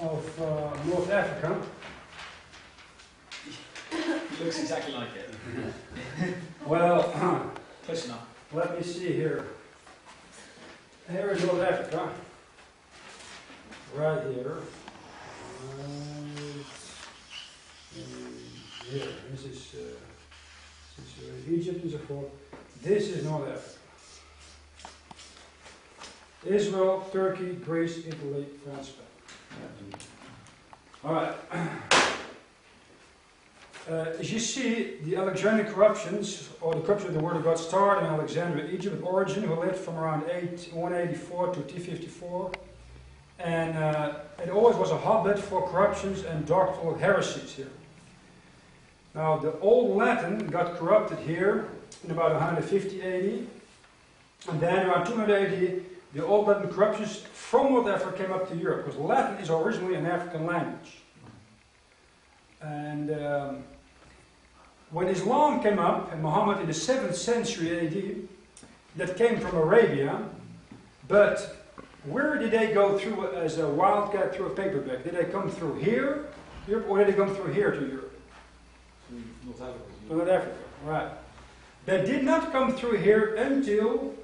of uh, North Africa. Looks exactly like it. Well, Close enough. let me see here. Here is North Africa. Right here. Right here. This is, uh, this is uh, Egypt and so forth. This is North Africa. Israel, Turkey, Greece, Italy, France, Spain. All right. Uh, as you see, the Alexandrian corruptions, or the corruption of the Word of God, started in Alexandria, Egypt, with Origen, who lived from around 8, 184 to 254. And uh, it always was a hotbed for corruptions and doctrinal heresies here. Now, the Old Latin got corrupted here in about 150 AD. And then around 200 AD, the Old Latin corruptions from North Africa came up to Europe, because Latin is originally an African language. And um, when Islam came up, and Muhammad in the 7th century AD, that came from Arabia, but where did they go through as a wildcat through a paperback? Did they come through here, Europe, or did they come through here to Europe? North Africa. North Africa, right. They did not come through here until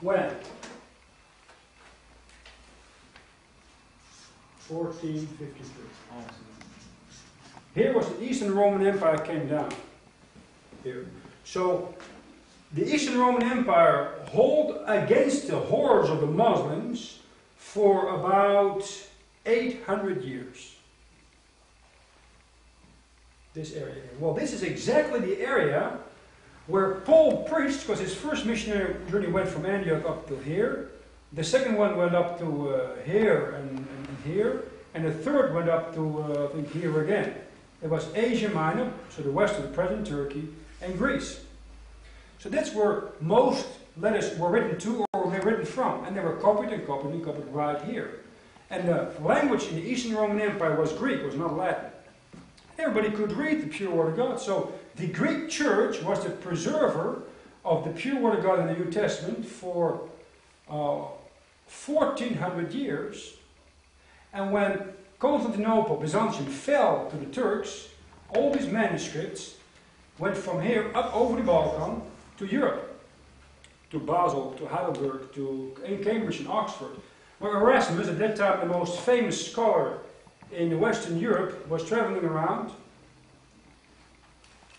when? 1453. Here was the Eastern Roman Empire came down. Here. So the Eastern Roman Empire hold against the horrors of the Muslims for about 800 years. This area. Well, this is exactly the area where Paul preached, because his first missionary journey went from Antioch up to here. The second one went up to uh, here and here. And the third went up to, uh, I think, here again. It was Asia Minor, so the west of the present Turkey, and Greece. So that's where most letters were written to or were written from. And they were copied and copied and copied right here. And the language in the Eastern Roman Empire was Greek, it was not Latin. Everybody could read the pure Word of God. So the Greek church was the preserver of the pure Word of God in the New Testament for uh, 1400 years. And when Constantinople, Byzantium, fell to the Turks, all these manuscripts went from here up over the Balkan to Europe, to Basel, to Heidelberg, to Cambridge and Oxford, where Erasmus, at that time the most famous scholar in Western Europe, was traveling around,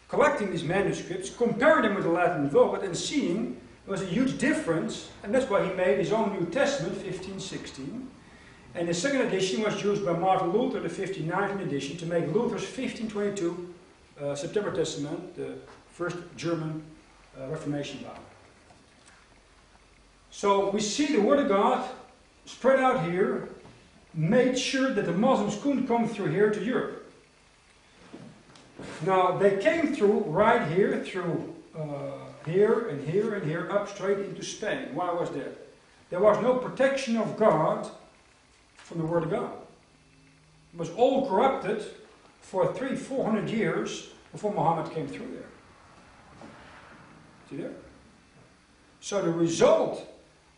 collecting these manuscripts, comparing them with the Latin Vulgate, and seeing there was a huge difference, and that's why he made his own New Testament, 1516. And the second edition was used by Martin Luther, the 1519 edition, to make Luther's 1522 uh, September Testament, the first German uh, Reformation Bible. So we see the Word of God spread out here, made sure that the Muslims couldn't come through here to Europe. Now, they came through right here, through uh, here and here and here, up straight into Spain. Why was that? There was no protection of God from the Word of God. It was all corrupted for three, four hundred years before Muhammad came through there. See there? So the result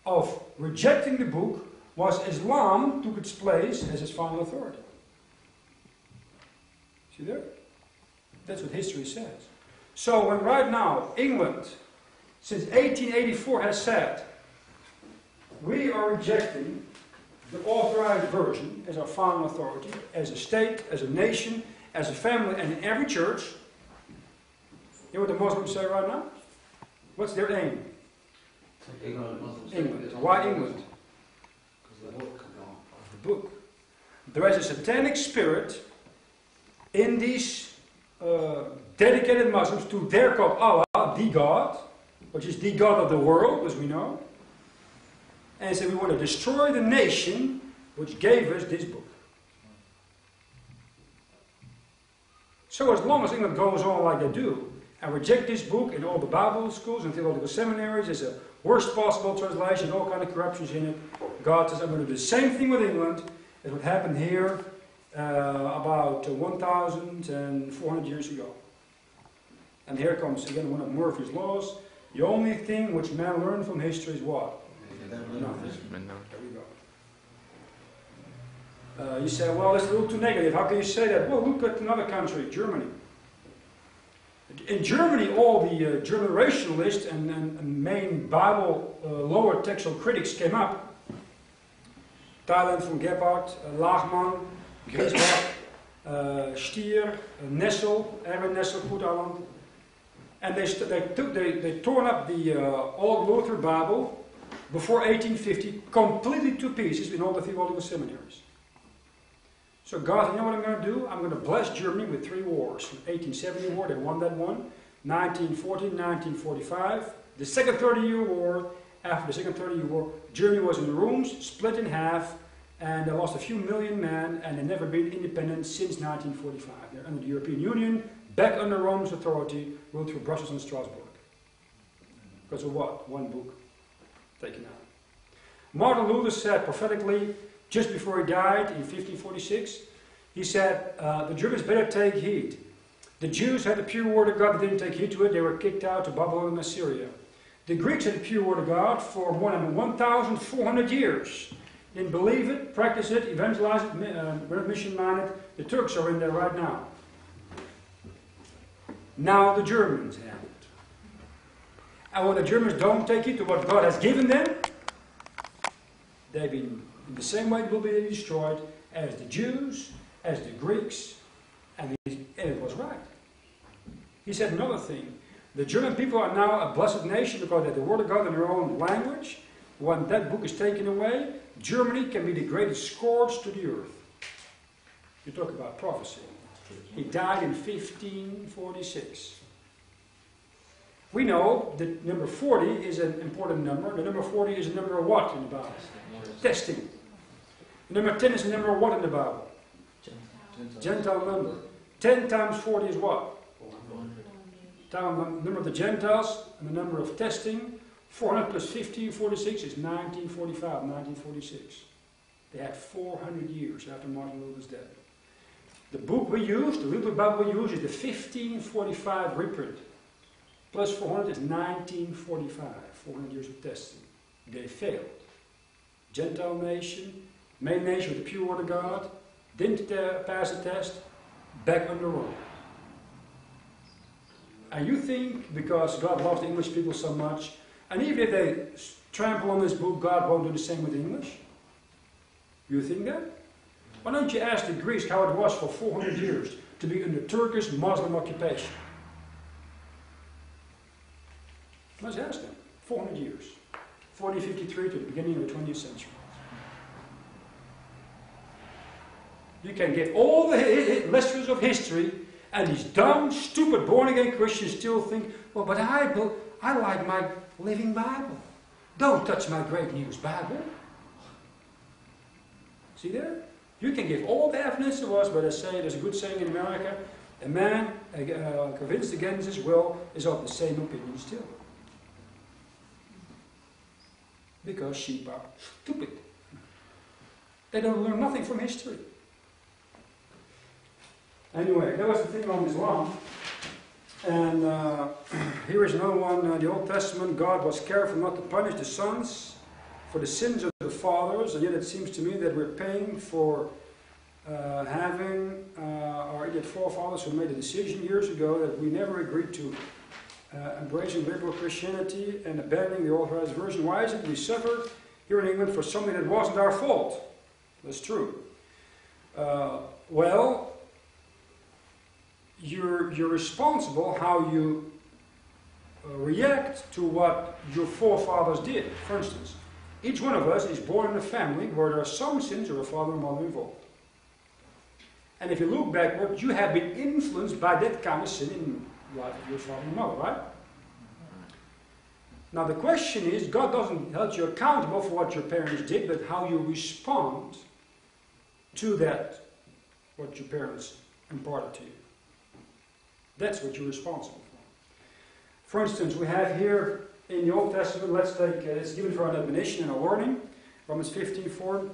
of rejecting the book was Islam took its place as its final authority. See there? That's what history says. So when right now England, since 1884, has said, we are rejecting the authorized version as our final authority, as a state, as a nation, as a family, and in every church. You know what the Muslims say right now? What's their aim? England. England. Why England? Because the book can go on. The book. There is a satanic spirit in these uh, dedicated Muslims to their God, Allah, the God, which is the God of the world, as we know. And said, we want to destroy the nation which gave us this book. So as long as England goes on like they do, and reject this book in all the Bible schools and theological seminaries, there's a worst possible translation, all kind of corruptions in it. God says, I'm going to do the same thing with England as what happened here uh, about 1,400 years ago. And here comes again one of Murphy's laws. The only thing which man learn from history is what? Yeah, that No. was- There we go. Uh, you say, well, it's a little too negative. How can you say that? Well, look at another country, Germany. In Germany, all the uh, German rationalists and, and, main Bible uh, lower textual critics came up. Thailand from Gebhardt, uh, Griesbach, uh, Stier, uh, Nestle, Erwin Nestle, Goedalland. And they, they, took, they, they torn up the uh, Old Luther Bible before 1850 completely to pieces in all the theological seminaries. So God, you know what I'm going to do? I'm going to bless Germany with three wars. 1870 war, they won that one. 1914, 1945. The second 30 year war, after the second 30 year war, Germany was in rooms, split in half, and they lost a few million men, and they've never been independent since 1945. They're under the European Union, back under Rome's authority, ruled through Brussels and Strasbourg. Because of what? One book taken out. Martin Luther said prophetically, just before he died in 1546, he said, uh, The Germans better take heed. The Jews had the pure word of God, they didn't take heed to it, they were kicked out to Babylon and Assyria. The Greeks had the pure word of God for more than 1,400 years. Didn't believe it, practice it, evangelize it, uh, mission minded. The Turks are in there right now. Now the Germans have. And when the Germans don't take it to what God has given them, they've been in the same way will be destroyed as the Jews, as the Greeks, and, he, and it was right. He said another thing. The German people are now a blessed nation because they have the Word of God in their own language. When that book is taken away, Germany can be the greatest scourge to the earth. You talk about prophecy. He died in 1546. We know that number 40 is an important number. The number 40 is a number of what in the Bible? Testing. Number 10 is a number of what in the Bible? Gentile number. 10 times 40 is what? Time, number of the Gentiles and the number of testing. 400 plus 50, 46 is 1945, 1946. They had 400 years after Martin Luther's death. The book we use, the Luther Bible we use, is the 1545 reprint. Plus 400 is 1945, 400 years of testing. They failed. Gentile nation, main nation with the pure word of God, didn't pass the test, back under Rome. And you think because God loves the English people so much, and even if they trample on this book, God won't do the same with the English? You think that? Why don't you ask the Greeks how it was for 400 years to be under Turkish Muslim occupation? Let's ask them. 400 years. 1453 to the beginning of the 20th century. You can get all the lessons of history, and these dumb, stupid, born-again Christians still think, well, but I, I like my living Bible. Don't touch my great news Bible. See there? You can give all the evidence to us, but I say there's a good saying in America, a man uh, convinced against his will is of the same opinion still. Because sheep are stupid. They don't learn nothing from history. Anyway, that was the thing on Islam. And uh, here is another one. Uh, the Old Testament, God was careful not to punish the sons for the sins of the fathers, and yet it seems to me that we're paying for uh, having uh, our idiot forefathers who made a decision years ago that we never agreed to uh, embracing liberal Christianity and abandoning the authorized version. Why is it we suffer here in England for something that wasn't our fault? That's true. Uh, well, you're, you're responsible how you uh, react to what your forefathers did. For instance, each one of us is born in a family where there are some sins of a father and mother involved. And if you look backward, you have been influenced by that kind of sin life of your father right? Now the question is, God doesn't hold you accountable for what your parents did, but how you respond to that, what your parents imparted to you. That's what you're responsible for. For instance, we have here in the Old Testament, let's take, uh, it's given for an admonition and a warning, Romans 15, 4.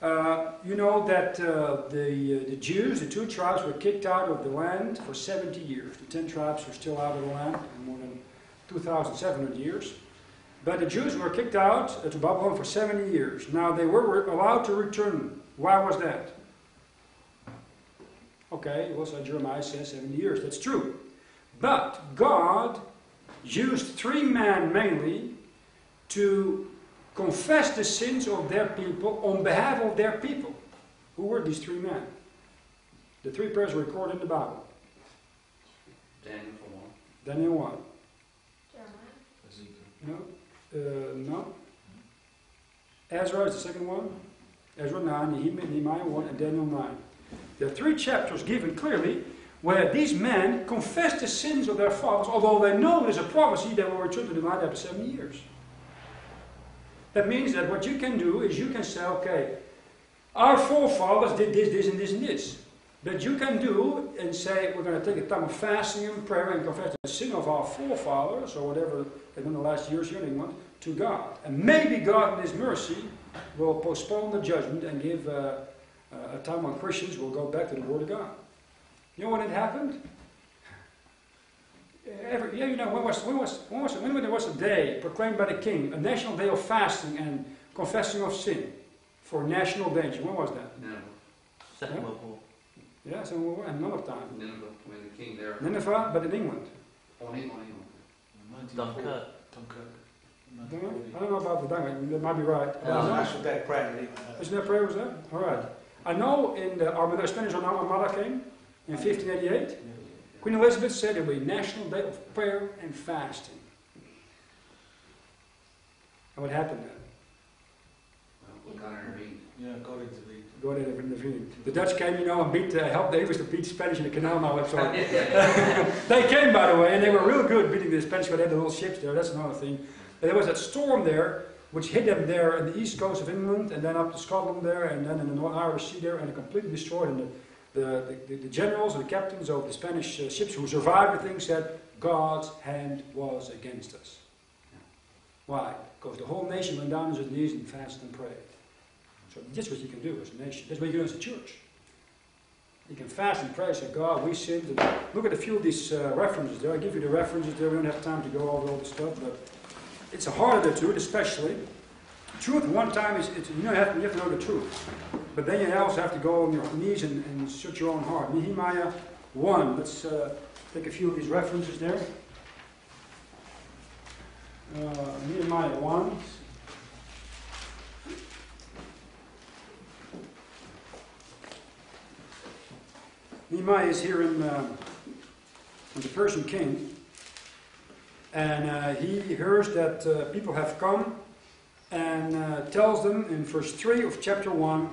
Uh, you know that uh, the, uh, the Jews, the two tribes, were kicked out of the land for 70 years. The 10 tribes are still out of the land for more than 2,700 years. But the Jews were kicked out uh, to Babylon for 70 years. Now they were, were allowed to return. Why was that? Okay, it also Jeremiah says 70 years. That's true. But God used three men mainly to confess the sins of their people on behalf of their people. Who were these three men? The three prayers recorded in the Bible. Daniel one. Daniel 1. Ezekiel. No? Uh, no? Ezra is the second one. Ezra 9, Nehemiah, Nehemiah 1, and Daniel 9. There are three chapters given clearly where these men confess the sins of their fathers, although they know there's a prophecy that will return to the land after 70 years. That means that what you can do is you can say, okay, our forefathers did this, this, and this, and this. But you can do and say, we're going to take a time of fasting and prayer and confess the sin of our forefathers, or whatever done the last years here in England, to God. And maybe God, in His mercy, will postpone the judgment and give uh, uh, a time when Christians will go back to the Word of God. You know when it happened? Every, yeah, you know, when was, when, was, when, was, when there was a day proclaimed by the king, a national day of fasting and confessing of sin for national danger? When was that? Nineveh. Second World War. Yeah, so we were in another time. Nineveh, when the king there. Nineveh, but in England. On him, on him. Dunkirk. Dunkirk. Don't know? I don't know about the Duncan, that might be right. That was an actual day prayer. didn't it? Isn't that prayer was that? All right. I know in the Armada, Spanish Armada came in 1588. Queen Elizabeth said it would be National Day of Prayer and Fasting. And what happened then? Well, we got intervened. Yeah, God intervened. Go ahead and intervene. The Dutch came, you know, and beat, uh, helped the English to beat the Spanish in the canal now. So they came, by the way, and they were real good beating the Spanish, but they had the little ships there. That's another thing. But there was that storm there, which hit them there on the east coast of England, and then up to Scotland there, and then in the North Irish Sea there, and it completely destroyed. And the, the, the, generals and the captains of the Spanish uh, ships who survived the thing said, God's hand was against us. Why? Because the whole nation went down on its knees and fasted and prayed. So that's what you can do as a nation. That's what you do as a church. You can fast and pray, say, God, we sinned. And look at a few of these uh, references there. I give you the references there. We don't have time to go over all the stuff, but it's a the truth, especially. Truth, one time, is you, know, you, have, you have to know the truth. But then you also have to go on your knees and, and search your own heart. Nehemiah 1. Let's uh, take a few of these references there. Uh, Nehemiah 1. Nehemiah is here in, uh, in the Persian king, and uh, he hears that uh, people have come and uh, tells them in verse 3 of chapter 1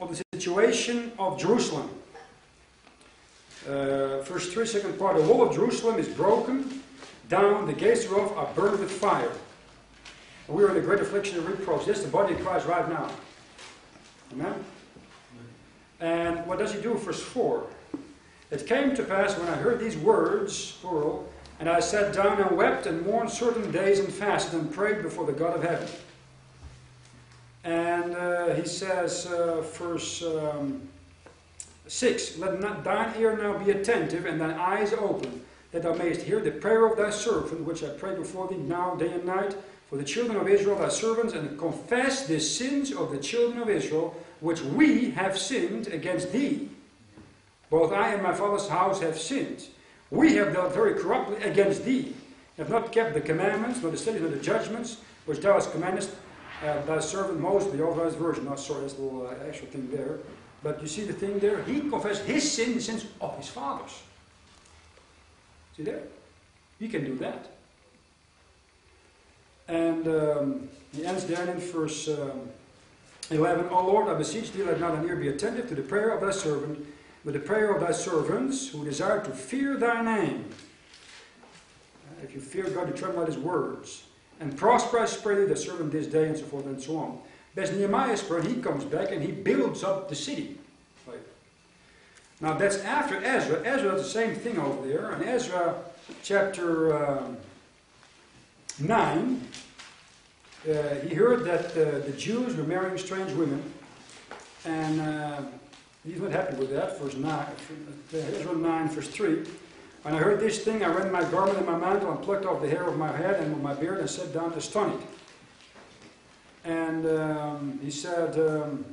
of the situation of Jerusalem. Uh, verse 3, second part The wall of Jerusalem is broken down, the gates thereof are burned with fire. We are in a great affliction and reproach. This is the body of Christ right now. Amen? And what does he do? Verse 4. It came to pass when I heard these words, plural, and I sat down and wept and mourned certain days and fasted and prayed before the God of heaven. And uh, he says, uh, verse um, 6 Let not thine ear now be attentive and thine eyes open, that thou mayest hear the prayer of thy servant, which I pray before thee now, day and night, for the children of Israel, thy servants, and confess the sins of the children of Israel, which we have sinned against thee. Both I and my father's house have sinned. We have dealt very corruptly against thee, have not kept the commandments, nor the statutes, nor the judgments, which thou hast commanded uh, thy servant Moses, the authorized version. Not sorry, that's a little uh, extra thing there. But you see the thing there? He confessed his sin, the sins of his fathers. See there? You can do that. And um, he ends there in verse um, 11. O Lord, I beseech thee, let not thine ear be attentive to the prayer of thy servant, but the prayer of thy servants who desire to fear thy name. If you fear God, you tremble at his words. And prosper, I pray the servant this day, and so forth and so on. That's Nehemiah's prayer. He comes back and he builds up the city. Right. Now that's after Ezra. Ezra does the same thing over there. In Ezra chapter um, 9, uh, he heard that uh, the Jews were marrying strange women. And uh, he's not happy with that. Verse 9, uh, Ezra 9, verse 3. When I heard this thing, I rent my garment and my mantle and plucked off the hair of my head and my beard and sat down astonished. And um, he said, um,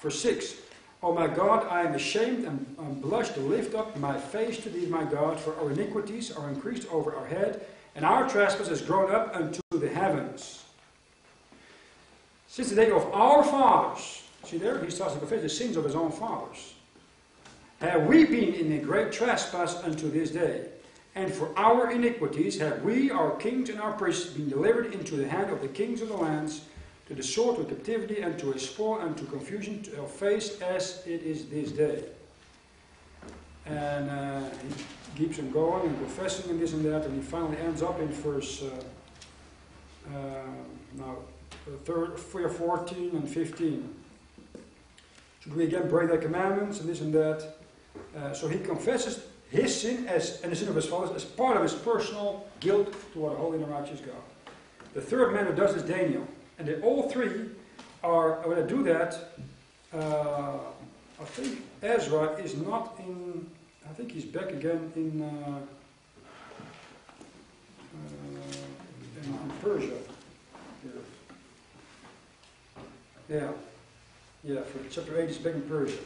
verse 6, O my God, I am ashamed and, and blush to lift up my face to thee, my God, for our iniquities are increased over our head, and our trespass has grown up unto the heavens. Since the day of our fathers, see there, he starts to confess the sins of his own fathers. Have we been in a great trespass unto this day? And for our iniquities have we, our kings and our priests, been delivered into the hand of the kings of the lands, to the sword, to captivity, and to a spoil, and to confusion of face, as it is this day. And uh, he keeps on going and confessing and this and that, and he finally ends up in verse uh, uh, now, third, 14 and 15. Should we again break the commandments and this and that? Uh, so he confesses his sin as, and the sin of his fathers as part of his personal guilt toward a holy and righteous God. The third man who does this is Daniel. And they all three are, when I do that, uh, I think Ezra is not in, I think he's back again in, uh, in, Persia. Yeah. yeah. Yeah, for chapter 8 is back in Persia.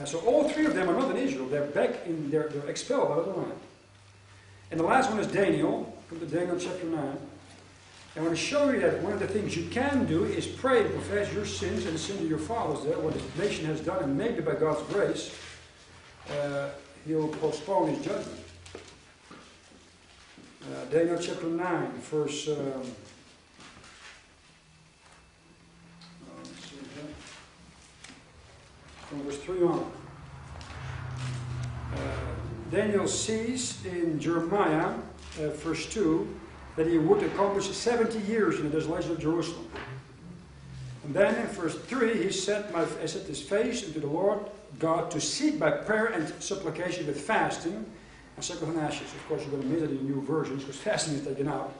Uh, so all three of them are not in Israel. They're back in, they're, they're expelled out of the land. And the last one is Daniel. Come to Daniel chapter 9. I want to show you that one of the things you can do is pray to confess your sins and sins of your fathers that what the nation has done, and maybe by God's grace, uh, He'll postpone His judgment. Uh, Daniel chapter 9, verse. Um, oh, let's see here. From verse 3 on. Uh, Daniel sees in Jeremiah, uh, verse 2, that he would accomplish 70 years in the desolation of Jerusalem. And then in verse 3, he set, my, I set his face into the Lord God to seek by prayer and supplication with fasting and sackcloth and ashes. Of course, you're going to miss it in new versions because fasting is taken out.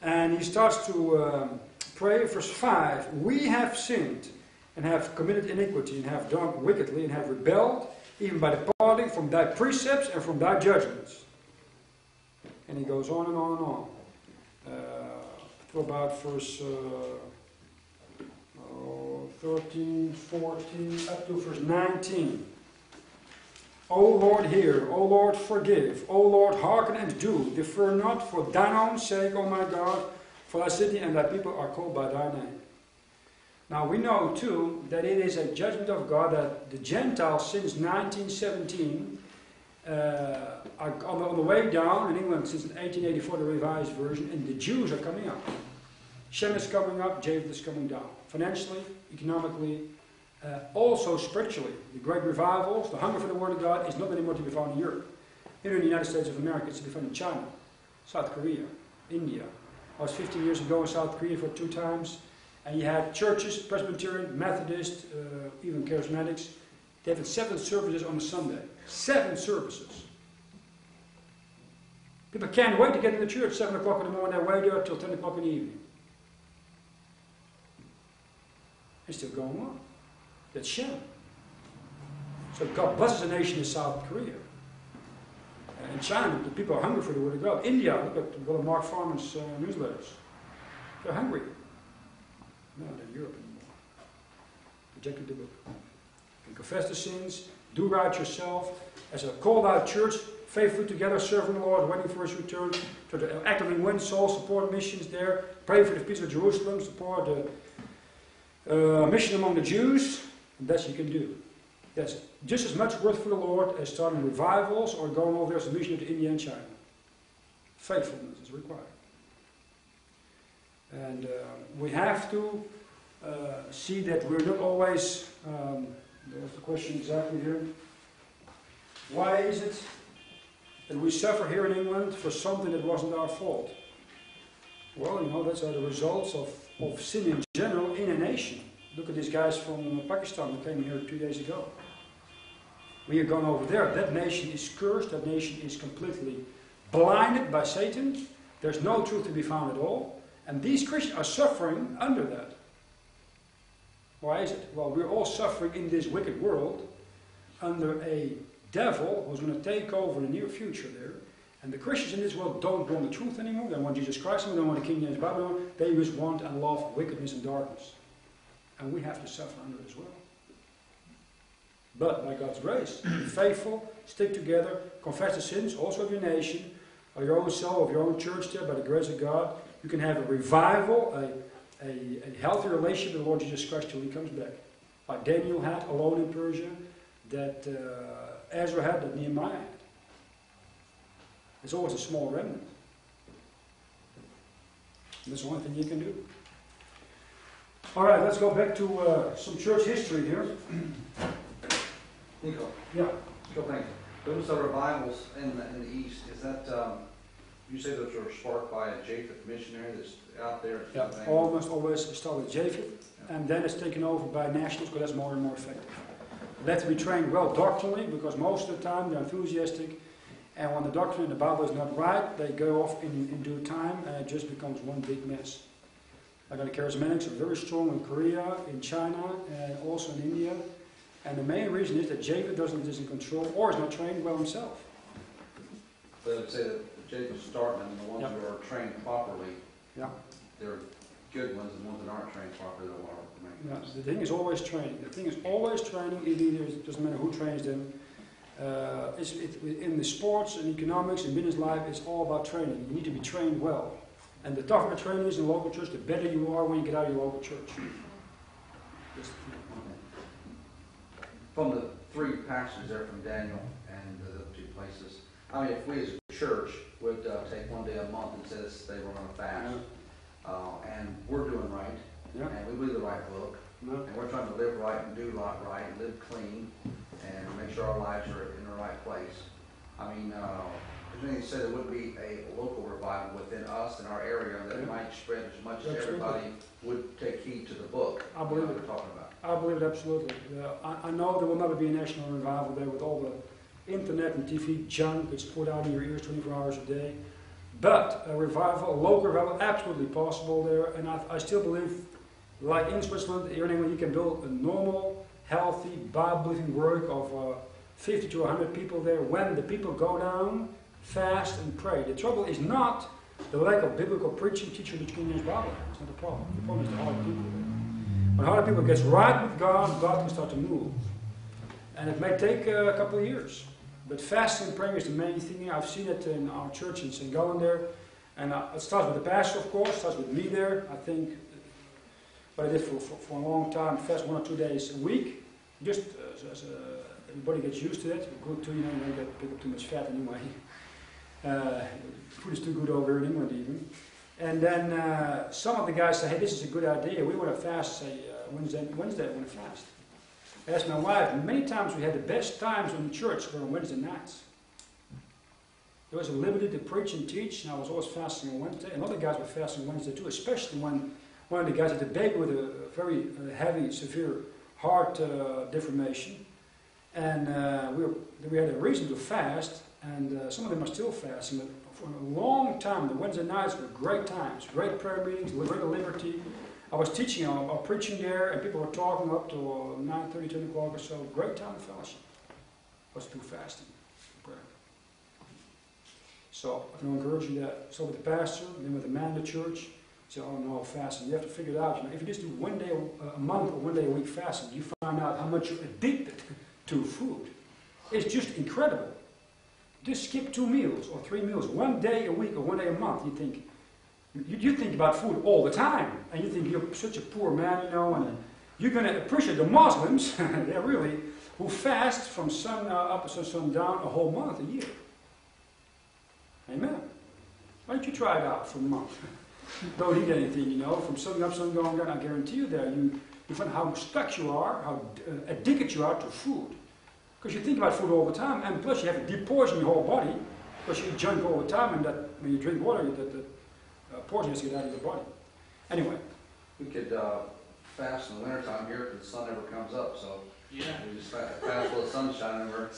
And he starts to um, pray, verse 5 We have sinned and have committed iniquity and have done wickedly and have rebelled, even by departing from thy precepts and from thy judgments. And he goes on and on and on. Uh, about verse uh, oh, 13, 14, up to verse 19. O Lord, hear. O Lord, forgive. O Lord, hearken and do. Defer not for thine own sake, O my God, for thy city and thy people are called by thy name. Now we know too that it is a judgment of God that the Gentiles since 1917 uh, are on the, on the way down in England since 1884, the revised version, and the Jews are coming up. Shem is coming up, Japheth is coming down. Financially, economically, uh, also spiritually. The great revivals, the hunger for the Word of God is not anymore to be found in Europe. Here in the United States of America, it's to be found in China, South Korea, India. I was 15 years ago in South Korea for two times, and you had churches, Presbyterian, Methodist, uh, even Charismatics. They had seven services on a Sunday. Seven services. People can't wait to get in the church 7 o'clock in the morning, they wait there till 10 o'clock in the evening. It's still going on. That's Shem. So God blesses a nation in South Korea. In China, the people are hungry for the Word of God. India, look at one of Mark Farman's uh, newsletters. They're hungry. No, they're in Europe anymore. Rejected the book. And confess the sins, do right yourself, as a called out church, faithfully together, serving the Lord, waiting for His return, to actively win souls, support missions there, pray for the peace of Jerusalem, support the uh, mission among the Jews. And that you can do. That's just as much worth for the Lord as starting revivals or going over there as a mission to India and China. Faithfulness is required. And uh, we have to uh, see that we're not always, um, there's the question exactly here. Why is it that we suffer here in England for something that wasn't our fault? Well, you know, that's are the results of, of sin in general in a nation. Look at these guys from Pakistan who came here two days ago. We are going over there. That nation is cursed. That nation is completely blinded by Satan. There's no truth to be found at all. And these Christians are suffering under that. Why is it? Well, we're all suffering in this wicked world under a devil who's going to take over in the near future there. And the Christians in this world don't want the truth anymore. They want Jesus Christ. They don't want the King James Bible. They just want and love wickedness and darkness. And we have to suffer under it as well. But by God's grace, be faithful, stick together, confess the sins also of your nation, of your own soul, of your own church there, by the grace of God. You can have a revival, a, a, a healthy relationship with the Lord Jesus Christ till He comes back. Like Daniel had alone in Persia, that uh, Ezra had, that Nehemiah had. There's always a small remnant. And That's the only thing you can do. All right, let's go back to uh, some church history here. Nico, Yeah. Thank you. Those are revivals in the, in the east, is that, um, you say those were sparked by a Japheth missionary that's out there? Yeah, almost always start with Japheth, and then it's taken over by nationals because that's more and more effective. To be trained well doctrinally because most of the time they're enthusiastic, and when the doctrine in the Bible is not right, they go off in, in due time and it just becomes one big mess. I got the charismatics are very strong in Korea, in China, and also in India. And the main reason is that Japheth doesn't is in control or is not trained well himself. But I'd say that Startman, the ones Yeah. who are trained properly, Yeah. they're good ones, and the ones that aren't trained properly, they're. Yeah, the thing is always training. The thing is always training. It either it doesn't matter who trains them. Uh, it's, it, in the sports and economics and business life, it's all about training. You need to be trained well. And the tougher the training is in the local church, the better you are when you get out of your local church. Just, From the three passages there from Daniel and the the two places, I mean, if we as a church would uh, take one day a month and say this, they were on a fast, uh, and we're doing right, yeah, and we believe the right book, no, and we're trying to live right and do right, right, and live clean, and make sure our lives are in the right place. I mean, uh, anything to say there would be a local revival within us in our area that Yeah. might spread as much as Absolutely. everybody would take heed to the book. I believe that it. We're talking about. I believe it absolutely. Uh, I, I know there will never be a national revival there with all the internet and TV junk that's put out in your ears 24 hours a day. But a revival, a local revival, absolutely possible there. And I, I still believe, like in Switzerland, here in England, you can build a normal, healthy, Bible-believing work of uh, 50 to 100 people there when the people go down, fast and pray. The trouble is not the lack of biblical preaching, teaching the James Bible. It's not the problem. The problem is the heart of people there. When heart of people gets right with God, God can start to move. And it may take uh, a couple of years. But fasting and praying is the main thing. I've seen it in our church in St. Gallen there. And uh, it starts with the pastor, of course, starts with me there. I think what I did for, for, for a long time, fast one or two days a week. Just uh, as, uh, everybody gets used to it. Good too, you know, you don't pick up too much fat anyway. Uh, food is too good over in England even. And then uh, some of the guys say, hey, this is a good idea. We want to fast, say, uh, Wednesday, Wednesday we want to fast. I asked my wife, many times we had the best times in the church were on Wednesday nights. There was a liberty to preach and teach, and I was always fasting on Wednesday. And other guys were fasting Wednesday too, especially when one of the guys had a baby with a very heavy, severe heart uh, deformation. And uh, we, were, we had a reason to fast, and uh, some of them are still fasting. But for a long time, the Wednesday nights were great times, great prayer meetings, great liberty. I was teaching I was preaching there, and people were talking up to uh, 9.30, 10 o'clock or so. Great time of fellowship. Was through fasting, prayer. So I can encourage you that. So with the pastor, and then with the man of the church, say, oh no, fasting. You have to figure it out. You know, if you just do one day a, a month or one day a week fasting, you find out how much you're addicted to food. It's just incredible. Just skip two meals or three meals, one day a week or one day a month. You think, you, you think about food all the time, and you think you're such a poor man, you know, and you're going to appreciate the Muslims. they're really who fast from sun uh, up to sun down a whole month, a year. Amen. Why don't you try it out for a month? Don't eat anything, you know, from sun up, sun down. I guarantee you, there you you find how stuck you are, how uh, addicted you are to food. Because you think about food all the time, and plus you have to deportion your whole body, because you junk all the time, and that when you drink water, that the portion has to get out of your body. Anyway, We could uh, fast in the wintertime here if the sun never comes up, so Yeah. we just fa- fast while the sun's shining and we're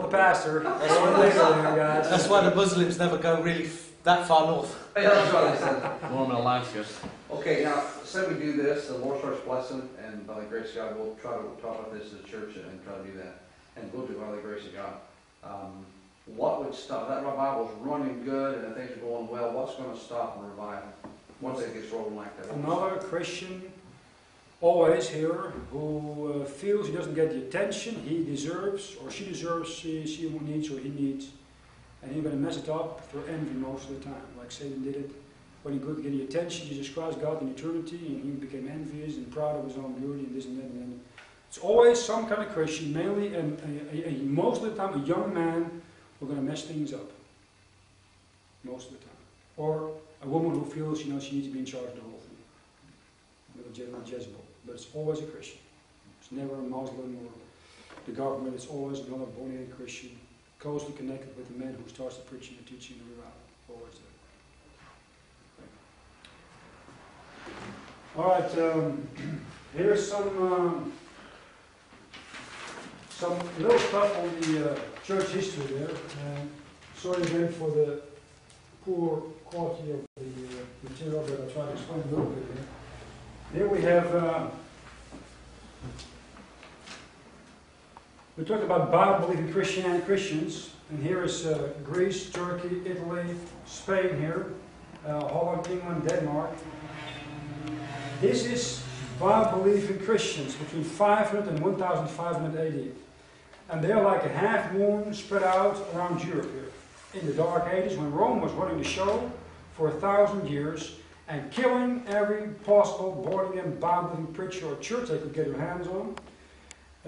the pastor. That's what they there, guys. That's why the Muslims never go really f- that far north. Hey, that's what I said. Warm in Alaska. Okay, now, say we do this, the Lord starts blessing, and by the grace of God, we'll try to talk about this as a church and try to do that. And we'll do it by the grace of God. Um, what would stop, that revival's running good and things are going well, what's gonna stop the revival? Once it gets rolling like that? Another Christian always here who uh, feels he doesn't get the attention he deserves or she deserves, she, she needs or he needs. And he's going to mess it up through envy most of the time, like Satan did it. When he couldn't get the attention, Jesus Christ got in eternity, and he became envious and proud of his own beauty and this and that and that. It's always some kind of Christian, mainly and a, a, a, most of the time a young man who's going to mess things up. Most of the time. Or a woman who feels, you know, she needs to be in charge of the whole thing. Little Je- Jezebel. But it's always a Christian. It's never a Muslim or the government. It's always another born again Christian, closely connected with the man who starts the preaching and teaching the revival. Always there. All right. Um, here's some um, some little stuff on the uh, church history there. And sorry again for the poor quality of the uh, material, but I'll try to explain a little bit here. Here we have, uh, we talked about Bible believing Christian Christians, and here is uh, Greece, Turkey, Italy, Spain here, uh, Holland, England, Denmark. This is Bible believing Christians between 500 and 1500 AD. And they're like a half moon spread out around Europe here. In the Dark Ages, when Rome was running the show for a thousand years and killing every possible born again Bible preacher or church they could get their hands on.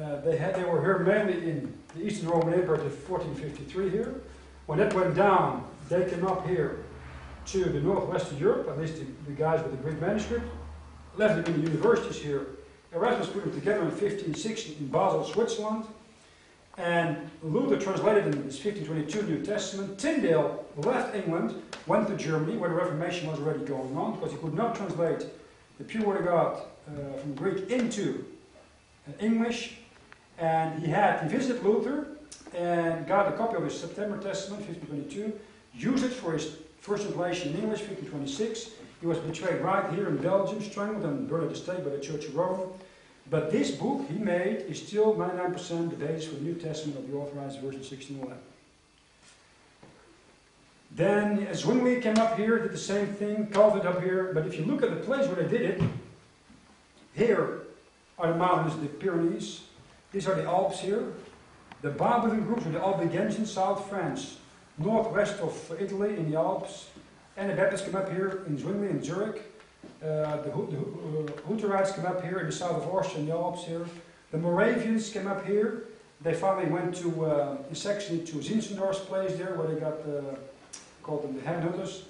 Uh, they, had, they were here mainly in the Eastern Roman Empire to 1453 here. When that went down, they came up here to the northwestern Europe, at least the, the guys with the Greek manuscript, left them in the universities here. Erasmus put them together in 1560 in Basel, Switzerland. And Luther translated in his 1522 New Testament. Tyndale left England, went to Germany, where the Reformation was already going on, because he could not translate the pure Word of God uh, from Greek into uh, English. And he had he visited Luther and got a copy of his September Testament, 1522, used it for his first translation in English, 1526. He was betrayed right here in Belgium, strangled and burned at the stake by the Church of Rome. But this book he made is still 99% the basis for the New Testament of the authorized version 1611. Then Zwingli came up here, did the same thing, Calvin up here. But if you look at the place where they did it, here are the mountains, the Pyrenees. These are the Alps here. The Barbarian groups are the Albigenses in South France, northwest of Italy in the Alps. And the Baptists come up here in Zwingli in Zurich. Uh, the, the uh, Hutterites came up here in the south of Austria the Alps here. The Moravians came up here. They finally went to, uh, in Saxony, to Zinzendorf's place there, where they got, uh, called them the Herrnhuters.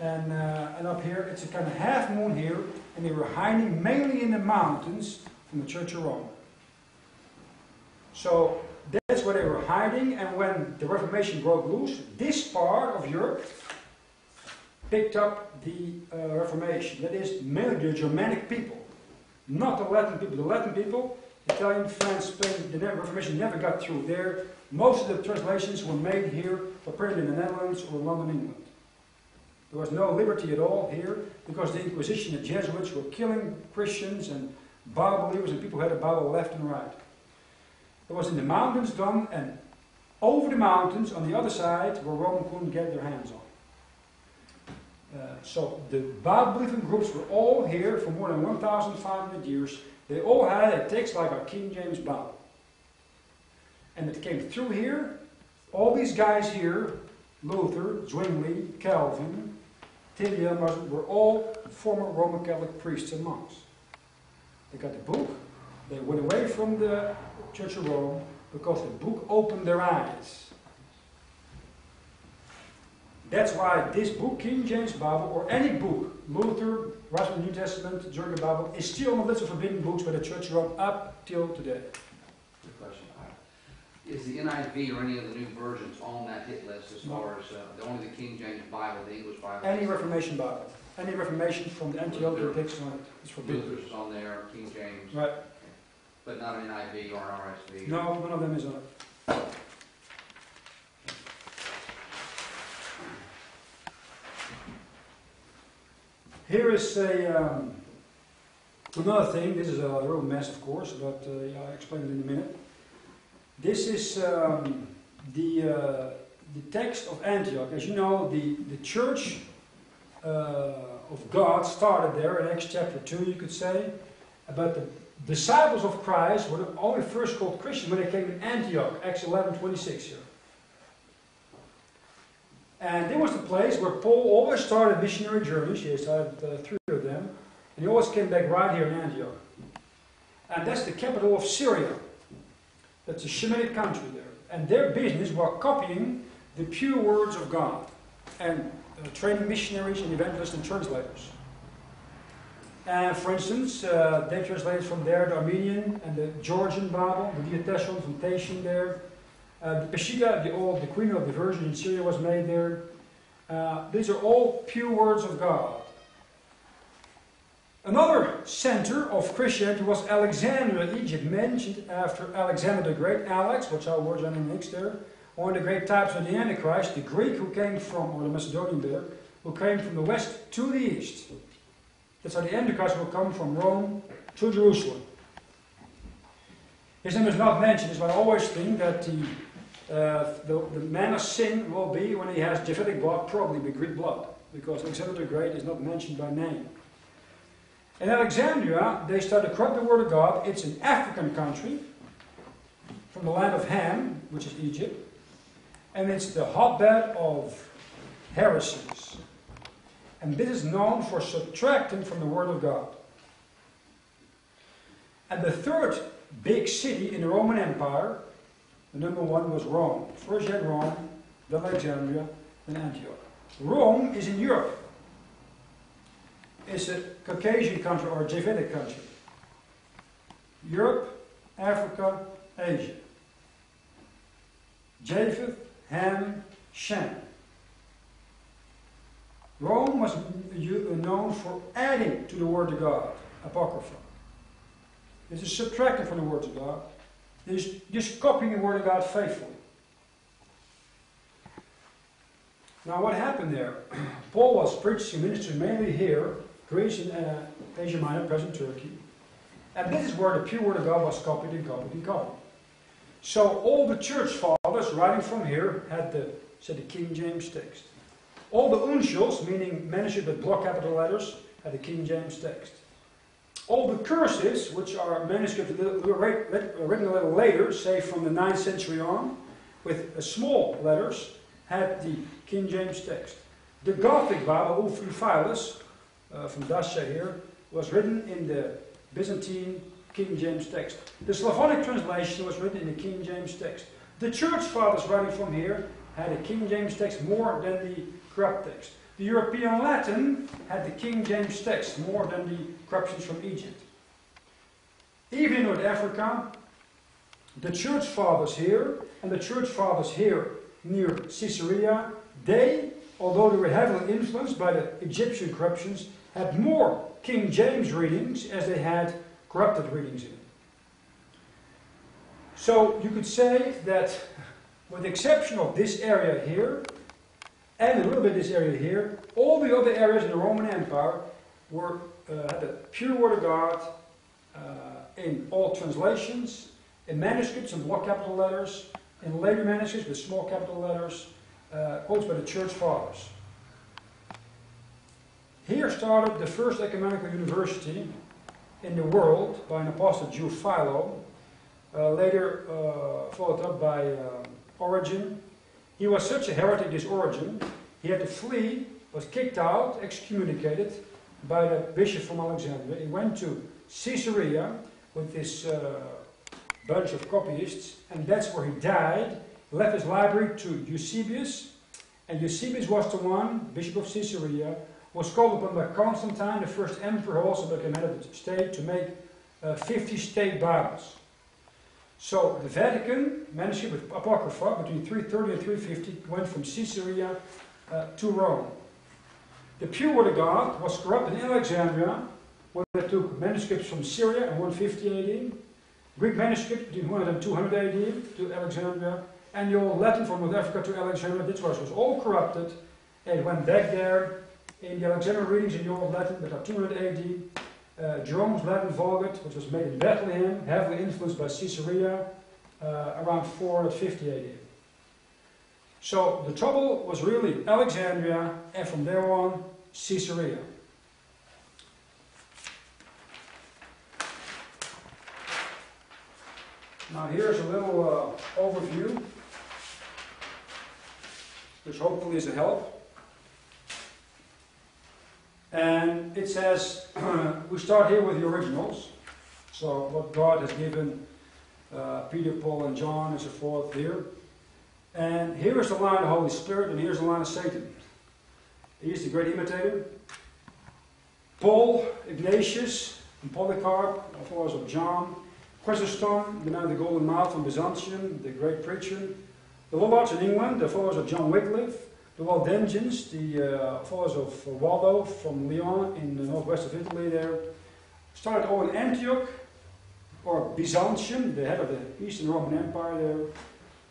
And, uh, and up here, it's a kind of half moon here, and they were hiding mainly in the mountains from the Church of Rome. So that's where they were hiding, and when the Reformation broke loose, this part of Europe picked up the uh, Reformation. That is, mainly the Germanic people, not the Latin people. The Latin people, Italian, France, Spain, the Reformation never got through there. Most of the translations were made here, were printed in the Netherlands or London, England. There was no liberty at all here because the Inquisition, the Jesuits, were killing Christians and Bible believers and people who had a Bible left and right. It was in the mountains done, and over the mountains on the other side where Rome couldn't get their hands on. Uh, so the Bible believing groups were all here for more than 1,500 years. They all had a text like our King James Bible. And it came through here. All these guys here, Luther, Zwingli, Calvin, Tyndale—were all former Roman Catholic priests and monks. They got the book. They went away from the Church of Rome because the book opened their eyes. That's why this book, King James Bible, or any book, Luther, Russell New Testament, German Bible, is still on the list of forbidden books by the Church of Rome up till today. Good question. Is the NIV or any of the new versions on that hit list as far as, uh, the only the King James Bible, the English Bible? Any Reformation Bible, any Reformation from the Antioch text on it is forbidden. Luther's is on there, King James, Right? but not an NIV or an RSV? No, none of them is on it. Here is a um, another thing. This is a real mess, of course, but uh, yeah, I'll explain it in a minute. This is um, the uh, the text of Antioch. As you know, the the church uh, of God started there in Acts chapter two, you could say, But the disciples of Christ were only first called Christians when they came to Antioch, Acts 11 26 here. And it was the place where Paul always started missionary journeys. He started uh, three of them. And he always came back right here in Antioch. And that's the capital of Syria. That's a Shemitic country there. And their business was copying the pure words of God and uh, training missionaries and evangelists and translators. And for instance, uh, they translated from there the Armenian and the Georgian Bible, the Diatessaron Tatian there. Uh, the the old, the queen of the Virgin in Syria was made there. Uh, these are all pure words of God. Another center of Christianity was Alexandria, Egypt, mentioned after Alexander the Great, Alex, which our words are mixed there, one of the great types of the Antichrist, the Greek who came from, or the Macedonian there, who came from the west to the east. That's how the Antichrist will come from Rome to Jerusalem. His name is not mentioned, so I always think that the, uh, the, the man of sin will be, when he has Japhetic blood, probably be Greek blood, because Alexander the Great is not mentioned by name. In Alexandria, they started to corrupt the word of God. It's an African country from the land of Ham, which is Egypt, and it's the hotbed of heresies. And this is known for subtracting from the Word of God. And the third big city in the Roman Empire, the number one was Rome. First you had Rome, then Alexandria, then Antioch. Rome is in Europe. It's a Caucasian country or a country. Europe, Africa, Asia. Japheth, Ham, Shem. Rome was known for adding to the Word of God, Apocrypha. This is subtracting from the Word of God. Is just copying the Word of God faithfully. Now, what happened there? Paul was preaching and ministering mainly here, Greece and uh, Asia Minor, present Turkey. And this is where the pure Word of God was copied and copied and copied. So all the church fathers writing from here had the, said the King James text. All the uncials, meaning manuscript with block capital letters, had the King James text. All the cursives, which are manuscripts written a little later, say from the 9th century on, with small letters, had the King James text. The Gothic Bible, Ulfiphilus, uh, from Dacia here, was written in the Byzantine King James text. The Slavonic translation was written in the King James text. The church fathers writing from here had a King James text more than the corrupt text. The European Latin had the King James text more than the corruptions from Egypt. Even in North Africa, the church fathers here and the church fathers here near Caesarea, they, although they were heavily influenced by the Egyptian corruptions, had more King James readings as they had corrupted readings in it. So you could say that, with the exception of this area here, and a little bit this area here, all the other areas in the Roman Empire were uh, the pure Word of God uh, in all translations, in manuscripts in block capital letters, in later manuscripts with small capital letters, uh, quotes by the Church Fathers. Here started the first ecumenical university in the world by an apostle Jew Philo, uh, later uh, followed up by uh, Origen. He was such a heretic, this Origen, he had to flee, was kicked out, excommunicated by the bishop from Alexandria. He went to Caesarea with this uh, bunch of copyists, and that's where he died. Left his library to Eusebius, and Eusebius was the one, bishop of Caesarea, was called upon by Constantine, the first emperor, also became head of the state, to make uh, 50 state Bibles. So the Vatican, manuscript with Apocrypha, between 330 and 350, went from Caesarea uh, to Rome. The pure Word of God was corrupted in Alexandria, where they took manuscripts from Syria in 150 AD, Greek manuscripts between 100 and 200 AD to Alexandria, and old Latin from North Africa to Alexandria. This was, was all corrupted, and went back there in the Alexandrian readings in Old Latin that are 200 AD uh, Jerome's Latin Vulgate, which was made in Bethlehem, heavily influenced by Caesarea, uh, around 450 AD. So the trouble was really Alexandria, and from there on, Caesarea. Now here's a little uh, overview, which hopefully is a help. And it says, we start here with the originals. So what God has given uh, Peter, Paul, and John, and so forth here. And here is the line of the Holy Spirit, and here's the line of Satan. He is the great imitator. Paul, Ignatius, and Polycarp, the followers of John. Chrysostom, the man of the golden mouth from Byzantium, the great preacher. The Lollards in England, the followers of John Wycliffe. The Waldensians, the uh, followers of Waldo from Lyon in the northwest of Italy there. Started all in Antioch, or Byzantium, the head of the Eastern Roman Empire there.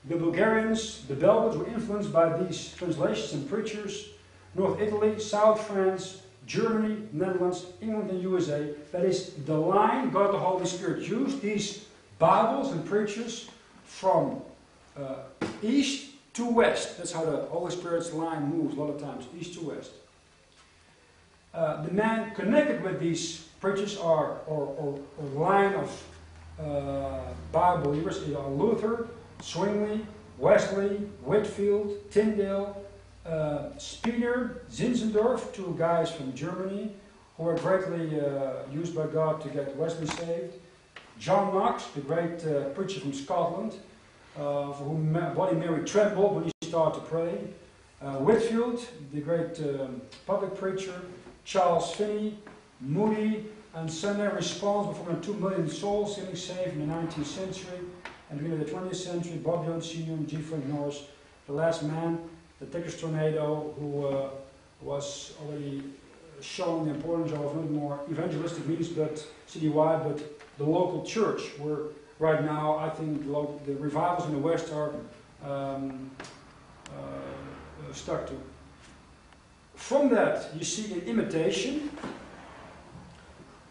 The Bulgarians, the Belgians were influenced by these translations and preachers. North Italy, South France, Germany, Netherlands, England, and USA. That is the line God the Holy Spirit used these Bibles and preachers from uh, east to west. That's how the Holy Spirit's line moves a lot of times, east to west. Uh, the man connected with these preachers are, or, or, or line of uh, Bible believers are Luther, Zwingli, Wesley, Whitefield, Tyndale, uh, Spener, Zinzendorf, two guys from Germany who were greatly uh, used by God to get Wesley saved. John Knox, the great uh, preacher from Scotland, uh, for whom Bloody Mary trembled when he started to pray. Uh, Whitefield, the great um, public preacher. Charles Finney, Moody, and Sunday responsible for more than 2 million souls getting saved in the 19th century. And in the 20th century, Bob Jones Sr. and J. Frank Norris, the last man, the Texas tornado, who uh, was already showing the importance of not more evangelistic meetings, but citywide, but the local church, where right now I think the, revivals in the West are um, uh, stuck to. From that, you see an imitation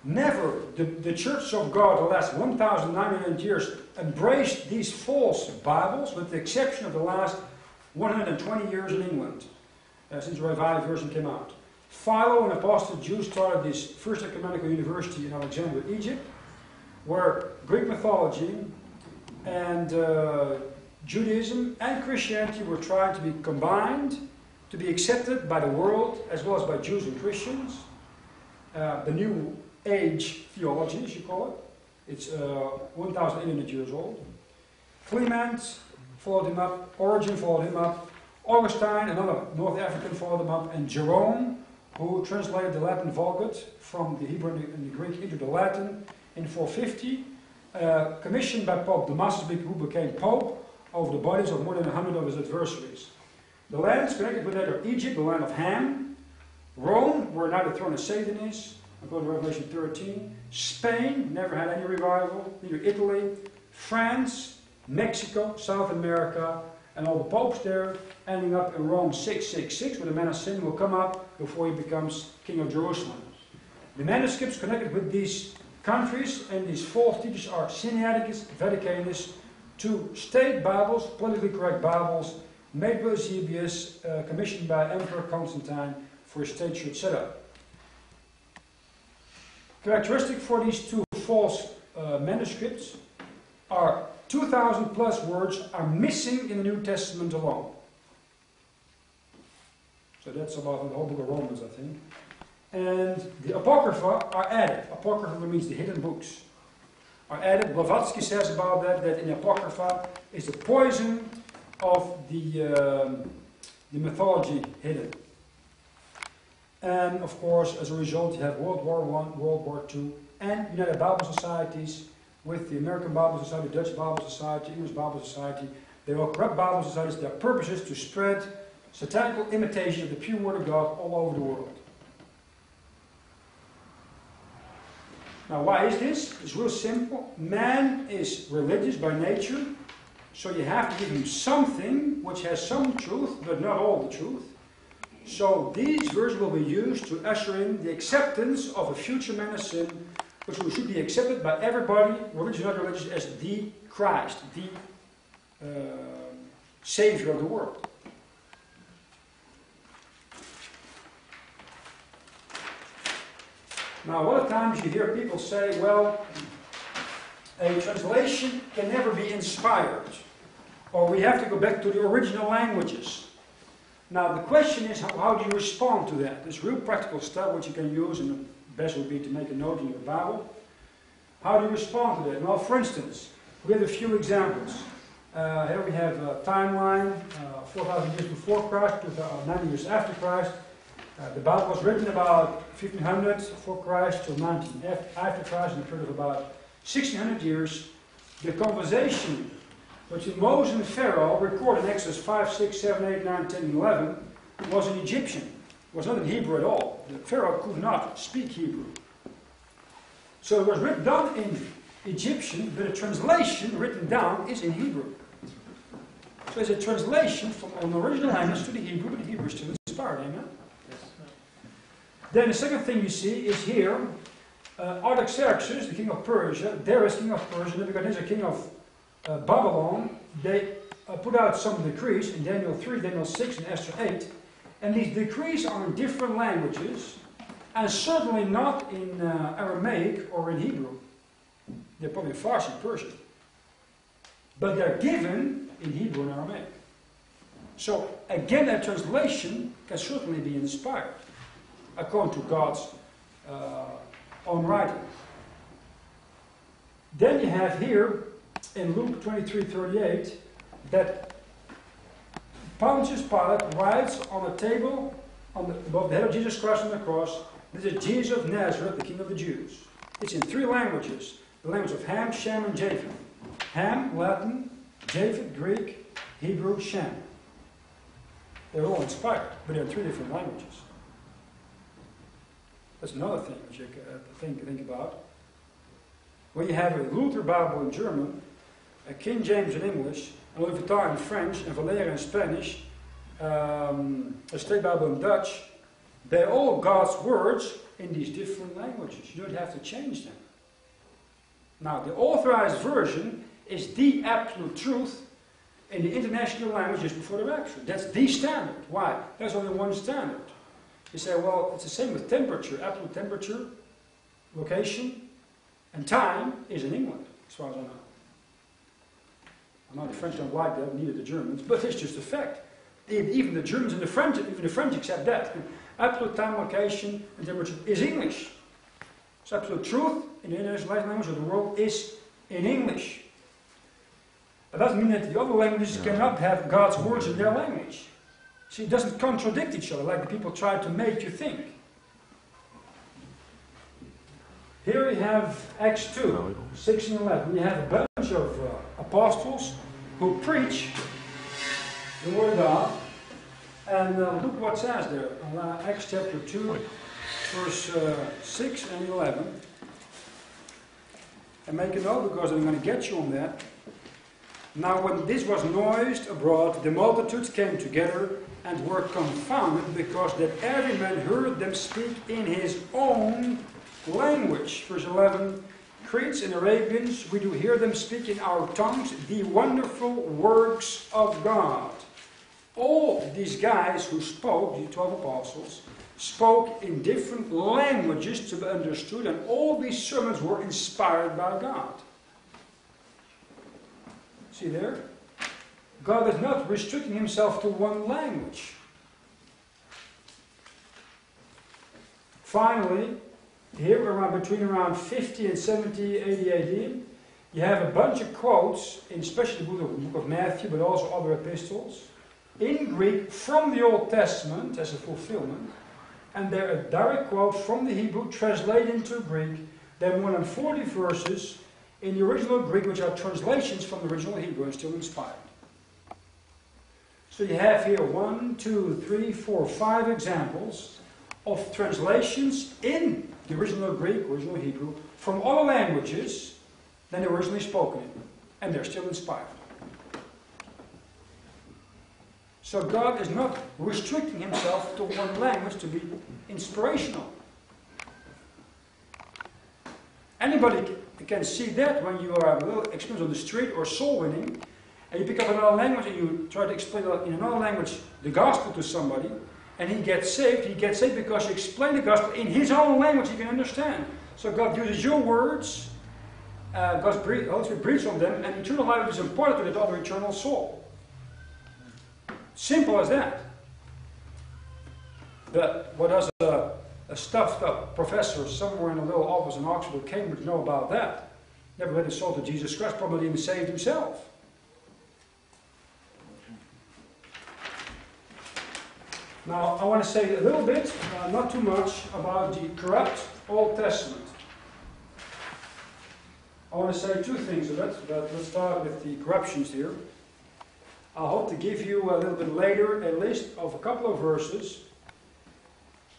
Never, the, the Church of God, the last 1,900 years, embraced these false Bibles, with the exception of the last 120 years in England, uh, since the Revised Version came out. Philo, an apostate Jew, started this first ecumenical university in Alexandria, Egypt, where Greek mythology and uh, Judaism and Christianity were trying to be combined, to be accepted by the world, as well as by Jews and Christians. Uh, the new age theology, as you call it. It's uh, 1,800 years old. Clement followed him up, Origen followed him up, Augustine, another North African, followed him up, and Jerome, who translated the Latin Vulgate from the Hebrew and the Greek into the Latin in 450, uh, commissioned by Pope Damasus, who became Pope over the bodies of more than 100 of his adversaries. The lands connected with that are Egypt, the land of Ham, Rome, where now the throne of Satan is, according to Revelation 13. Spain never had any revival, neither Italy, France, Mexico, South America, and all the popes there, ending up in Rome 666, where the man of sin will come up before he becomes king of Jerusalem. The manuscripts connected with these countries and these false teachers are Sinaiticus, Vaticanus, two state Bibles, politically correct Bibles, made by Eusebius, uh, commissioned by Emperor Constantine for a state church setup. Characteristic for these two false uh, manuscripts are 2,000 plus words are missing in the New Testament alone. So that's about the whole book of Romans, I think. And the Apocrypha are added. Apocrypha means the hidden books. Are added. Blavatsky says about that that in Apocrypha is the poison of the, um, the mythology hidden. And of course, as a result, you have World War One, World War Two, and United Bible Societies with the American Bible Society, Dutch Bible Society, English Bible Society. They are corrupt Bible societies. Their purpose is to spread satanical imitation of the pure Word of God all over the world. Now, why is this? It's real simple. Man is religious by nature, so you have to give him something which has some truth, but not all the truth. So these verses will be used to usher in the acceptance of a future man of sin, which should be accepted by everybody, religious or not religious, as the Christ, the uh, Savior of the world. Now, a lot of times you hear people say, well, a translation can never be inspired, or we have to go back to the original languages. Now, the question is, how, how do you respond to that? There's real practical stuff which you can use, and the best would be to make a note in your Bible. How do you respond to that? Well, for instance, we have a few examples. Uh, here we have a timeline, uh, 4,000 years before Christ, 2,090 years after Christ. Uh, the Bible was written about 1500 before Christ till 19 after Christ, in a period of about 1600 years. The conversation between Moses and Pharaoh, recorded in Exodus 5, 6, 7, 8, 9, 10, and 11, was in Egyptian. It was not in Hebrew at all. The Pharaoh could not speak Hebrew. So it was written down in Egyptian, but the translation written down is in Hebrew. So it's a translation from an original language to the Hebrew, but the Hebrew is still inspired, amen? Then the second thing you see is here, uh, Artaxerxes, the king of Persia, Darius, king of Persia, Nebuchadnezzar, king of uh, Babylon, they uh, put out some decrees in Daniel 3, Daniel 6, and Esther 8. And these decrees are in different languages, and certainly not in uh, Aramaic or in Hebrew. They're probably Farsi, Persian. But they're given in Hebrew and Aramaic. So, again, that translation can certainly be inspired according to God's uh, own writing. Then you have here in Luke 23 38 that Pontius Pilate writes on a table on the, above the head of Jesus Christ on the cross, This is Jesus of Nazareth, the King of the Jews. It's in three languages the language of Ham, Shem, and Japheth. Ham, Latin, Japheth, Greek, Hebrew, Shem. They're all inspired, but they're in three different languages. That's another thing which you uh, think, think about. You have a Luther Bible in German, a King James in English, a Olivetan in French, and Valera in Spanish, um, a State Bible in Dutch. They're all God's words in these different languages. You don't have to change them. Now, the authorized version is the absolute truth in the international languages before the rapture. That's the standard. Why? There's only one standard. You say, well, it's the same with temperature. Absolute temperature, location, and time is in England, as far as I know. I know the French don't like that, neither the Germans, but it's just a fact. Even even the Germans and the French, even the French accept that. Absolute time, location, and temperature is English. It's absolute truth in the international language of the world is in English. That doesn't mean that the other languages cannot have God's words in their language. See, it doesn't contradict each other like the people try to make you think. Here we have Acts 2, 6 and 11. We have a bunch of uh, apostles who preach the Word of God. And uh, look what it says there. Uh, Acts chapter 2, verse uh, 6 and 11. And make a note because I'm going to get you on that. Now, when this was noised abroad, the multitudes came together and were confounded because that every man heard them speak in his own language. Verse 11 Cretes and Arabians, we do hear them speak in our tongues the wonderful works of God. All these guys who spoke, the 12 apostles, spoke in different languages to be understood, and all these sermons were inspired by God. See there? God is not restricting himself to one language. Finally, here around between around 50 and 70 AD AD, you have a bunch of quotes, in especially the book of, Matthew, but also other epistles, in Greek from the Old Testament as a fulfillment, and they're a direct quote from the Hebrew translated into Greek. There are more than 40 verses in the original Greek, which are translations from the original Hebrew and still inspired. So you have here one, two, three, four, five examples of translations in the original Greek, original Hebrew, from other languages than originally spoken in. And they're still inspired. So God is not restricting himself to one language to be inspirational. Anybody can see that when you are a little experience on the street or soul winning, and you pick up another language and you try to explain in another language the gospel to somebody, and he gets saved. He gets saved because you explain the gospel in his own language he can understand. So God uses your words uh, God's breathe, Holy Spirit breathes on them, and eternal life is imparted to that other eternal soul. Simple as that. But what does a, a stuffed up professor somewhere in a little office in Oxford or Cambridge know about that? Never led his soul to Jesus Christ, probably even saved himself. Now, I want to say a little bit, uh, not too much, about the corrupt Old Testament. I want to say two things of it, but let's start with the corruptions here. I hope to give you a little bit later a list of a couple of verses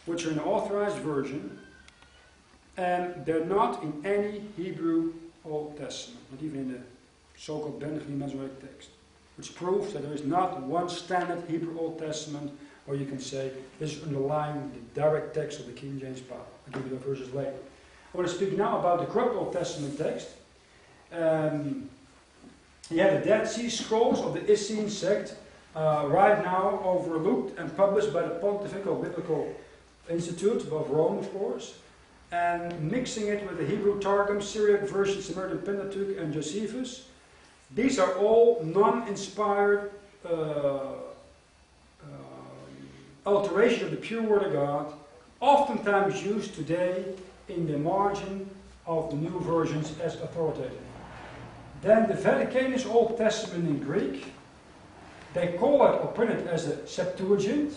which are in the authorized version, and they're not in any Hebrew Old Testament, not even in the so-called Ben Chayyim Masoretic text, which proves that there is not one standard Hebrew Old Testament or you can say this is underlying the direct text of the King James Bible. I'll give you the verses later. I want to speak now about the corrupt Old Testament text. Um, you have the Dead Sea Scrolls of the Essene sect, uh, right now overlooked and published by the Pontifical Biblical Institute of Rome, of course, and mixing it with the Hebrew Targum, Syriac version, Samaritan Pentateuch, and Josephus. These are all non-inspired uh, alteration of the pure Word of God, oftentimes used today in the margin of the new versions as authoritative. Then the Vaticanus Old Testament in Greek, they call it or print it as a Septuagint,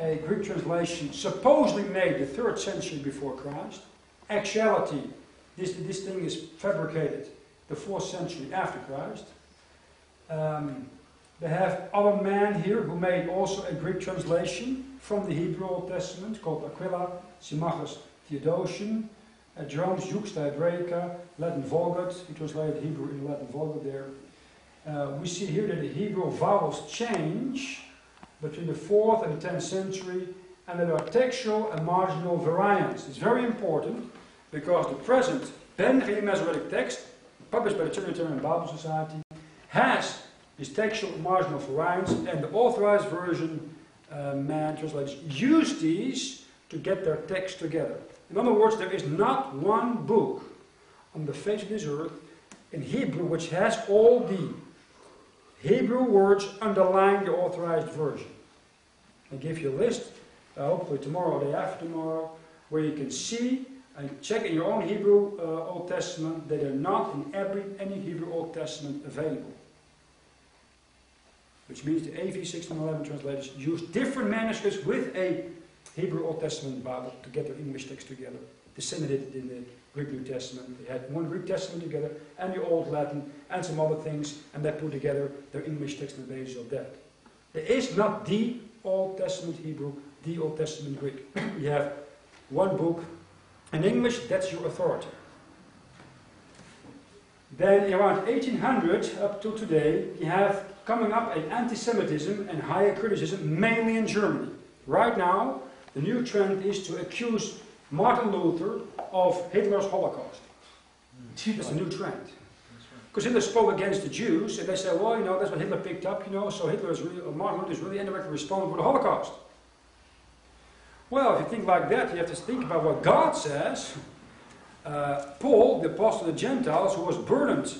a Greek translation supposedly made the third century before Christ. Actuality, this, this thing is fabricated the fourth century after Christ. Um, they have other men here who made also a Greek translation from the Hebrew Old Testament called Aquila, Symmachus Theodotion, uh, Jerome's Juxta Hebraica, Latin Vulgate, he translated Hebrew in Latin Vulgate there. Uh, we see here that the Hebrew vowels change between the 4th and the 10th century, and there are textual and marginal variants. It's very important because the present Ben Chayyim Masoretic text, published by the Trinitarian Bible Society, has is textual marginal variants, and the authorized version uh, man translators use these to get their text together. In other words, there is not one book on the face of this earth in Hebrew which has all the Hebrew words underlying the authorized version. I give you a list, uh, hopefully tomorrow or the day after tomorrow, where you can see and check in your own Hebrew uh, Old Testament that are not in every any Hebrew Old Testament available which means the AV 1611 translators use different manuscripts with a Hebrew Old Testament Bible to get their English text together. Did in the Greek New Testament. They had one Greek Testament together and the Old Latin and some other things, and they put together their English text on the basis of that. There is not the Old Testament Hebrew, the Old Testament Greek. you have one book in English, that's your authority. Then around 1800 up to today, you have coming up an anti-Semitism and higher criticism, mainly in Germany. Right now, the new trend is to accuse Martin Luther of Hitler's Holocaust. That's a new trend. Because Hitler spoke against the Jews, and they say, well, you know, that's what Hitler picked up, you know, so Hitler is really, Martin Luther is really indirectly responsible for the Holocaust. Well, if you think like that, you have to think about what God says. Uh, Paul, the apostle of the Gentiles, who was burdened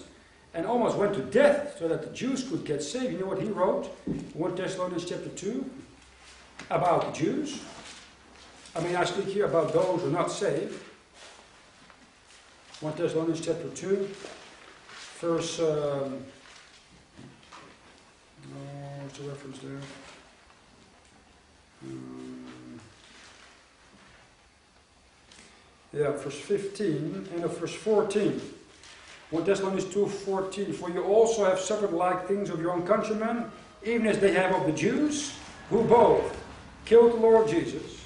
and almost went to death so that the Jews could get saved. You know what he wrote? 1 Thessalonians chapter 2 about the Jews. I mean, I speak here about those who are not saved. 1 Thessalonians chapter 2, verse. Um, oh, what's the reference there? Um, yeah, verse 15 and of verse 14. 1 Thessalonians 2.14 For you also have suffered like things of your own countrymen, even as they have of the Jews, who both killed the Lord Jesus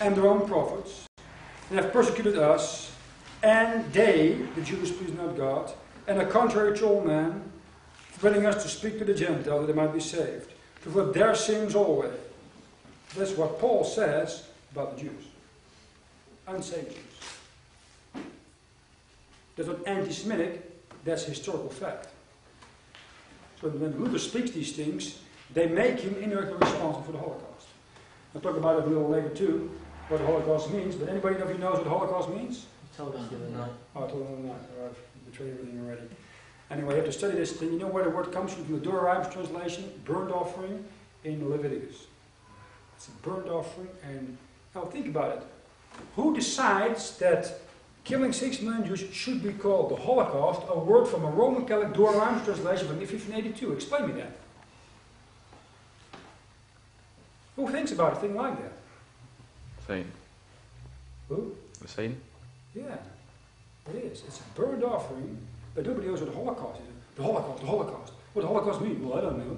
and their own prophets, and have persecuted us, and they, the Jews, please not God, and are contrary to all men, forbidding us to speak to the Gentiles that they might be saved, to put their sins away. That's what Paul says about the Jews. Unsaved Jews. That's not anti-Semitic, that's historical fact. So when Luther speaks these things, they make him indirectly responsible for the Holocaust. I'll talk about it a little later too, what the Holocaust means, but anybody of you knows what the Holocaust means? I told us the other night. Oh, I told them not. I've betrayed everything already. Anyway, you have to study this thing. You know where the word comes from? From the Douay translation, burnt offering in Leviticus. It's a burnt offering, and now think about it. Who decides that killing six million Jews should be called the Holocaust? A word from a Roman Catholic Douay translation from 1582. Explain me that. Who thinks about a thing like that? Saint. Who? The saint? Yeah, it is. It's a burnt offering, but nobody knows what the Holocaust is. The Holocaust, the Holocaust. What the Holocaust means? Well, I don't know.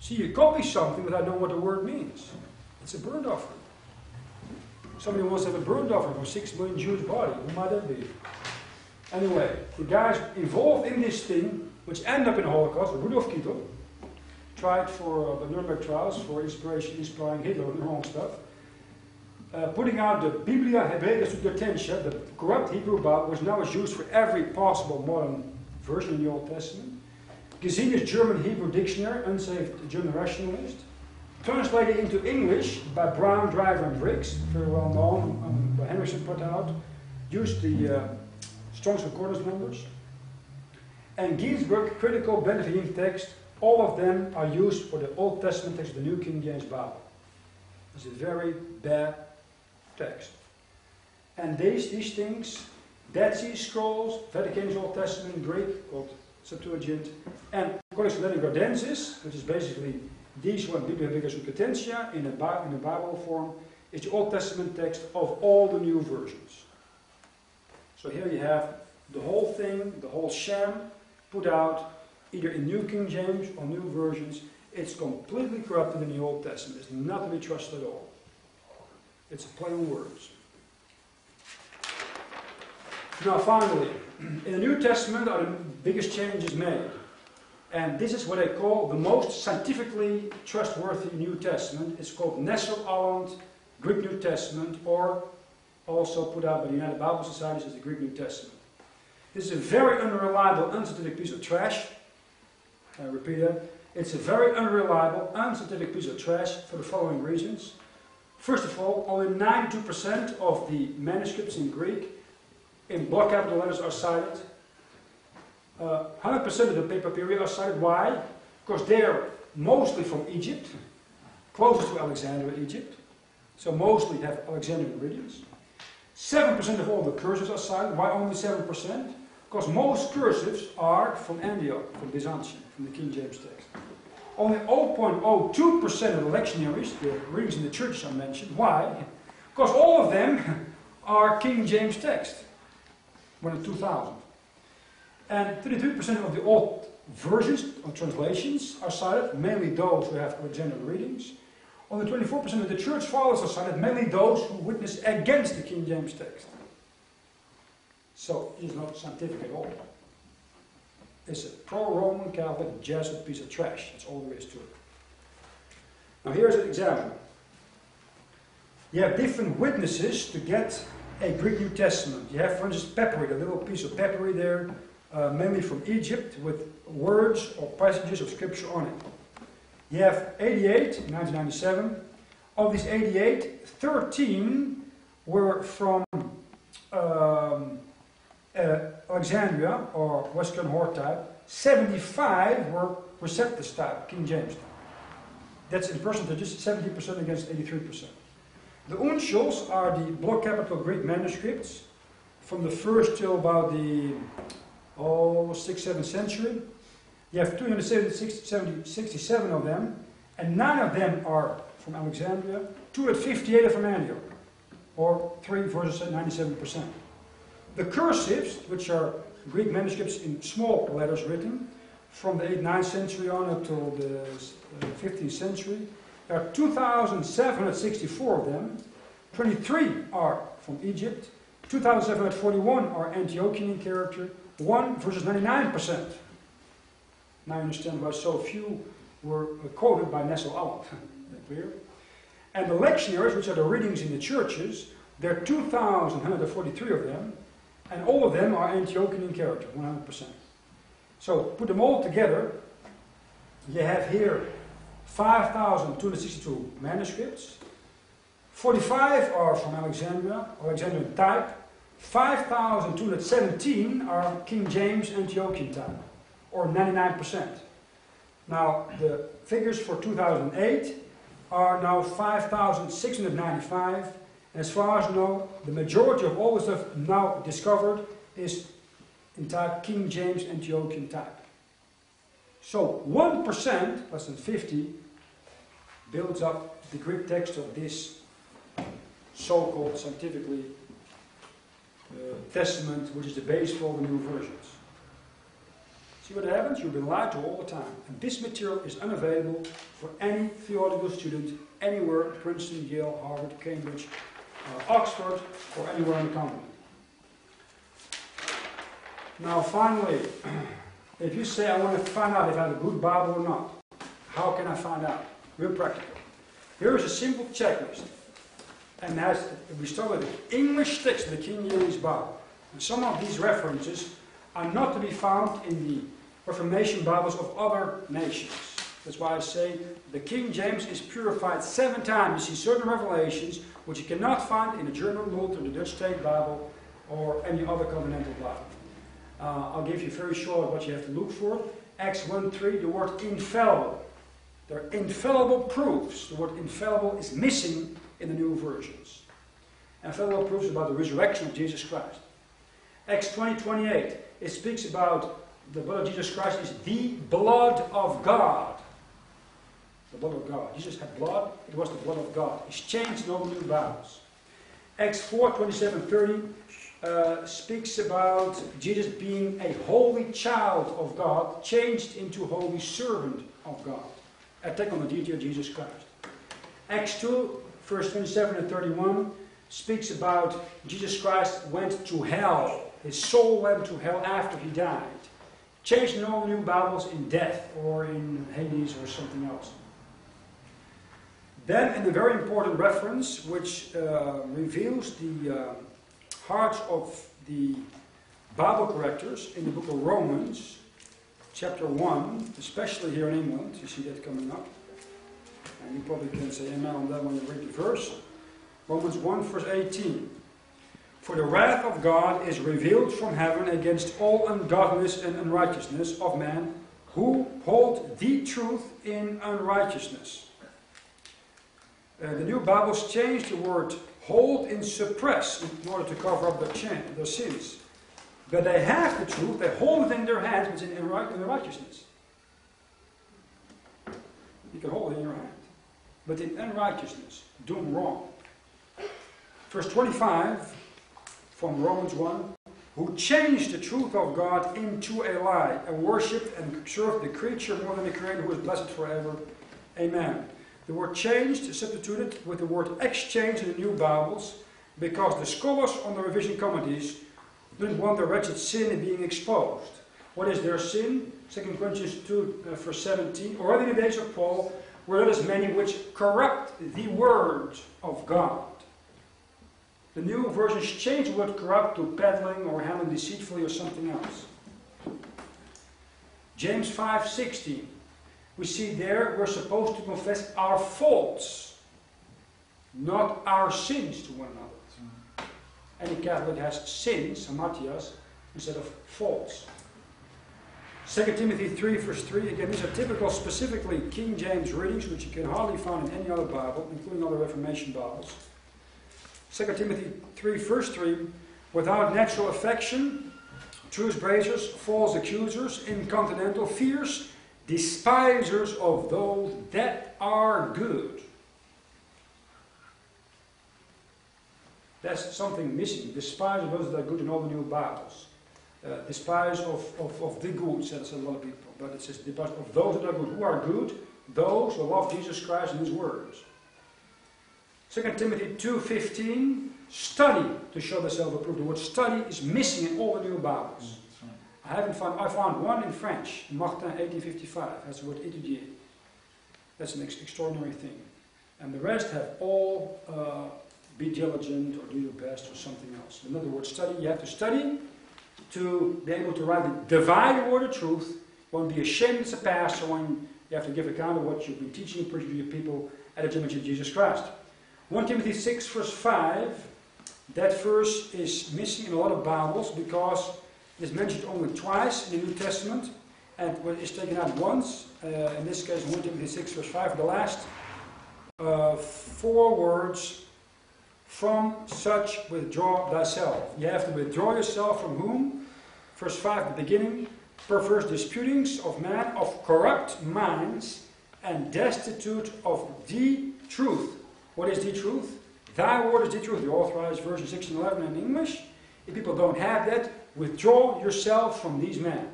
See, you copy something without knowing what the word means. It's a burnt offering. Somebody wants to have a burnt offering for six million Jewish body. Who might that be? Anyway, the guys involved in this thing, which end up in the Holocaust, Rudolf Kittel, tried for uh, the Nuremberg trials for inspiration, inspiring Hitler and wrong stuff. Uh, putting out the Biblia Hebraica Stuttgartensia, the corrupt Hebrew Bible, which now is used for every possible modern version in the Old Testament. Gesenius German Hebrew Dictionary, unsaved German rationalist. Translated into English by Brown, Driver, and Briggs, very well known, um, by Hendrickson put out. Used the uh, Strong's Concordance numbers. And Ginsburg Critical Benefiting Text, all of them are used for the Old Testament text of the New King James Bible. It's a very bad text. And these, these things, Dead Sea Scrolls, Vatican's Old Testament in Greek, called Septuagint, and Codex Leningradensis, which is basically these Biblia Hebraica Stuttgartensia, in a, in a Bible form, is the Old Testament text of all the new versions. So here you have the whole thing, the whole sham, put out either in New King James or new versions. It's completely corrupted in the Old Testament. It's not to be trusted at all. It's on words. Now, finally, in the New Testament are the biggest changes made. And this is what I call the most scientifically trustworthy New Testament. It's called Nestle Aland Greek New Testament, or also put out by the United Bible Societies as the Greek New Testament. This is a very unreliable, unscientific piece of trash. I repeat that. It's a very unreliable, unscientific piece of trash for the following reasons. First of all, only 92% of the manuscripts in Greek in block capital letters are cited. Uh, 100% of the papyri are cited. Why? Because they're mostly from Egypt, closest to Alexandria, Egypt. So mostly have Alexandrian readings. 7% of all the cursives are cited. Why only 7%? Because most cursives are from Antioch, from Byzantium, from the King James text. Only 0.02% of the lectionaries, the readings in the churches are mentioned. Why? Because all of them are King James text. One in 2000. And 33% of the old versions or translations are cited, mainly those who have Alexandrian readings. Only 24% of the church fathers are cited, mainly those who witness against the King James text. So it is not scientific at all. It's a pro-Roman Catholic Jesuit piece of trash. That's all there is to it. Now here's an example. You have different witnesses to get a Greek New Testament. You have, for instance, papyri, little piece of papyri there, uh, mainly from Egypt, with words or passages of scripture on it. You have 88, in 1997. Of these 88, 13 were from um, uh, Alexandria or Western Horde type. 75 were Receptus type, King James type. That's in percentages 70% against 83%. The uncials are the block capital Greek manuscripts from the first till about the oh, 6th, 7th century. You have 267 of them, and nine of them are from Alexandria, 258 are from Antioch, or 3 versus 97%. The cursives, which are Greek manuscripts in small letters written, from the 8th, 9th century on until the uh, 15th century, there are 2,764 of them. 23 are from Egypt. 2,741 are Antiochian in character. 1 versus 99%. Now you understand why so few were quoted by Nestle Aland. clear? And the lectionaries, which are the readings in the churches, there are 2,143 of them, and all of them are Antiochian in character, 100%. So put them all together, you have here 5,262 manuscripts, 45 are from Alexandria, Alexandrian type. 5,217 are King James Antiochian type, or 99%. Now, the figures for 2008 are now 5,695, and as far as I know, the majority of all the stuff now discovered is in type King James Antiochian type. So 1%, less than 50, builds up the Greek text of this so-called scientifically testament, which is the base for the new versions. See what happens? You've been lied to all the time. And this material is unavailable for any theological student anywhere, Princeton, Yale, Harvard, Cambridge, uh, Oxford, or anywhere in the continent. Now finally, if you say, I want to find out if I have a good Bible or not, how can I find out? Real practical. Here is a simple checklist. And that's, we start with the English text of the King James Bible. And some of these references are not to be found in the Reformation Bibles of other nations. That's why I say the King James is purified seven times. You see certain revelations which you cannot find in the German Luther, the Dutch State Bible, or any other continental Bible. Uh, I'll give you very short what you have to look for. Acts 1.3, the word infallible. There are infallible proofs. The word infallible is missing in the new versions. Infallible proofs about the resurrection of Jesus Christ. Acts 20.28, it speaks about the blood of Jesus Christ is the blood of God. The blood of God. Jesus had blood, it was the blood of God. It's changed no new vows. Acts 4, 27, 30 uh, speaks about Jesus being a holy child of God, changed into holy servant of God. Attack on the deity of Jesus Christ. Acts 2, verse 27 and 31 speaks about Jesus Christ went to hell. His soul went to hell after he died. Changed in all new Bibles in death or in Hades or something else. Then, in a very important reference, which uh, reveals the uh, hearts of the Bible correctors in the book of Romans, chapter 1, especially here in England, you see that coming up. And you probably can say amen on that when you read the verse. Romans 1, verse 18. For the wrath of God is revealed from heaven against all ungodliness and unrighteousness of men who hold the truth in unrighteousness. Uh, the new Bibles change the word hold in suppress in order to cover up their, chin, their sins. But they have the truth, they hold it in their hands, it's in, in, right, in righteousness. You can hold it in your hand. But in unrighteousness, doing wrong. Verse 25 from Romans 1 who changed the truth of God into a lie and worshipped and served the creature more than the creator who is blessed forever. Amen. The word changed is substituted with the word exchange in the new Bibles because the scholars on the revision committees didn't want the wretched sin being exposed. What is their sin? 2 Corinthians 2, uh, verse 17. Already in the days of Paul were there as many which corrupt the word of God. The new versions change the word corrupt to peddling or handling deceitfully or something else. James 5:16. We see there we're supposed to confess our faults, not our sins to one another. Any Catholic has sins, hamartias, instead of faults. 2 Timothy 3, verse 3, again, these are typical, specifically King James readings, which you can hardly find in any other Bible, including other Reformation Bibles. 2 Timothy 3, verse 3, without natural affection, truce breakers, false accusers, incontinental, fierce, despisers of those that are good. That's something missing. Despise of those that are good in all the new Bibles. Uh, despise of, of, of the good, says a lot of people. But it says despise of those that are good. Who are good? Those who love Jesus Christ and His words. 2 Timothy 2.15, study to show thyself approved. The word study is missing in all the new Bibles. I haven't found, I found one in French, Martin 1855, has the word étudier. That's an ex extraordinary thing. And the rest have all uh, be diligent or do your best or something else. In other words, study, you have to study to be able to divide the word of truth. You won't be ashamed as a pastor when you have to give account of what you've been teaching and preaching to your people at the image of Jesus Christ. 1 Timothy 6, verse 5, that verse is missing in a lot of Bibles because it is mentioned only twice in the New Testament and it is taken out once. Uh, in this case, 1 Timothy 6, verse 5, the last uh, four words from such withdraw thyself. You have to withdraw yourself from whom? Verse 5, the beginning, perverse disputings of men of corrupt minds and destitute of the truth. What is the truth? Thy word is the truth. The authorized version 1611 in English. If people don't have that, withdraw yourself from these men.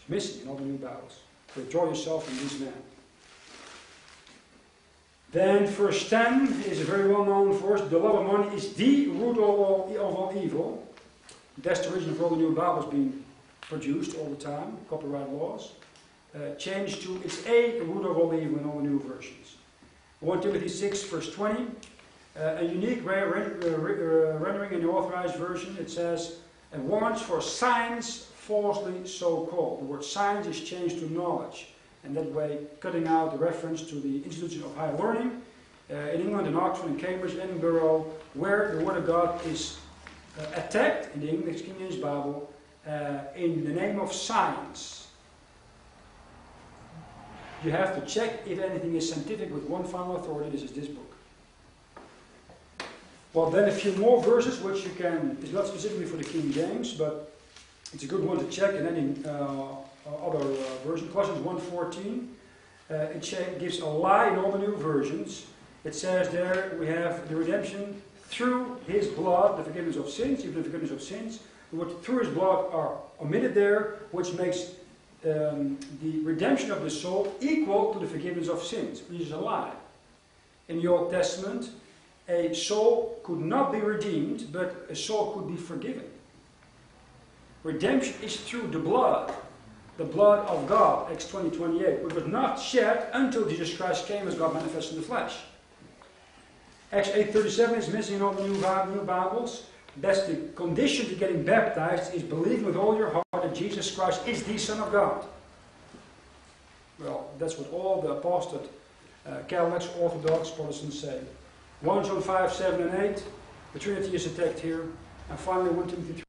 It's missing in all the new Bibles. Withdraw yourself from these men. Then verse 10 is a very well-known verse. The love of money is the root of all, of all evil. That's the reason for all the new Bibles being produced all the time, copyright laws. Uh, changed to it's a root of all evil in all the new versions. 1 Timothy 6, verse 20. Uh, a unique uh, rendering in the authorized version. It says, and warrants for signs falsely so called. The word signs is changed to knowledge and that way cutting out the reference to the institution of higher learning uh, in England, in Oxford, in Cambridge, Edinburgh, where the Word of God is attacked in the English King James Bible uh, in the name of science. You have to check if anything is scientific with one final authority. This is this book. Well, then a few more verses, which you can, it's not specifically for the King James, but it's a good one to check in any uh, other uh, version. Colossians 1.14, uh, it gives a lie in all the new versions. It says there we have the redemption through his blood, the forgiveness of sins, even the forgiveness of sins. Word through his blood are omitted there, which makes um, the redemption of the soul equal to the forgiveness of sins, which is a lie. In the Old Testament, a soul could not be redeemed, but a soul could be forgiven. Redemption is through the blood, the blood of God, Acts 20 28, which was not shed until Jesus Christ came as God manifested in the flesh. Acts 8.37 is missing in all the new, new Bibles. That's the condition to getting baptized is believing with all your heart that Jesus Christ is the Son of God. Well, that's what all the apostate uh, Catholics, Orthodox, Protestants say. 1 John 5, 7 and 8, the Trinity is attacked here. And finally 1 Timothy 3.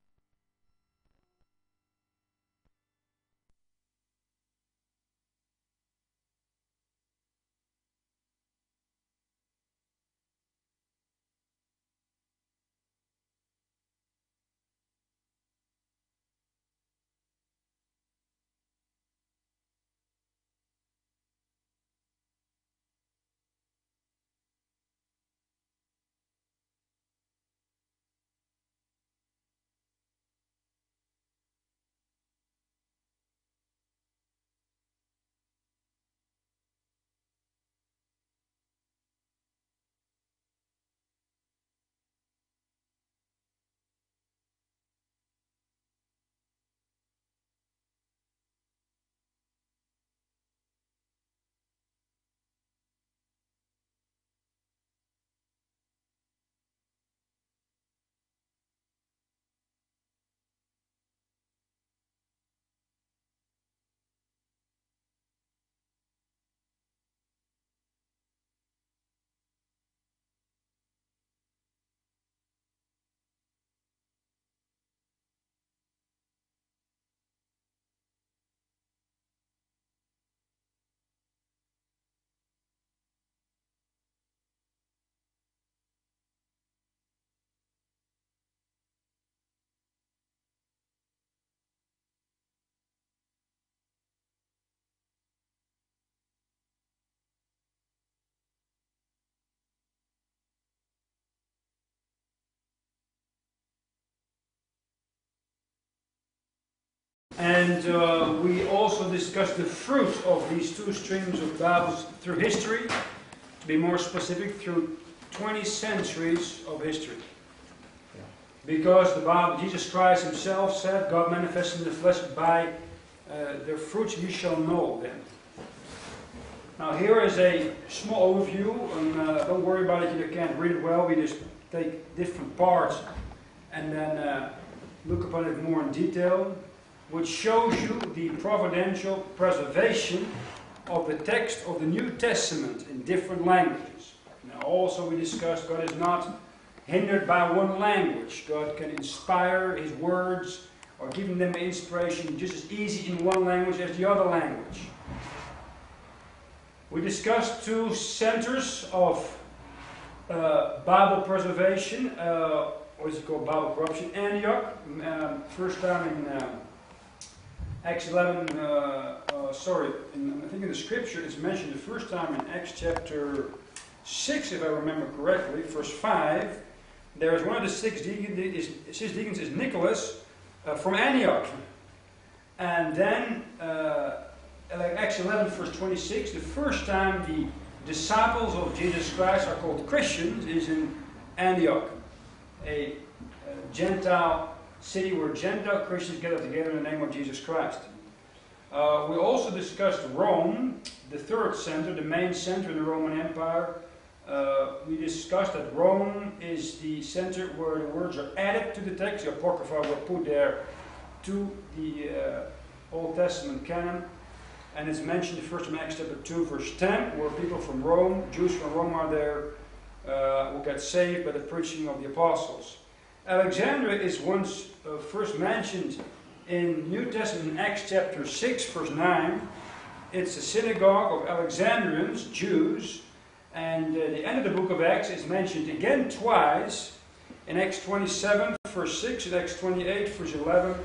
And uh, we also discussed the fruit of these two streams of Bibles through history, to be more specific, through 20 centuries of history. Because the Bible, Jesus Christ himself said, God manifested in the flesh, by uh, their fruits you shall know them. Now here is a small overview, and uh, don't worry about it if you can't read it well, we just take different parts and then uh, look upon it more in detail which shows you the providential preservation of the text of the New Testament in different languages. Now, also we discussed God is not hindered by one language. God can inspire His words or giving them inspiration just as easy in one language as the other language. We discussed two centers of uh, Bible preservation. Uh, what is it called? Bible corruption. Antioch, um, first time in um, Acts 11. Uh, uh, sorry, in, I think in the scripture it's mentioned the first time in Acts chapter 6, if I remember correctly, verse 5. There is one of the six deacons, six deacons is Nicholas uh, from Antioch. And then, uh, like Acts 11, verse 26, the first time the disciples of Jesus Christ are called Christians is in Antioch, a, a Gentile city where Gentile Christians gather together in the name of Jesus Christ. Uh, we also discussed Rome, the third center, the main center in the Roman Empire. Uh, we discussed that Rome is the center where the words are added to the text. The Apocrypha were put there to the uh, Old Testament canon. And it's mentioned in first in Acts chapter 2, verse 10, where people from Rome, Jews from Rome are there, uh, will get saved by the preaching of the apostles. Alexandria is once uh, first mentioned in New Testament Acts chapter 6, verse 9. It's a synagogue of Alexandrians, Jews, and uh, the end of the book of Acts is mentioned again twice in Acts 27, verse 6, and Acts 28, verse 11,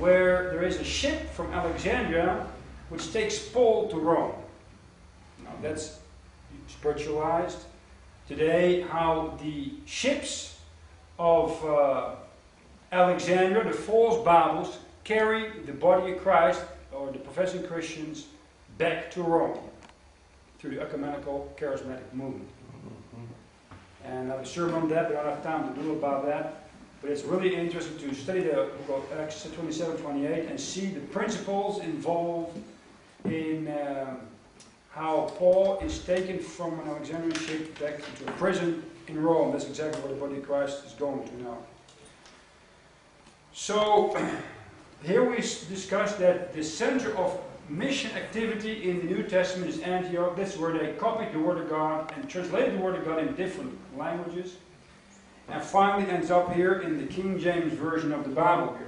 where there is a ship from Alexandria which takes Paul to Rome. Now that's spiritualized. Today, how the ships of uh, Alexandria, the false Bibles, carry the body of Christ or the professing Christians back to Rome through the ecumenical charismatic movement. And I have a sermon on that, but I don't have time to do about that. But it's really interesting to study the book of Acts 27 28 and see the principles involved in um, how Paul is taken from an Alexandrian ship back into a prison in Rome. That's exactly where the body of Christ is going to now. So, here we discuss that the center of mission activity in the New Testament is Antioch. That's where they copied the Word of God and translated the Word of God in different languages. And finally ends up here in the King James Version of the Bible here.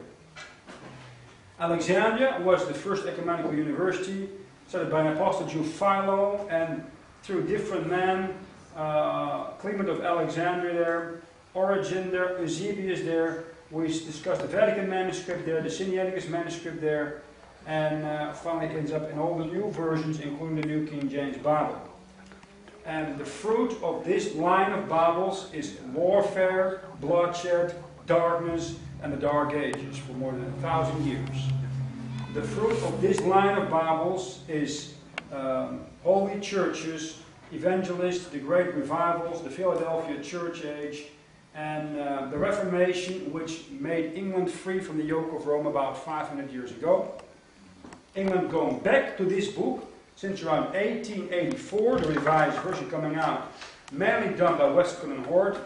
Alexandria was the first ecumenical university started by an apostle Jew Philo and through different men, uh, Clement of Alexandria there, Origen there, Eusebius there. We discussed the Vatican manuscript there, the Sinaiticus manuscript there, and uh, finally ends up in all the new versions, including the New King James Bible. And the fruit of this line of Bibles is warfare, bloodshed, darkness, and the Dark Ages for more than a thousand years. The fruit of this line of Bibles is um, holy churches, evangelists, the great revivals, the Philadelphia church age, and uh, the Reformation, which made England free from the yoke of Rome about 500 years ago. England going back to this book since around 1884, the revised version coming out, mainly done by Westcott and Hort,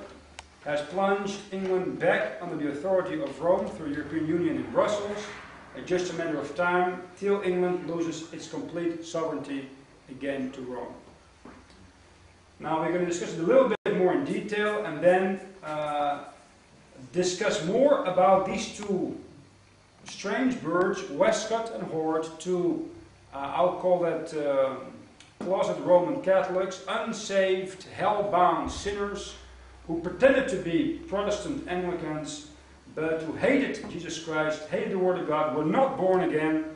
has plunged England back under the authority of Rome through the European Union in Brussels. It's just a matter of time till England loses its complete sovereignty again to Rome. Now we're going to discuss it a little bit more in detail and then uh, discuss more about these two strange birds, Westcott and Hort, two, uh, I'll call that uh, closet Roman Catholics, unsaved, hell-bound sinners who pretended to be Protestant Anglicans, but who hated Jesus Christ, hated the Word of God, were not born again,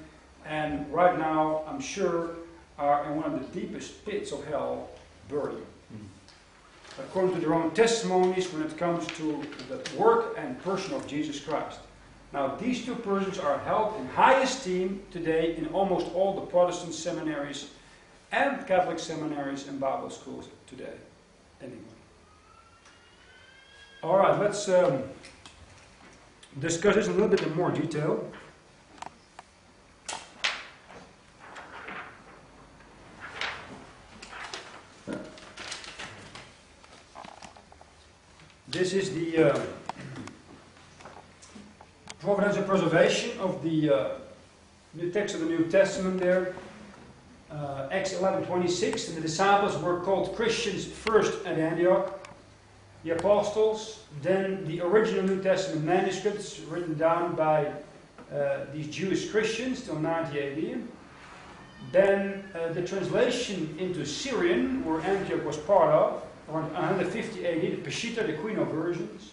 and right now, I'm sure, are in one of the deepest pits of hell, burning. According to their own testimonies, when it comes to the work and person of Jesus Christ. Now, these two persons are held in high esteem today in almost all the Protestant seminaries and Catholic seminaries and Bible schools today England. All right, let's um, discuss this a little bit in more detail. This is the uh, providential preservation of the uh, new text of the New Testament there. Uh, Acts 11:26, and the disciples were called Christians first at Antioch. The apostles, then the original New Testament manuscripts written down by uh, these Jewish Christians till 90 AD. Then uh, the translation into Syrian, where Antioch was part of, around 150 AD, the Peshitta, the Queen of Versions.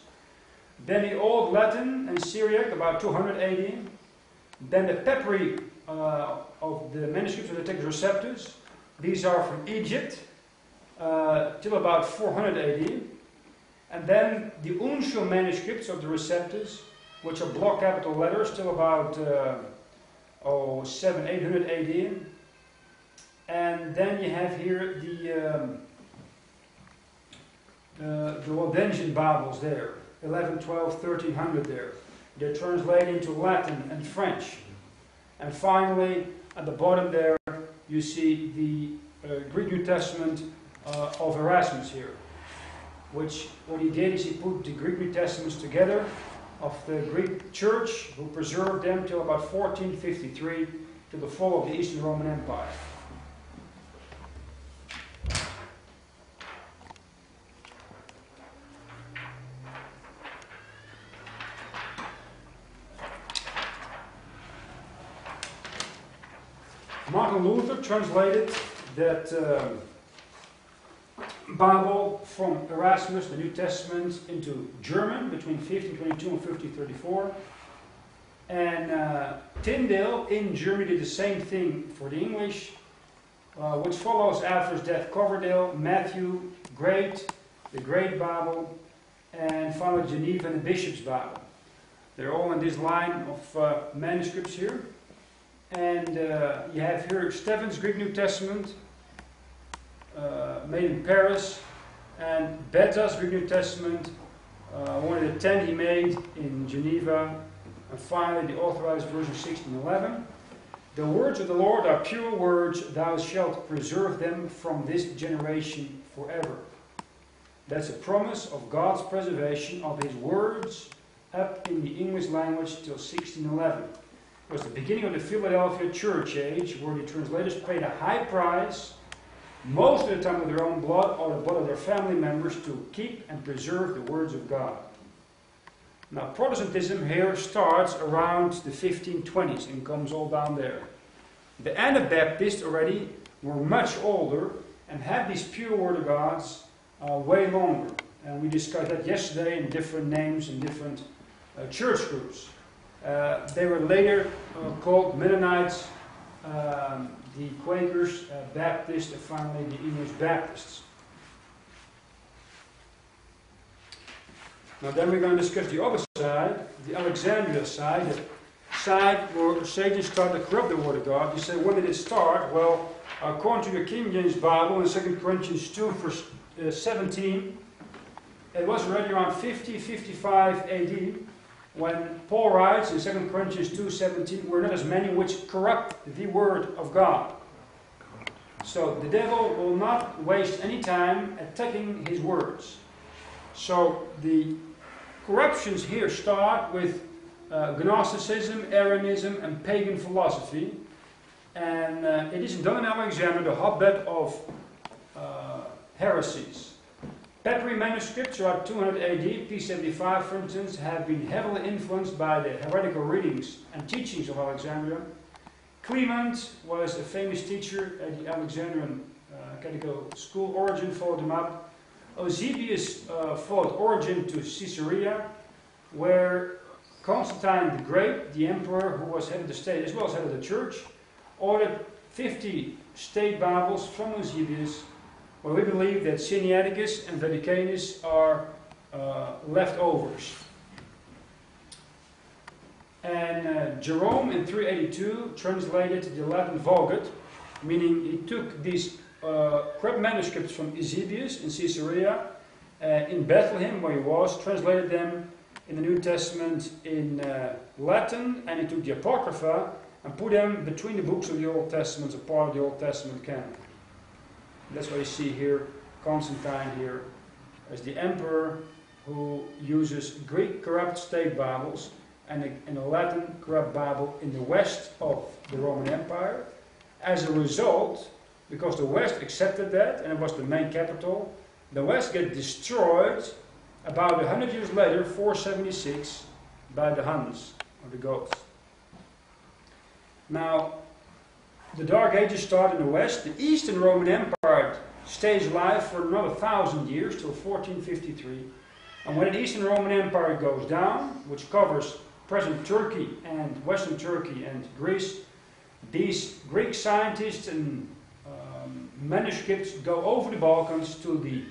Then the Old Latin and Syriac, about 200 AD. Then the papyri uh, of the manuscripts of the Textus Receptus. These are from Egypt uh, till about 400 AD. And then the Uncial manuscripts of the Receptus, which are block capital letters, till about uh, oh, 7, 800 AD. And then you have here the, um, uh, the Waldensian Bibles there, 11, 12, 1300 there. They're translated into Latin and French. And finally, at the bottom there, you see the uh, Greek New Testament uh, of Erasmus here, which what he did is he put the Greek New Testaments together of the Greek Church, who preserved them till about 1453, to the fall of the Eastern Roman Empire. Martin Luther translated that um, Bible from Erasmus, the New Testament, into German between 1522 and 1534. And uh, Tyndale in Germany did the same thing for the English, uh, which follows after his death Coverdale, Matthew, Great, the Great Bible, and finally Geneva and the Bishop's Bible. They're all in this line of uh, manuscripts here. And uh, you have here Stephen's Greek New Testament, uh, made in Paris, and Beza's Greek New Testament, uh, one of the ten he made in Geneva, and finally the authorized version 1611. The words of the Lord are pure words, thou shalt preserve them from this generation forever. That's a promise of God's preservation of his words up in the English language till 1611 was the beginning of the Philadelphia church age, where the translators paid a high price, most of the time with their own blood or the blood of their family members, to keep and preserve the words of God. Now, Protestantism here starts around the 1520s and comes all down there. The Anabaptists already were much older and had these pure word of God's uh, way longer. And we discussed that yesterday in different names and different uh, church groups. Uh, they were later uh, called Mennonites, um, the Quakers, uh, Baptists, and finally the English Baptists. Now then we're going to discuss the other side, the Alexandria side, the side where Satan started to corrupt the Word of God. You say, when did it start? Well, according to the King James Bible in 2 Corinthians 2 verse uh, 17, it was already around 50, 55 AD when Paul writes in 2 Corinthians 2.17, we're not as many which corrupt the word of God. So the devil will not waste any time attacking his words. So the corruptions here start with uh, Gnosticism, Arianism, and pagan philosophy. And uh, it is done in Alexandria, the hotbed of uh, heresies. Papyri manuscripts around 200 AD, P75 for instance, have been heavily influenced by the heretical readings and teachings of Alexandria. Clement was a famous teacher at the Alexandrian uh, School. Origen followed him up. Eusebius uh, followed Origen to Caesarea, where Constantine the Great, the emperor who was head of the state as well as head of the church, ordered 50 state Bibles from Eusebius well, we believe that Sinaiticus and Vaticanus are uh, leftovers. And uh, Jerome in 382 translated the Latin Vulgate, meaning he took these uh, manuscripts from Eusebius in Caesarea, uh, in Bethlehem, where he was, translated them in the New Testament in uh, Latin, and he took the Apocrypha and put them between the books of the Old Testament, a part of the Old Testament canon. That's why you see here Constantine here as the emperor who uses Greek corrupt state Bibles and a, and a Latin corrupt Bible in the west of the Roman Empire. as a result, because the West accepted that and it was the main capital, the West get destroyed about 100 years later, 476, by the Huns, or the Goths. Now, the Dark Ages start in the West. The Eastern Roman Empire stays alive for another thousand years, till 1453. And when the Eastern Roman Empire goes down, which covers present Turkey and Western Turkey and Greece, these Greek scientists and um, manuscripts go over the Balkans to the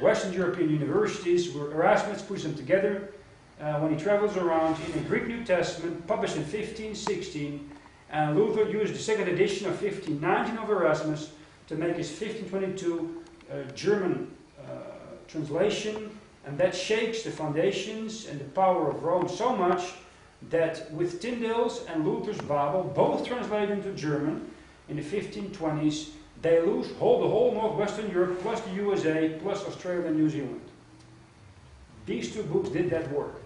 Western European universities where Erasmus puts them together uh, when he travels around in a Greek New Testament published in 1516 and Luther used the second edition of 1519 of Erasmus to make his 1522 uh, German uh, translation and that shakes the foundations and the power of Rome so much that with Tyndale's and Luther's Bible, both translated into German in the 1520s, they lose whole, the whole northwestern Europe, plus the USA, plus Australia and New Zealand. These two books did that work.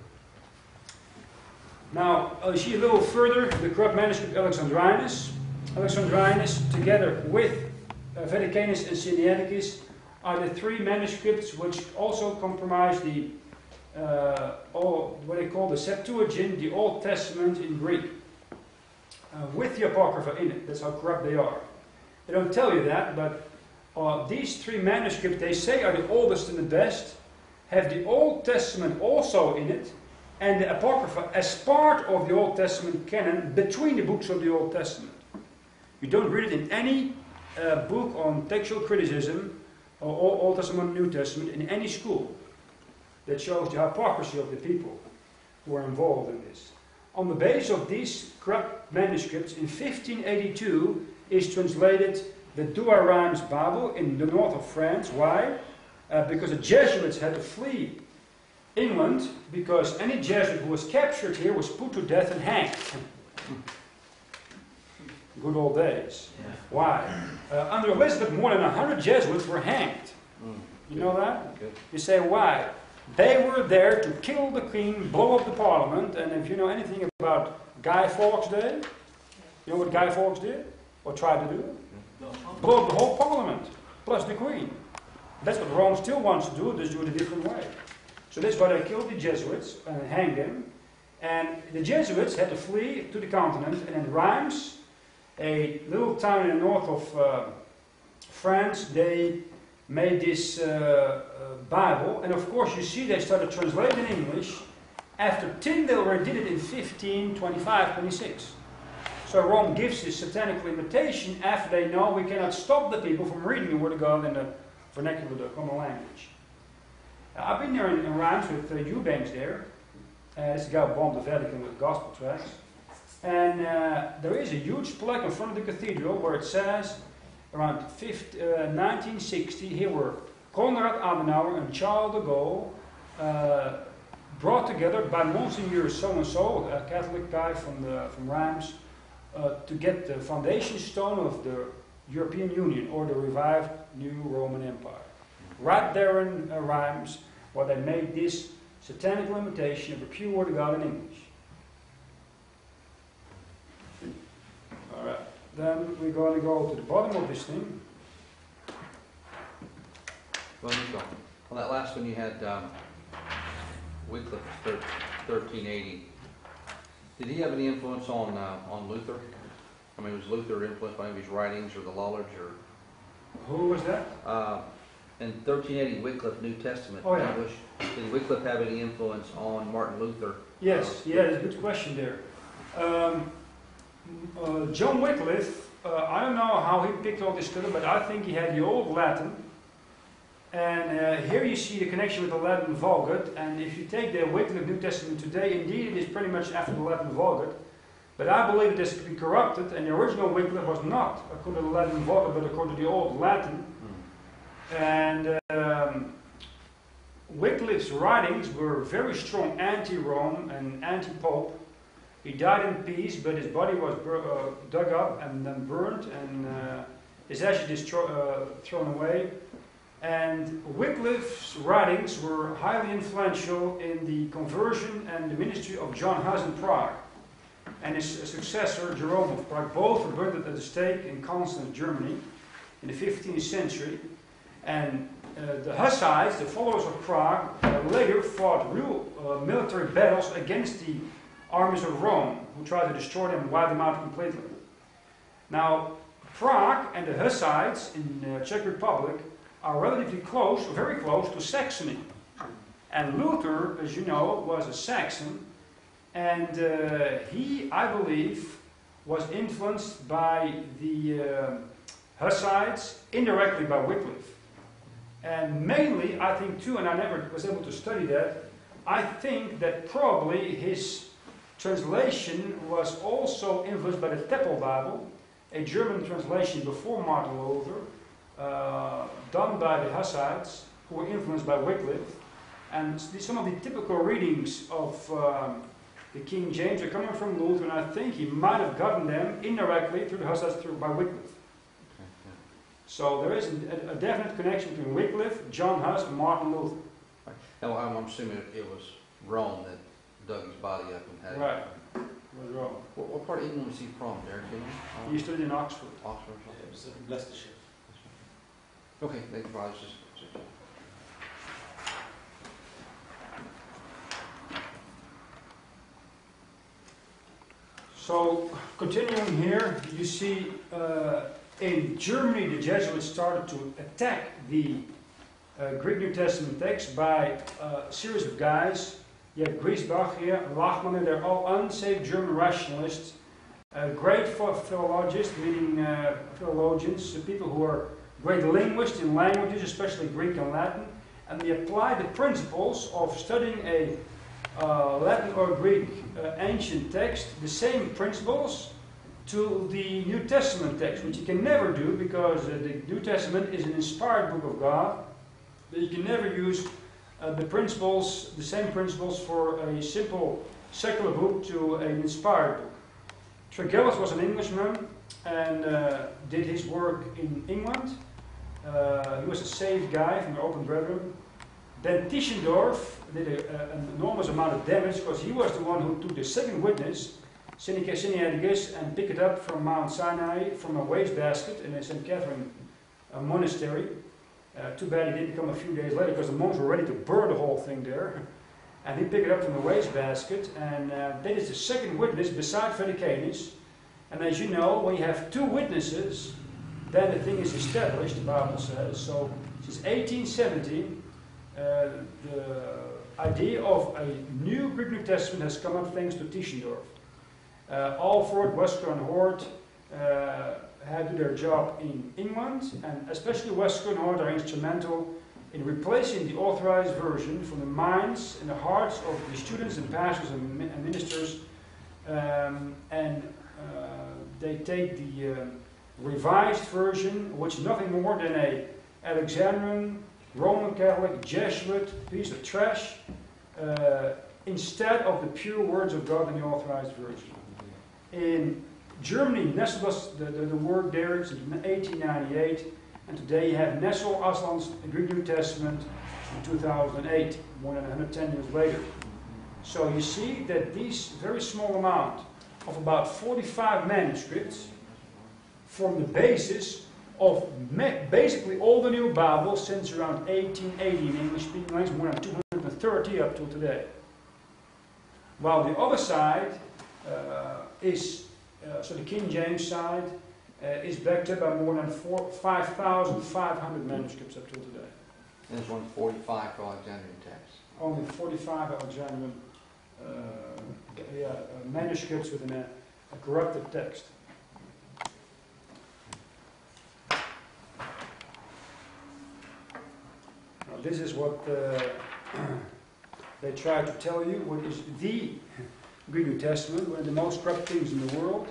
Now, uh, see a little further the corrupt manuscript Alexandrinus. Alexandrinus, together with uh, Vaticanus and Sinaiticus, are the three manuscripts which also comprise the uh, all, what they call the Septuagint, the Old Testament in Greek, uh, with the Apocrypha in it. That's how corrupt they are. They don't tell you that, but uh, these three manuscripts they say are the oldest and the best, have the Old Testament also in it, and the Apocrypha as part of the Old Testament canon between the books of the Old Testament. You don't read it in any uh, book on textual criticism or Old Testament New Testament in any school that shows the hypocrisy of the people who are involved in this. On the basis of these corrupt manuscripts, in 1582 is translated the Douay-Rheims Bible in the north of France. Why? Uh, because the Jesuits had to flee England because any Jesuit who was captured here was put to death and hanged. Good old days. Yeah. Why? Uh, under Elizabeth, more than 100 Jesuits were hanged. You know that? Good. You say, why? They were there to kill the queen, blow up the parliament, and if you know anything about Guy Fawkes Day, you know what Guy Fawkes did? Or tried to do? Blow up the whole parliament, plus the queen. That's what Rome still wants to do, just do it a different way. So that's why they killed the Jesuits and hanged them. And the Jesuits had to flee to the continent, and in Reims, a little town in the north of uh, France, they made this uh, uh, Bible, and of course you see they started translating in English after Tyndale already did it in 1525, 26. So Rome gives this satanic limitation after they know we cannot stop the people from reading the Word of God in the vernacular, the common language. I've been there in, in Reims with uh, Eubanks there. Uh, this guy bombed the Vatican with gospel tracts. And uh, there is a huge plaque in front of the cathedral where it says, around 50, uh, 1960, here were Konrad Adenauer and Charles de Gaulle uh, brought together by Monsignor so and so, a Catholic guy from, the, from Reims, uh, to get the foundation stone of the European Union or the revived new Roman Empire. Right there in uh, Reims, where they made this satanic limitation of the pure word of God in English. All right. Then we're going to go to the bottom of this thing. Well. On that last one, you had um, Wycliffe, 1380. Did he have any influence on, uh, on Luther? I mean, was Luther influenced by any of his writings or the Lollards or, Who was that? uh, in 1380 Wycliffe, New Testament, Oh, yeah. English, did Wycliffe have any influence on Martin Luther? Yes, yeah, that's a good question there. Um, uh, John Wycliffe, uh, I don't know how he picked all this stuff, but I think he had the old Latin. And uh, here you see the connection with the Latin Vulgate. And if you take the Wycliffe New Testament today, indeed it is pretty much after the Latin Vulgate. But I believe it has been corrupted, and the original Wycliffe was not according to the Latin Vulgate, but according to the old Latin. And um, Wycliffe's writings were very strong anti-Rome and anti-Pope. He died in peace, but his body was uh, dug up and then burned, and uh, his ashes uh, thrown away. And Wycliffe's writings were highly influential in the conversion and the ministry of John Hus in Prague. and his successor, Jerome of Prague, both were burned at the stake in Constance, Germany, in the 15th century. And uh, the Hussites, the followers of Prague, uh, later fought real uh, military battles against the armies of Rome, who tried to destroy them and wipe them out completely. Now, Prague and the Hussites in the Czech Republic are relatively close, very close to Saxony. And Luther, as you know, was a Saxon, and uh, he, I believe, was influenced by the uh, Hussites, indirectly by Wycliffe. And mainly, I think too, and I never was able to study that, I think that probably his translation was also influenced by the Tepl Bible, a German translation before Martin Luther, uh, done by the Hussites, who were influenced by Wycliffe. And some of the typical readings of um, the King James are coming from Luther, and I think he might have gotten them indirectly through the Hussites through by Wycliffe. So there is a, a definite connection between Wycliffe, John Huss, and Martin Luther. Now, I'm assuming it was Rome that dug his body up and had it. Right. Was wrong. What, what part of England was he from, Derek? do you know? He studied in Oxford. Oxford or It was in Leicestershire. Okay, they probably just, just- So, continuing here, you see uh, in Germany the Jesuits started to attack the uh, Greek New Testament text by a series of guys. You have Griesbach here, Lachmann, and they're all unsaved German rationalists, uh, great philologists, meaning uh, theologians, uh, people who are great linguists in languages, especially Greek and Latin, and they apply the principles of studying a uh, Latin or Greek uh, ancient text, the same principles to the New Testament text, which you can never do because uh, the New Testament is an inspired book of God. But you can never use uh, the principles, the same principles for a simple secular book to an inspired book. Tregelles was an Englishman and uh, did his work in England. Uh, he was a saved guy from the Open Brethren. Then Tischendorf did a, a- an enormous amount of damage because he was the one who took the second witness, Seneca Sinaiticus, and picked it up from Mount Sinai from a wastebasket in a St. Catherine uh, monastery. Uh, too bad he didn't come a few days later because the monks were ready to burn the whole thing there. And he picked it up from the wastebasket, and uh, that is the second witness beside Vaticanus. And as you know, when you have two witnesses, then the thing is established, the Bible says. So since 1870, uh, the idea of a new Greek New Testament has come up thanks to Tischendorf. Uh, Alford, Westcott, and Hort uh, had their job in England, and especially Westcott and Hort are instrumental in replacing the authorized version from the minds and the hearts of the students and pastors and, mi- and ministers, um, and uh, they take the uh, revised version, which is nothing more than a Alexandrian Roman Catholic Jesuit piece of trash uh, instead of the pure words of God in the authorized version. In Germany, Nestle was the, the, the word there in 1898, and today you have Nestle Aland's Greek New Testament in 2008, more than 110 years later. So you see that these very small amount of about 45 manuscripts form the basis of basically all the new Bibles since around 1880 in English speaking language, more than 230 up till today. While the other side uh, is, uh, so the King James side, uh, is backed up by more than 5,500 manuscripts up till today. there's one forty-five for Alexandrian text. Only 45 Alexandrian uh, yeah, uh, manuscripts with an, uh, a corrupted text. Now, this is what uh, they try to tell you, what is the Greek New Testament, one of the most corrupt things in the world.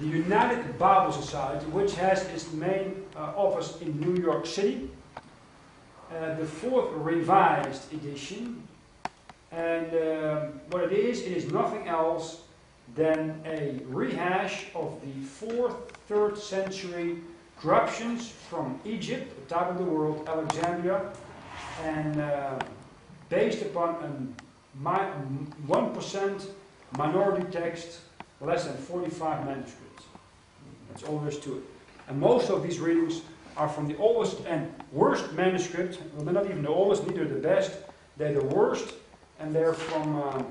The United Bible Society, which has its main uh, office in New York City, uh, the fourth revised edition. And um, what it is, it is nothing else than a rehash of the fourth, third century corruptions from Egypt, the top of the world, Alexandria, and uh, based upon a 1% minority text less than 45 manuscripts. That's all there is to it. And most of these readings are from the oldest and worst manuscript. Well, they're not even the oldest, neither the best. They're the worst, and they're from um,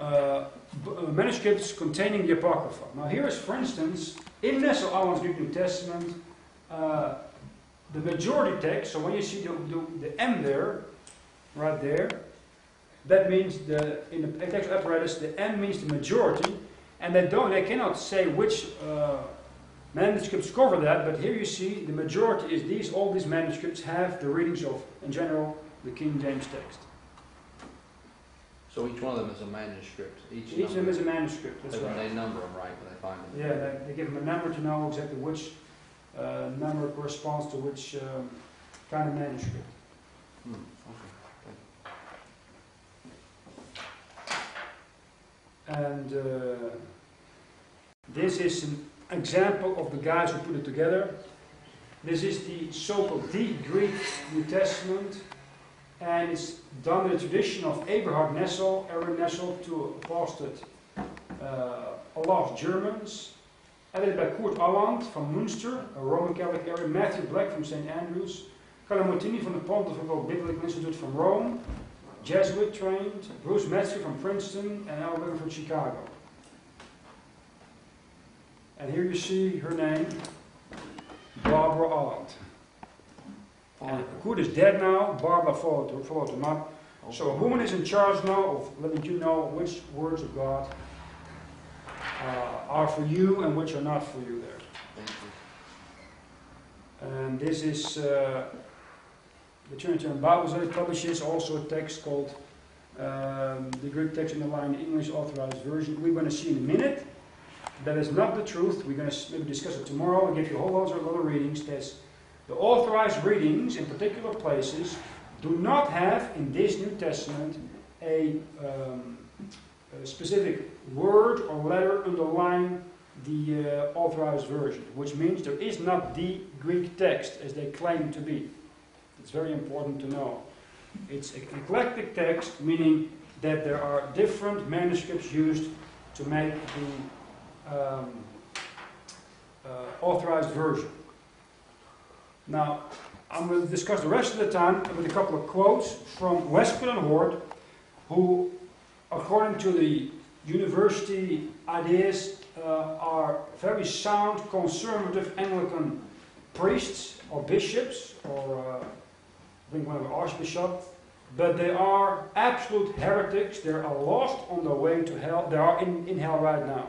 uh, uh, manuscripts containing the Apocrypha. Now, here is, for instance, in Aland's Greek New Testament, uh, the majority text. So when you see the, the, the M there, right there, that means the in the text apparatus the M means the majority, and they don't they cannot say which uh, manuscripts cover that. But here you see the majority is these. All these manuscripts have the readings of, in general, the King James text. So each one of them is a manuscript, each Each of them is a manuscript. That's they, right. they number them right when they find them. Yeah, they, they give them a number to know exactly which uh, number corresponds to which um, kind of manuscript. Hmm, okay. And uh, this is an example of the guys who put it together. This is the so-called deep Greek New Testament, and it's done in the tradition of Eberhard Nestle, Erwin Nestle, to apostate uh, a lot of Germans, edited by Kurt Aland from Münster, a Roman Catholic area, Matthew Black from St. Andrews, Carlo Martini from the Pontifical Biblical Institute from Rome, Jesuit trained, Bruce Metzger from Princeton, and Alabama from Chicago. And here you see her name, Barbara Aland. And Kurt is dead now, Barbara followed, followed him up. So a woman is in charge now of letting you know which words of God uh, are for you and which are not for you there. Thank you. And this is uh, the Trinitarian Bible publishes also a text called um, the Greek text in the line English Authorized Version. We're going to see in a minute that is not the truth. We're going to maybe discuss it tomorrow and give you a whole lot of other readings. That's the authorized readings in particular places do not have in this New Testament a, um, a specific word or letter underlying the uh, authorized version, which means there is not the Greek text as they claim to be. It's very important to know. It's an eclectic text, meaning that there are different manuscripts used to make the um, uh, authorized version. Now, I'm going to discuss the rest of the time with a couple of quotes from Westcott and Hort, who, according to the university ideas, uh, are very sound conservative Anglican priests or bishops, or uh, I think one of the archbishops, but they are absolute heretics. They are lost on their way to hell. They are in, in hell right now.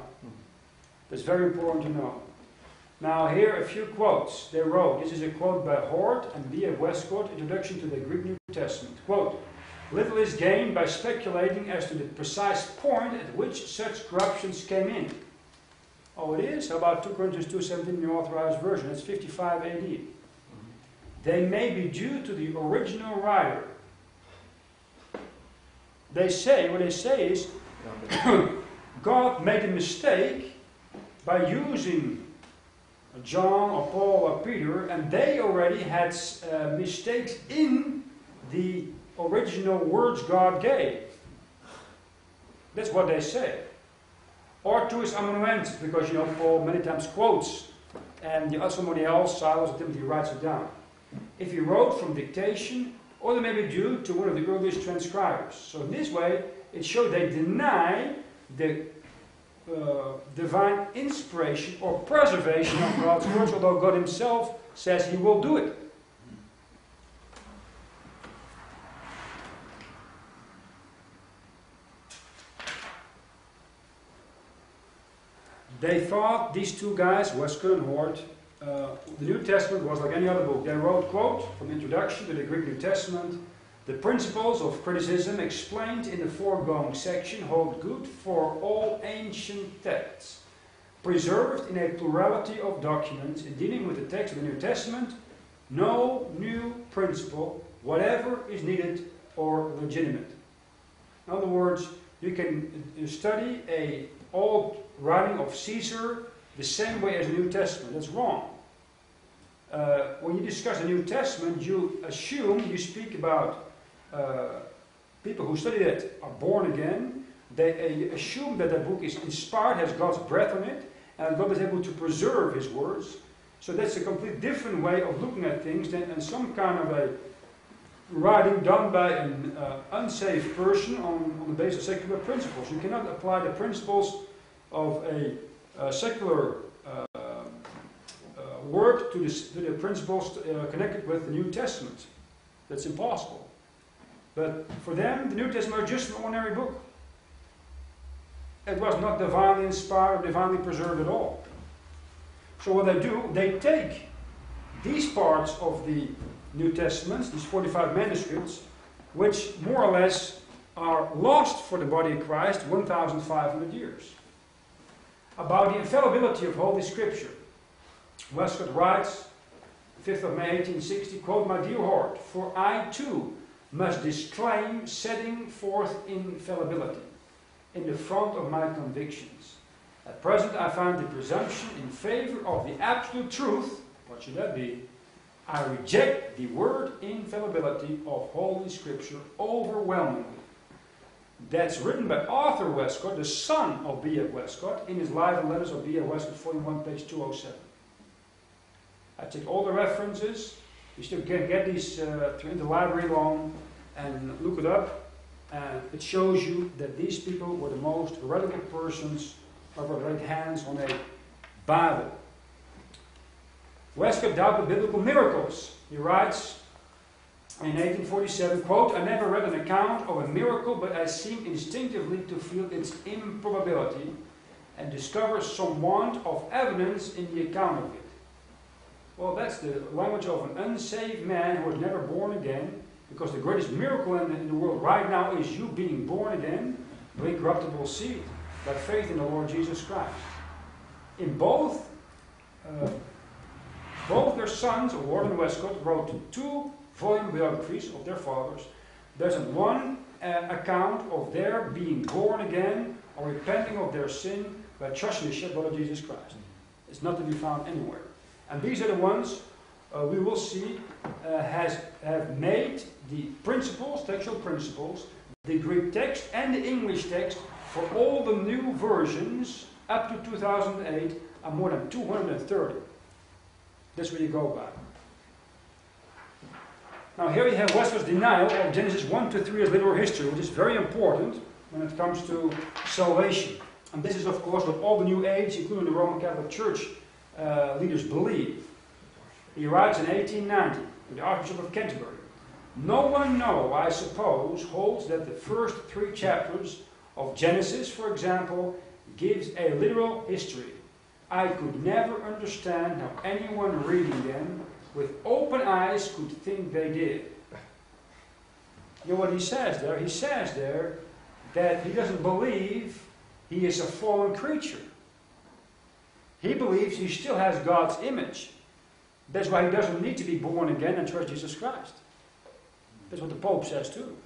That's very important to know. Now, here are a few quotes they wrote. This is a quote by Hort and B.F. Westcott, Introduction to the Greek New Testament. Quote, Little is gained by speculating as to the precise point at which such corruptions came in. Oh, it is? How about 2 Corinthians 2.17 in the Authorized Version? That's 55 AD. They may be due to the original writer. They say, what they say is, God made a mistake by using John or Paul or Peter, and they already had uh, mistakes in the original words God gave. That's what they say. Or to his amanuensis, because you know Paul many times quotes, and the somebody else, Silas Timothy, writes it down. If he wrote from dictation, or they may be due to one of the earliest transcribers. So in this way, it shows they deny the uh, divine inspiration or preservation of God's words, although God Himself says He will do it. They thought, these two guys, Westcott and Hort, uh, the New Testament was like any other book. They wrote, quote, from Introduction to the Greek New Testament, the principles of criticism explained in the foregoing section hold good for all ancient texts, preserved in a plurality of documents in dealing with the text of the New Testament. No new principle, whatever is needed or legitimate. In other words, you can study a old writing of Caesar the same way as the New Testament. That's wrong. Uh, when you discuss the New Testament, you assume you speak about uh, people who study it are born again, They uh, assume that the book is inspired, has God's breath on it, and God is able to preserve His words. So that's a completely different way of looking at things than and some kind of a writing done by an uh, unsafe person on, on the basis of secular principles. You cannot apply the principles of a, secular work to the, to the principles uh, connected with the New Testament. That's impossible. But for them, the New Testament was just an ordinary book. It was not divinely inspired or divinely preserved at all. So what they do, they take these parts of the New Testament, these 45 manuscripts, which more or less are lost for the body of Christ 1,500 years. About the infallibility of Holy Scripture, Westcott writes, 5th of May 1860, quote, My dear heart, for I too must disclaim setting forth infallibility in the front of my convictions. At present I find the presumption in favor of the absolute truth, what should that be? I reject the word infallibility of Holy Scripture overwhelmingly. That's written by Arthur Westcott, the son of B.F. Westcott, in his Life and Letters of B.F. Westcott, 41, page 207. I take all the references. You still can get these uh, in the library loan and look it up. And it shows you that these people were the most radical persons ever laid hands on a Bible. Westcott doubted biblical miracles. He writes in 1847, quote, I never read an account of a miracle, but I seem instinctively to feel its improbability and discover some want of evidence in the account of it. Well, that's the language of an unsaved man who was never born again, because the greatest miracle in the, in the world right now is you being born again, of incorruptible seed, by faith in the Lord Jesus Christ. In both, uh, both their sons, Ward and Westcott, wrote two volume biographies of their fathers. There's one uh, account of their being born again or repenting of their sin by trusting the shed blood of Jesus Christ. It's not to be found anywhere. And these are the ones uh, we will see uh, has have made the principles, textual principles, the Greek text and the English text for all the new versions up to 2008 are more than 230. That's where you go by. Now here we have Westcott's denial of Genesis 1 to 3 as literal history, which is very important when it comes to salvation. And this is of course what all the New Age, including the Roman Catholic Church uh, leaders believe. He writes in 1890 to the Archbishop of Canterbury, No one know, I suppose, holds that the first three chapters of Genesis, for example, gives a literal history. I could never understand how anyone reading them with open eyes could think they did. You know what he says there? He says there that he doesn't believe he is a fallen creature. He believes he still has God's image. That's why he doesn't need to be born again and trust Jesus Christ. That's what the Pope says too.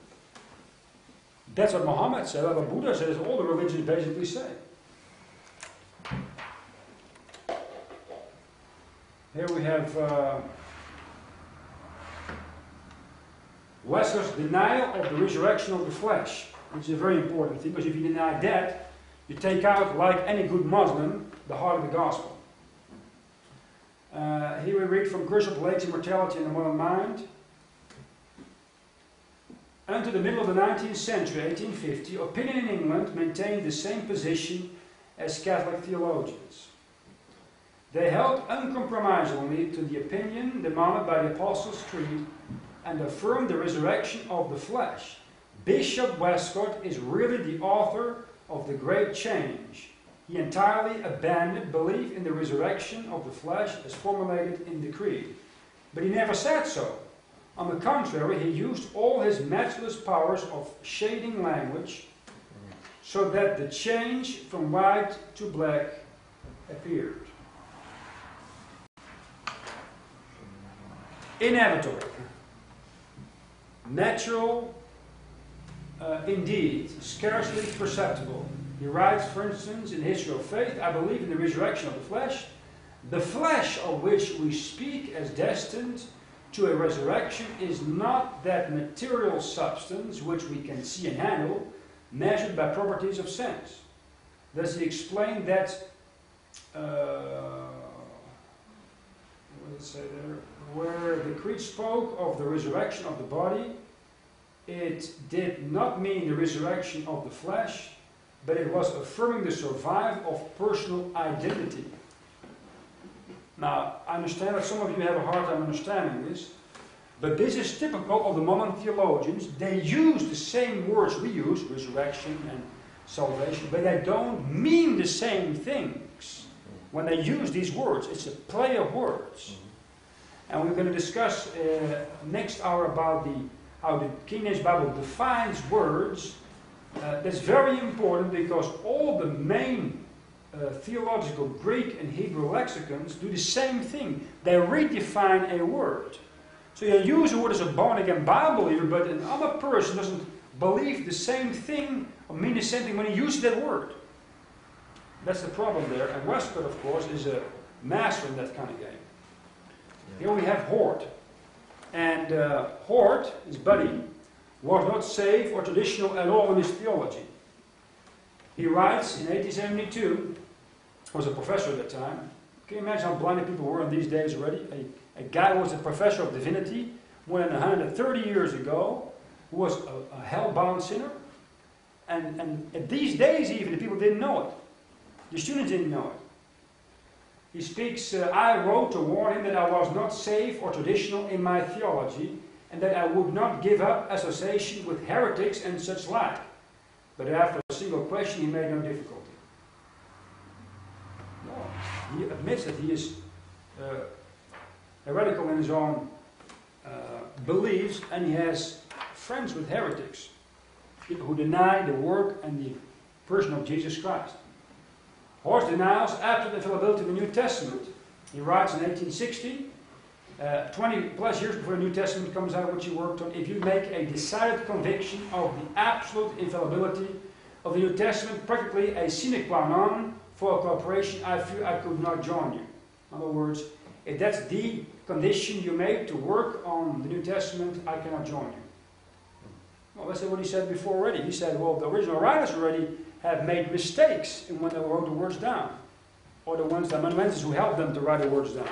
That's what Muhammad said, what Buddha says, all the religions basically say. Here we have uh, Westcott's denial of the resurrection of the flesh, which is a very important thing, because if you deny that, you take out, like any good Muslim, the heart of the gospel. Uh, here we read from Kirsopp Lake's Immortality and the Modern Mind. Until the middle of the 19th century, 1850, opinion in England maintained the same position as Catholic theologians. They held uncompromisingly to the opinion demanded by the Apostles' Creed and affirmed the resurrection of the flesh. Bishop Westcott is really the author of the great change. He entirely abandoned belief in the resurrection of the flesh as formulated in the Creed. But he never said so. On the contrary, he used all his matchless powers of shading language so that the change from white to black appeared. Inevitable, natural, uh, indeed, scarcely perceptible. He writes, for instance, in the History of Faith, I believe in the resurrection of the flesh, the flesh of which we speak as destined to a resurrection is not that material substance which we can see and handle, measured by properties of sense. Does he explain that, uh, what it say there? Where the Creed spoke of the resurrection of the body, it did not mean the resurrection of the flesh, but it was affirming the survival of personal identity. Now, I understand that some of you have a hard time understanding this, but this is typical of the modern theologians. They use the same words we use, resurrection and salvation, but they don't mean the same things when they use these words. It's a play of words. And we're going to discuss uh, next hour about the, how the King James Bible defines words. Uh, that's very important because all the main uh, theological Greek and Hebrew lexicons do the same thing. They redefine a word. So you use a word as a born again Bible believer, but another person doesn't believe the same thing or mean the same thing when he uses that word. That's the problem there. And Westcott, of course, is a master in that kind of game. Here we have Hort. And uh, Hort, his buddy, was not safe or traditional at all in his theology. He writes in 1872, was a professor at that time. Can you imagine how blinded people were in these days already? A, a guy who was a professor of divinity more than 130 years ago, who was a, a hell-bound sinner. And, and at these days even, the people didn't know it. The students didn't know it. He speaks, uh, I wrote to warn him that I was not safe or traditional in my theology, and that I would not give up association with heretics and such like. But after a single question, he made no difficulty. No, he admits that he is uh, heretical in his own uh, beliefs, and he has friends with heretics, people who deny the work and the person of Jesus Christ. Hort denies absolute infallibility of the New Testament. He writes in 1860, uh, 20 plus years before the New Testament comes out, which he worked on, if you make a decided conviction of the absolute infallibility of the New Testament, practically a sine qua non for a cooperation, I feel I could not join you. In other words, if that's the condition you make to work on the New Testament, I cannot join you. Well, that's what he said before already. He said, well, the original writers already have made mistakes in when they wrote the words down, or the ones, the amanuenses who helped them to write the words down.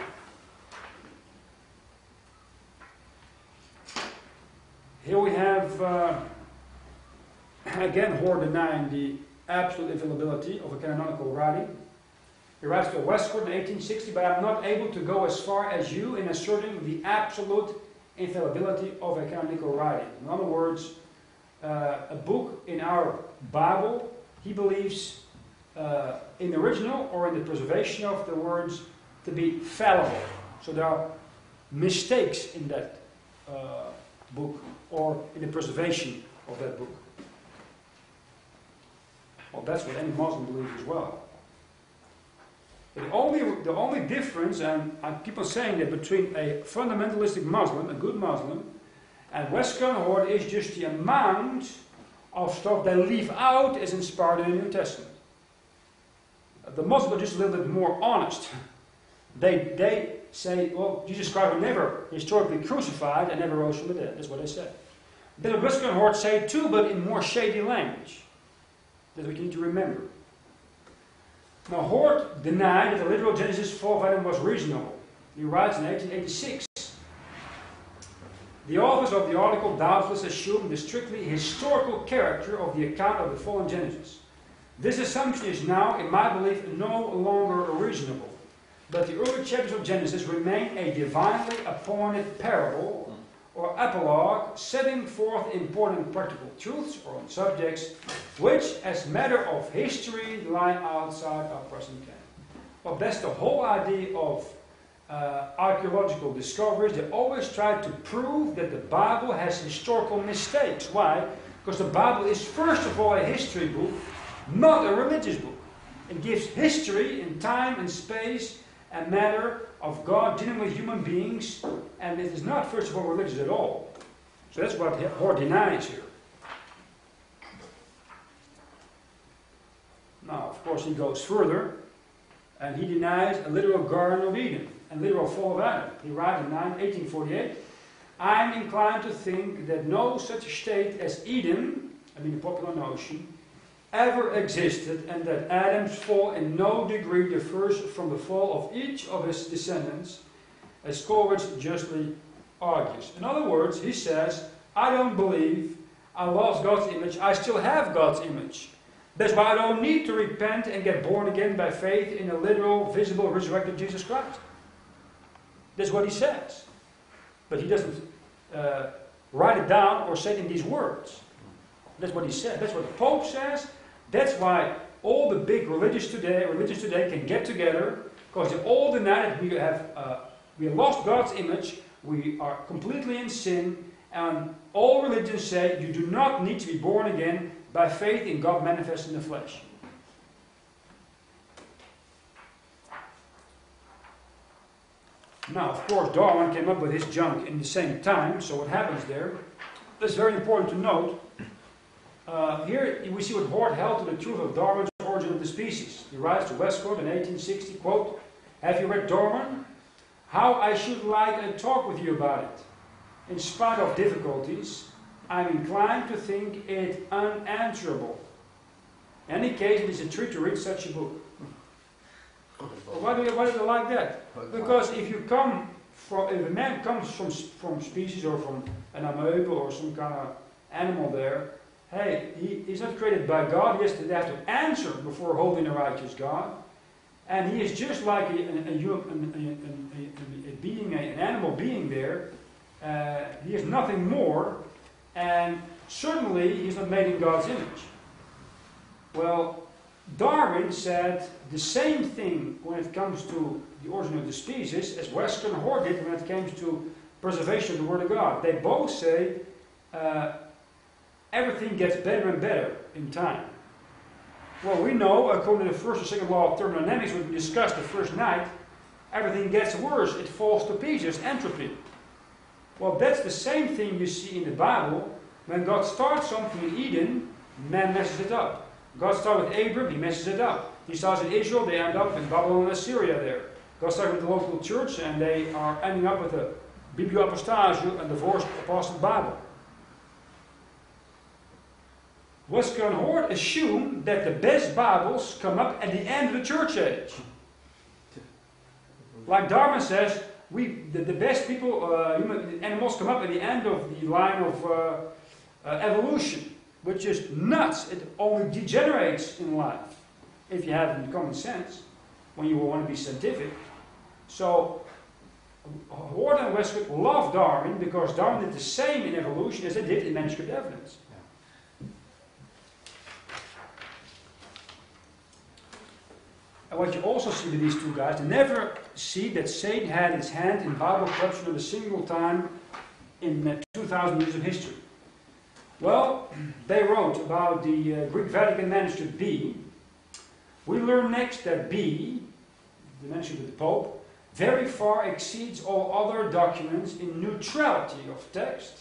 Here we have, uh, again, Hort denying the absolute infallibility of a canonical writing. He writes to Westcott in 1860, but I'm not able to go as far as you in asserting the absolute infallibility of a canonical writing. In other words, uh, a book in our Bible, he believes uh, in the original or in the preservation of the words to be fallible. So there are mistakes in that uh, book or in the preservation of that book. Well, that's what any Muslim believes as well. The only, the only difference, and I keep on saying that, between a fundamentalistic Muslim, a good Muslim, and Westcott and Hort is just the amount of stuff they leave out is inspired in the New Testament. The Muslims are just a little bit more honest. They, they say, well, Jesus Christ was never historically crucified and never rose from the dead. That's what they say. Then Westcott and Hort say too, but in more shady language. That we need to remember. Now, Hort denied that the literal Genesis 4 volume was reasonable. He writes in 1886 The authors of the article doubtless assumed the strictly historical character of the account of the fallen Genesis. This assumption is now, in my belief, no longer reasonable. But the early chapters of Genesis remain a divinely appointed parable or apologue setting forth important practical truths or subjects which, as matter of history, lie outside our present canon. Well, that's the whole idea of uh, archaeological discoveries. They always try to prove that the Bible has historical mistakes. Why? Because the Bible is, first of all, a history book, not a religious book. It gives history in time and space and matter of God dealing with human beings, and it is not, first of all, religious at all. So that's what Hort denies here. Now, of course, he goes further, and he denies a literal Garden of Eden and literal fall of Adam. He writes in 1848, I am inclined to think that no such state as Eden I mean the popular notion, ever existed and that Adam's fall in no degree differs from the fall of each of his descendants, as Coleridge justly argues. In other words, he says, I don't believe I lost God's image, I still have God's image. That's why I don't need to repent and get born again by faith in a literal, visible, resurrected Jesus Christ. That's what he says. But he doesn't uh, write it down or say it in these words. That's what he said. That's what the Pope says. That's why all the big religious today, religions today can get together because they all deny that we have uh, we have lost God's image. We are completely in sin, and all religions say you do not need to be born again by faith in God manifest in the flesh. Now, of course, Darwin came up with his junk in the same time, so what happens there? That's very important to note. Uh, here we see what Hort held to the truth of Darwin's Origin of the Species. He writes to Westcott in 1860, quote, Have you read Darwin? How I should like to talk with you about it. In spite of difficulties, I'm inclined to think it unanswerable. In any case, it is a treat to read such a book. Why do you, why like that? Because if you come from, if a man comes from, from species or from an amoeba or some kind of animal there, hey, he is not created by God. He has to, have to answer before holding a righteous God. And he is just like a, a, a, a, being, an animal being there. Uh, he is nothing more. And certainly he's not made in God's image. Well, Darwin said the same thing when it comes to the origin of the species as Westcott and Hort did when it comes to preservation of the Word of God. They both say uh, everything gets better and better in time. Well, we know, according to the first and second law of thermodynamics, which we discussed the first night, everything gets worse. It falls to pieces, entropy. Well, that's the same thing you see in the Bible. When God starts something in Eden, man messes it up. God started with Abram, he messes it up. He starts in Israel, they end up in Babylon and Assyria there. God started with the local church, and they are ending up with a Biblioapostasia, a divorced apostle Bible. And Hort assume that the best Bibles come up at the end of the church age. Like Darwin says, we, the, the best people, uh, human, animals come up at the end of the line of uh, uh, evolution, which is nuts. It only degenerates in life, if you have any common sense, when you want to be scientific. So, Hort and Westcott love Darwin because Darwin did the same in evolution as they did in manuscript evidence. And what you also see with these two guys, they never see that Satan had his hand in Bible corruption at a single time in uh, 2,000 years of history. Well, they wrote about the uh, Greek Vatican manuscript B. We learn next that B, the manuscript of the Pope, very far exceeds all other documents in neutrality of text,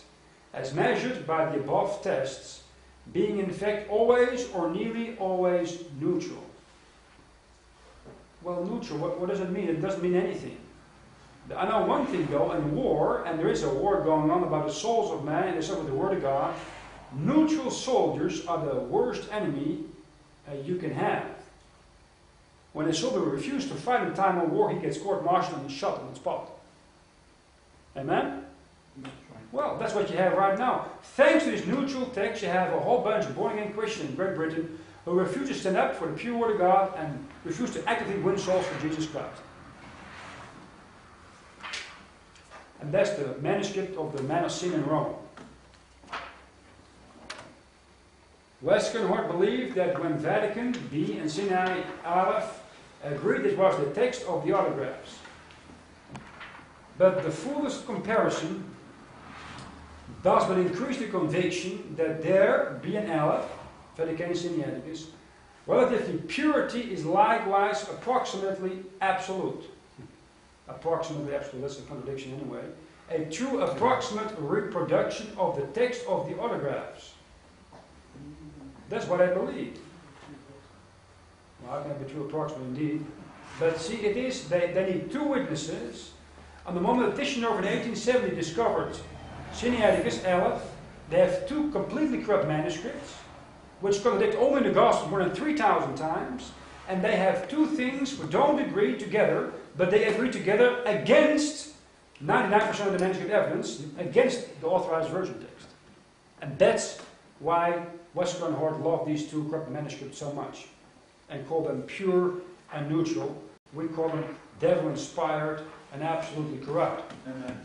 as measured by the above tests, being in fact always or nearly always neutral. Well, neutral, what, what does it mean? It doesn't mean anything. I know one thing though, in war, and there is a war going on about the souls of man, and it's over the Word of God, neutral soldiers are the worst enemy uh, you can have. When a soldier refuses to fight in time of war, he gets court-martialed and shot on the spot. Amen? Well, that's what you have right now. Thanks to this neutral text, you have a whole bunch of born-again Christians in Great Britain who refuse to stand up for the pure Word of God and refuse to actively win souls for Jesus Christ. And that's the manuscript of the Man of Sin in Rome. Westcott and Hort believed that when Vatican B and Sinai Aleph agreed it was the text of the autographs. But the fullest comparison does but increase the conviction that there, B and Aleph, Vaticanus Sinaiticus, relatively purity is likewise approximately absolute. Approximately absolute, that's a contradiction anyway. A true approximate reproduction of the text of the autographs. That's what I believe. Well, it can be true approximate indeed. But see, it is, they, they need two witnesses. On the moment that Tischendorf in 1870 discovered Sinaiticus Aleph, They have two completely corrupt manuscripts, which contradict only the Gospel more than 3,000 times. And they have two things which don't agree together, but they agree together against 99% of the manuscript evidence, against the authorized version text. And that's why Westcott and Hort love these two corrupt manuscripts so much and call them pure and neutral. We call them devil inspired and absolutely corrupt. Amen.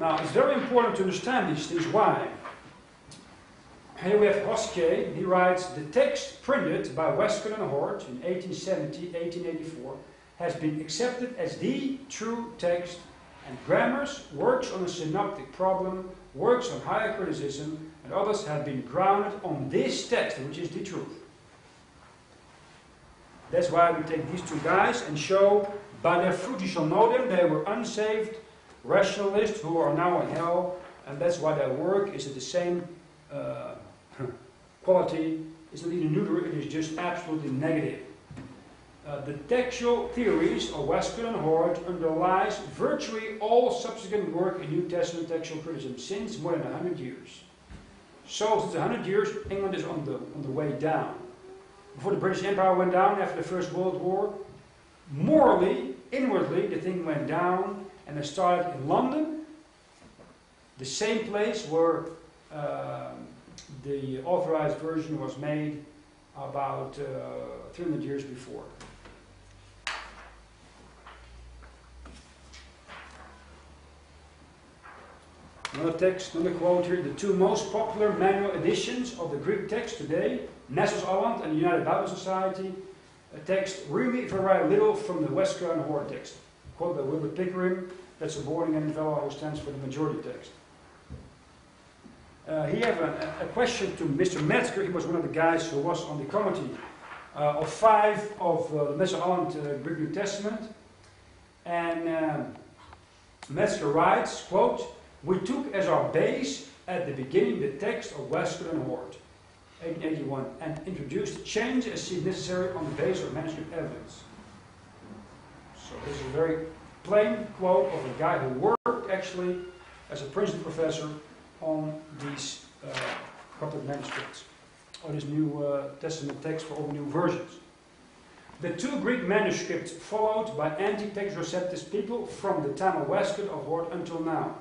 Now, it's very important to understand these things. Why? Here we have Hoskier. He writes, The text printed by Westcott and Hort in 1870 1884 has been accepted as the true text, and grammars, works on a synoptic problem, works on higher criticism, and others have been grounded on this text, which is the truth. That's why we take these two guys and show by their fruit you shall know them. They were unsaved rationalists who are now in hell, and that's why their work is at the same uh, quality. It's not even neutral, it is just absolutely negative. Uh, the textual theories of Westcott and Hort underlies virtually all subsequent work in New Testament textual criticism since more than 100 years. So, since 100 years, England is on the, on the way down. Before the British Empire went down after the First World War, morally, inwardly, the thing went down, and it started in London, the same place where uh, the authorized version was made about uh, 300 years before. Another text, another quote here. The two most popular manual editions of the Greek text today, Nestle Aland and the United Bible Society, a text really vary little from the Westcott and Hort text. Quote by Wilbert Pickering, that's a boarding and fellow who stands for the majority text. Uh, he have a, a, question to Mr. Metzger. He was one of the guys who was on the committee uh, of five of uh, the Nestle uh, Greek New Testament. And um, Metzger writes, quote, we took as our base at the beginning the text of Westcott and Hort, 1881, and introduced changes as seen necessary on the basis of manuscript evidence. So this is a very plain quote of a guy who worked actually as a Princeton professor on these uh, Coptic manuscripts, or this New uh, Testament text for all new versions. The two Greek manuscripts followed by anti-text receptist people from the time of Westcott of Hort until now.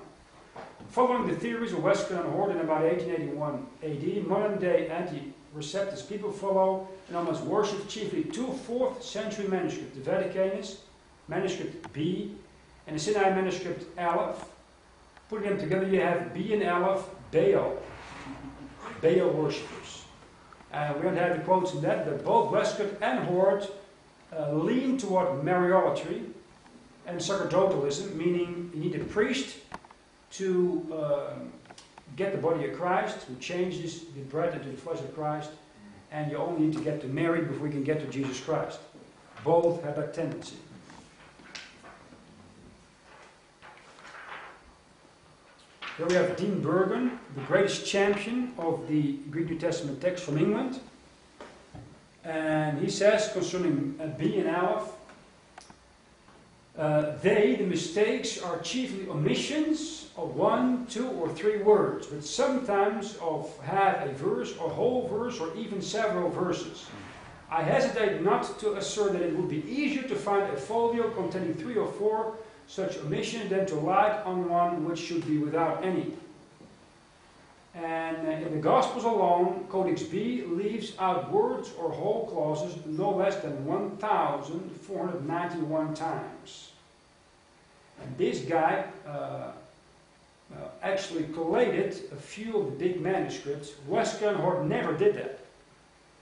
Following the theories of Westcott and Hort in about 1881 AD, modern day anti-receptist people follow and almost worship chiefly two 4th century manuscripts, the Vaticanus, manuscript B, and the Sinai manuscript Aleph. Putting them together, you have B and Aleph, Baal, Baal worshippers. And we don't have the quotes in that, but both Westcott and Hort uh, lean toward Mariolatry and sacerdotalism, meaning you need a priest to um, get the body of Christ, who changes the bread into the flesh of Christ, and you only need to get to Mary before you can get to Jesus Christ. Both have that tendency. Here we have Dean Burgon, the greatest champion of the Greek New Testament text from England. And he says concerning uh, B and Aleph, uh, they, the mistakes, are chiefly omissions of one, two, or three words, but sometimes of half a verse, or whole verse, or even several verses. I hesitate not to assert that it would be easier to find a folio containing three or four such omission than to light on one which should be without any. And uh, in the Gospels alone, Codex B leaves out words or whole clauses no less than 1,491 times. And this guy uh, uh, actually collated a few of the big manuscripts. Hort never did that.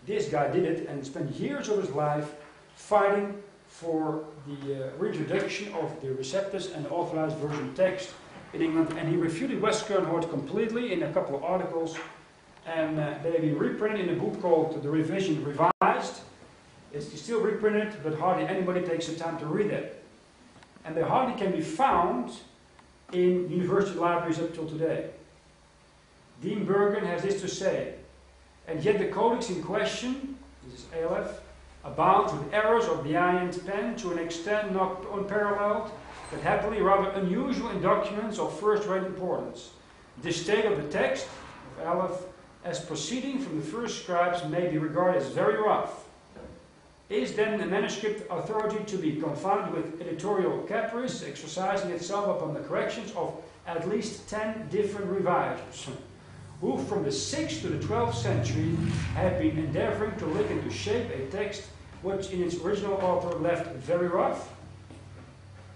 This guy did it and spent years of his life fighting for the uh, reintroduction of the Receptus and the authorized version text in England, and he refuted and completely in a couple of articles, and uh, they have been reprinted in a book called The Revision Revised. It's still reprinted, but hardly anybody takes the time to read it. And they hardly can be found in university libraries up till today. Dean Burgon has this to say, and yet the codex in question, this is Aleph, abounds with errors of the iron pen to an extent not unparalleled, but happily rather unusual in documents of first-rate importance. This state of the text of Aleph as proceeding from the first scribes may be regarded as very rough. Is then the manuscript authority to be confounded with editorial caprice, exercising itself upon the corrections of at least ten different revisers, who from the 6th to the 12th century have been endeavoring to lick and to shape a text which in its original author left very rough?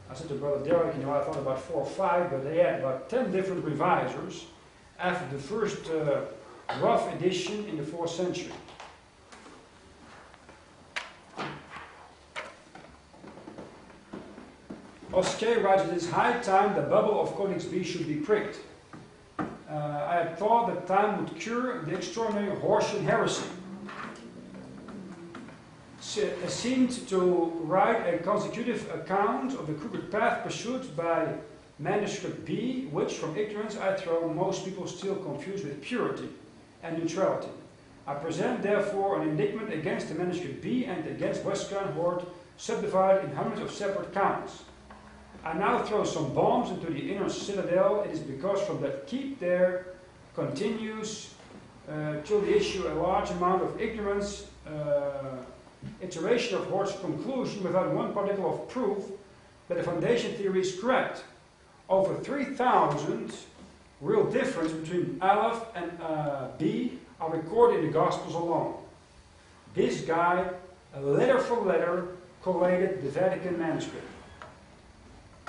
I said to Brother Derek, you know, I thought about four or five, but they had about ten different revisers after the first uh, rough edition in the fourth century. Hoskier writes, it is high time the bubble of Koningsby should be pricked. Uh, I had thought that time would cure the extraordinary Hortian heresy. Se- uh, seemed to write a consecutive account of the crooked path pursued by manuscript B, which from ignorance I throw most people still confuse with purity and neutrality. I present therefore an indictment against the manuscript B and against Westcott and Hort, subdivided in hundreds of separate counts. I now throw some bombs into the inner citadel. It is because from that keep there continues uh, till the issue a large amount of ignorance, uh, iteration of Hort's conclusion without one particle of proof that the foundation theory is correct. Over 3,000 real difference between Aleph and uh, B are recorded in the Gospels alone. This guy, letter for letter, collated the Vatican manuscript.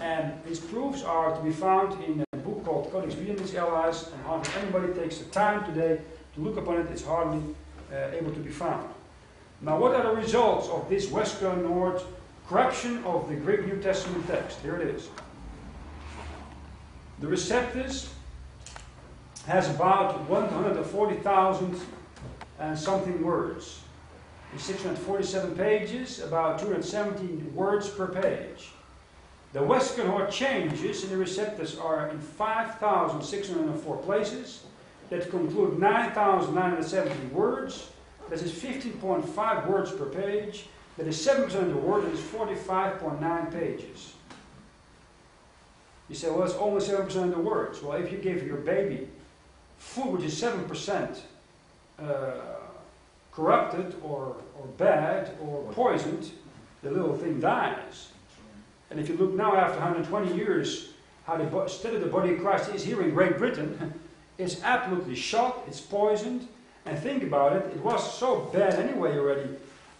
And his proofs are to be found in a book called Codex his Allies, and hardly anybody takes the time today to look upon it, it's hardly uh, able to be found. Now, what are the results of this Westcott and Hort corruption of the Greek New Testament text? Here it is. The Receptus has about 140,000 and something words. In 647 pages, about 217 words per page. The Westcott and Hort changes in the Receptus are in 5,604 places that conclude 9,970 words. That is 15.5 words per page. That is 7% of the word, that is 45.9 pages. You say, well, that's only 7% of the words. Well, if you give your baby food which is 7% uh, corrupted or, or bad or poisoned, the little thing dies. And if you look now after 120 years, how the state of the body of Christ is here in Great Britain, it's absolutely shot, it's poisoned. And think about it, it was so bad anyway already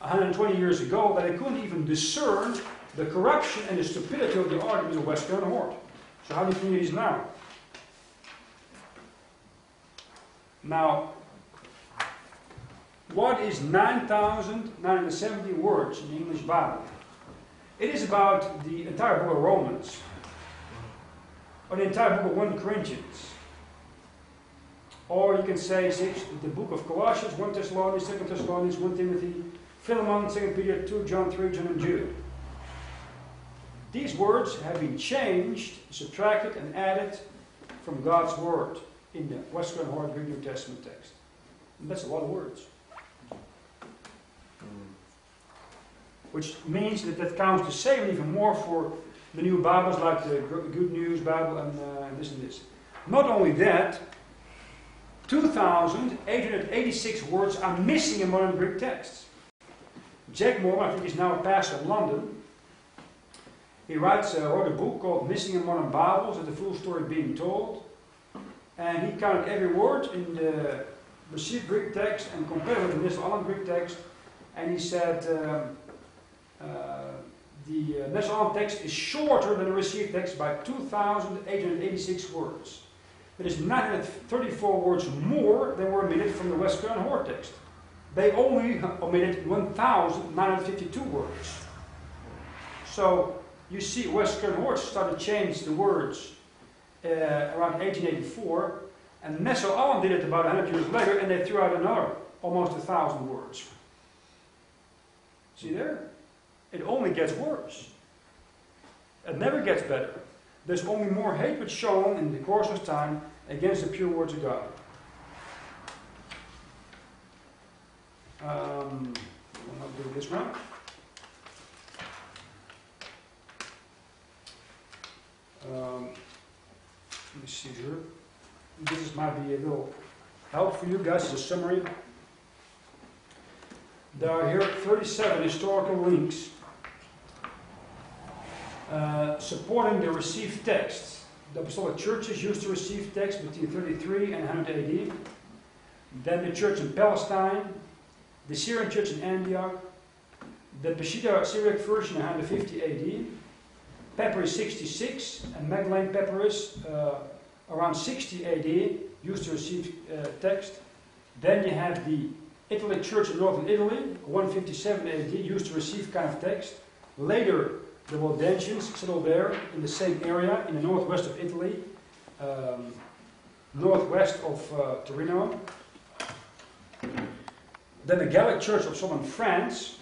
120 years ago that they couldn't even discern the corruption and the stupidity of the arguments of Westcott and Hort. So how do you think it is now? Now, what is 9,970 words in the English Bible? It is about the entire book of Romans, or the entire book of 1 Corinthians. Or you can say six, the book of Colossians, 1 Thessalonians, 2 Thessalonians, 1 Timothy, Philemon, 2 Peter, 2 John, 3 John, and Jude. These words have been changed, subtracted, and added from God's Word in the Western Greek New Testament text. And that's a lot of words. Which means that that counts the same and even more for the new Bibles like the Good News Bible and uh, this and this. Not only that, 2,886 words are missing in modern Greek texts. Jack Moorman, I think he's now a pastor in London, he writes, uh, wrote a book called Missing in Modern Bibles and the Full Story Being Told. And he counted every word in the received Greek text and compared it with the Nestle Aland Greek text. And he said um, the uh, Nestle text is shorter than the received text by 2,886 words. It is 934 words more than were omitted from the Westcott and Hort text. They only omitted 1,952 words. So you see, Westcott and Hort started to change the words uh, around 1884, and Aland did it about 100 years later, and they threw out another almost a thousand words. See there? It only gets worse. It never gets better. There's only more hatred shown in the course of time against the pure words of God. Um, we'll not do this one. see here. This might be a little help for you guys as a summary. There are here 37 historical links uh, supporting the received texts. The apostolic churches used to receive texts between 33 and 100 AD. Then the church in Palestine, the Syrian church in Antioch, the Peshitta Syriac version 150 AD, Papyrus 66 and Magdalene Papyrus uh, around 60 AD used to receive uh, text. Then you have the Italy Church in northern Italy, 157 AD, used to receive kind of text. Later, the Waldensians settled there in the same area in the northwest of Italy, um, northwest of uh, Torino. Then the Gallic Church of southern France,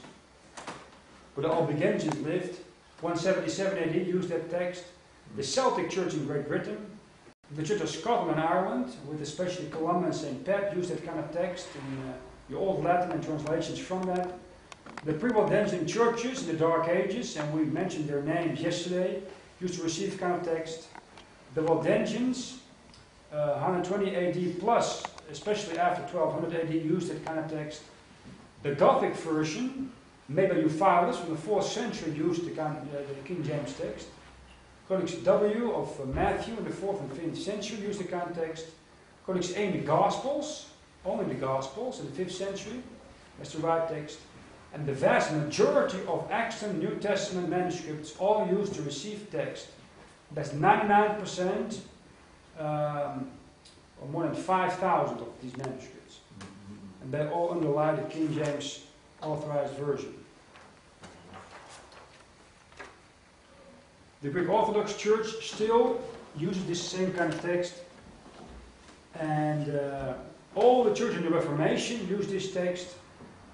where the Albigensians lived, 177 AD used that text. The Celtic Church in Great Britain, the Church of Scotland and Ireland, with especially Columba and St. Pat, used that kind of text in uh, the Old Latin and translations from that. The pre-Waldensian churches in the Dark Ages, and we mentioned their names yesterday, used to receive kind of text. The Waldensians, uh, 120 AD plus, especially after 1200 AD, used that kind of text. The Gothic version, made by Ulfilas from the 4th century, used the, kind, uh, the King James text. Codex W of uh, Matthew in the 4th and 5th century used the context. of. Codex A in the Gospels, only the Gospels in the 5th century, that's the right text. And the vast majority of extant New Testament manuscripts all used to receive text. That's 99%, um, or more than 5,000 of these manuscripts. And they all underlie the King James Authorized Version. The Greek Orthodox Church still uses this same kind of text. And uh, all the churches in the Reformation used this text.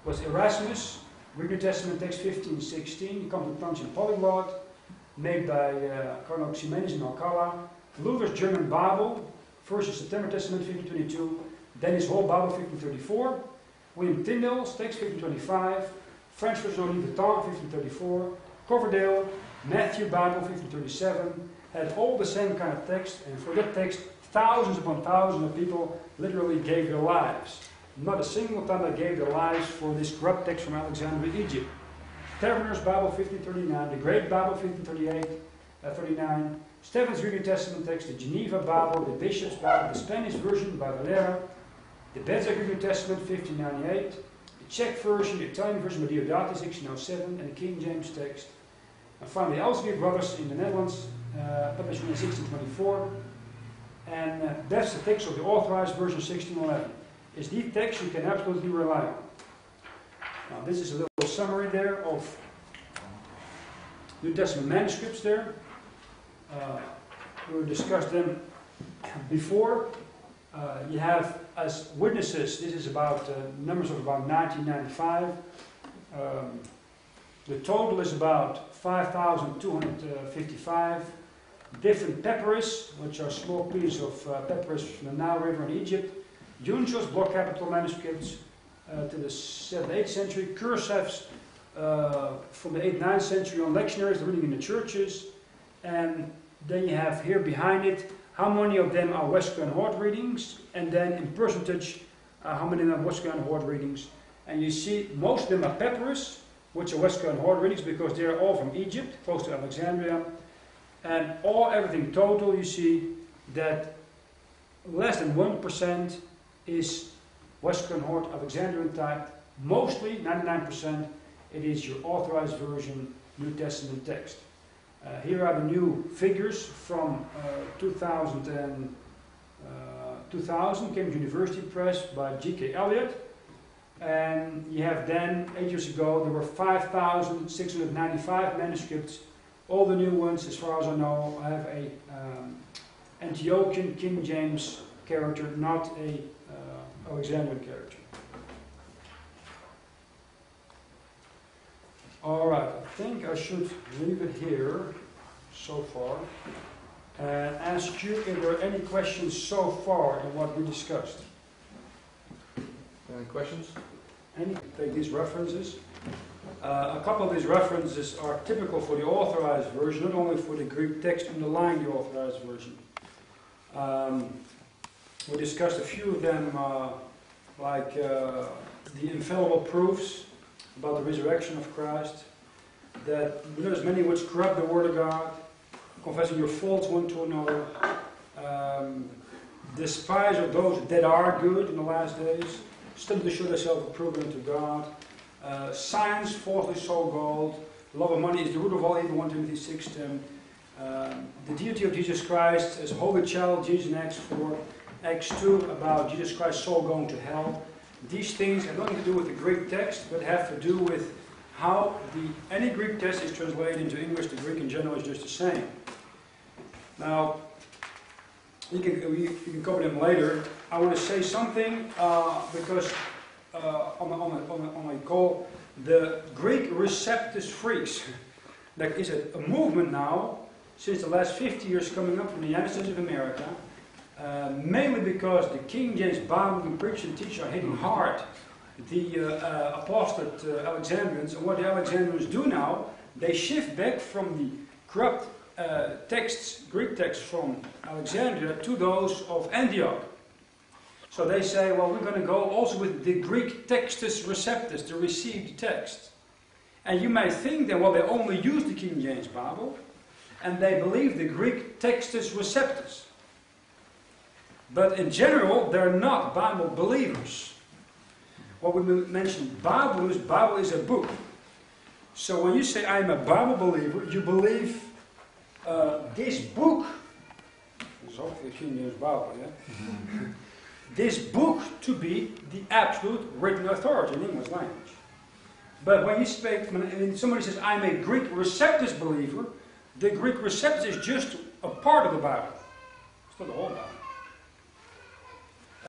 Was Erasmus, New Testament text 1516, you come to tongues polyglot, made by uh, Cardinal Ximenes in Alcala. Luther's German Bible, first is September Testament 1522, then his whole Bible 1534. William Tyndale's text 1525, French version of Olivetan 1534, Coverdale, Matthew Bible 1537, had all the same kind of text, and for that text, thousands upon thousands of people literally gave their lives. Not a single time they gave their lives for this corrupt text from Alexandria, Egypt. Taverner's Bible 1539, the Great Bible 1538, uh, 39, Stephen's New Testament text, the Geneva Bible, the Bishop's Bible, the Spanish version by Valera, the Bezek Greek New Testament 1598, the Czech version, the Italian version by Diodati 1607, and the King James text. And finally, Elzevir Brothers in the Netherlands, uh, published in 1624, and uh, that's the text of the authorized version 1611. Is the text you can absolutely rely on. Now, this is a little summary there of New Testament manuscripts there. Uh, we discussed them before. Uh, you have as witnesses, this is about uh, numbers of about 1995. Um, the total is about 5,255 different papyrus, which are small pieces of uh, papyrus from the Nile River in Egypt. Uncials, block capital manuscripts uh, to the 7th, 8th century. Cursives uh, from the 8th, 9th century on lectionaries, the reading in the churches. And then you have here behind it how many of them are Westcott and Hort readings, and then in percentage, uh, how many of them are Westcott and Hort readings. And you see most of them are papyrus, which are Westcott and Hort readings because they're all from Egypt, close to Alexandria. And all everything total, you see that less than 1% is and Hort Alexandrian type. Mostly, 99%, it is your authorized version New Testament text. Uh, here are the new figures from uh, 2000, and, uh, 2000, Cambridge University Press by G.K. Elliott. And you have then, eight years ago, there were 5,695 manuscripts. All the new ones, as far as I know, have a um, Antiochian King James character, not a Alexandrian character. All right, I think I should leave it here so far and ask you if there are any questions so far in what we discussed. Any questions? Any, take these references. Uh, a couple of these references are typical for the authorized version, not only for the Greek text underlying the authorized version. Um, we discussed a few of them, uh, like uh, the infallible proofs about the resurrection of Christ, that there's many which corrupt the Word of God, confessing your faults one to another, um, despise of those that are good in the last days, study to show themselves approved unto God, uh, science falsely so gold, love of money is the root of all evil, 1 Timothy 6 10. Um, the deity of Jesus Christ as holy child, Jesus in Acts 4, Acts 2 about Jesus Christ's soul going to hell. These things have nothing to do with the Greek text, but have to do with how the, any Greek text is translated into English. The Greek in general is just the same. Now, you can, you, can cover them later. I want to say something uh, because uh, on, on, a, on, a, on a call the Greek receptus freaks. There is a, a movement now since the last 50 years coming up from the United States of America, uh, mainly because the King James Bible and preach and teach are hitting hard. The uh, uh, apostate uh, Alexandrians, and what the Alexandrians do now, they shift back from the corrupt uh, texts, Greek texts from Alexandria, to those of Antioch. So they say, well, we're going to go also with the Greek textus receptus, the received text. And you may think that, well, they only use the King James Bible, and they believe the Greek textus receptus. But in general, they're not Bible believers. What we mentioned, Bible is Bible is a book. So when you say I'm a Bible believer, you believe uh, this book. this book to be the absolute written authority in English language. But when you speak, when somebody says, I'm a Greek receptus believer, the Greek receptus is just a part of the Bible. It's not the whole Bible.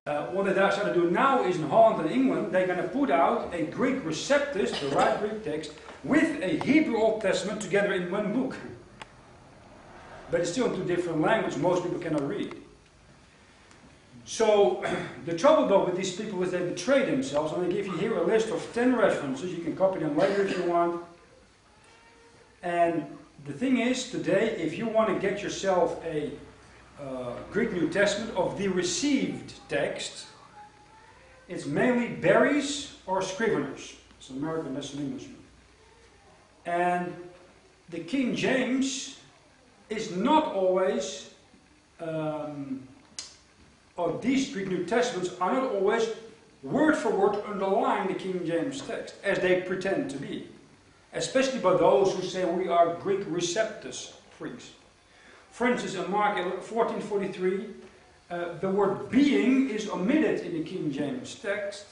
Uh, what they're trying to do now is in Holland and England, they're going to put out a Greek receptus, the right Greek text, with a Hebrew Old Testament together in one book. But it's still in two different languages, most people cannot read. So, the trouble though with these people is they betray themselves. Going to give you here a list of 10 references. You can copy them later if you want. And the thing is, today, if you want to get yourself a uh, Greek New Testament of the received text, it's mainly Berry's or Scrivener's. It's an American, that's an Englishman. And the King James is not always um, or these Greek New Testaments are not always word for word underlying the King James text, as they pretend to be. Especially by those who say we are Greek receptus freaks. For instance, in Mark 14:43, uh, the word being is omitted in the King James text,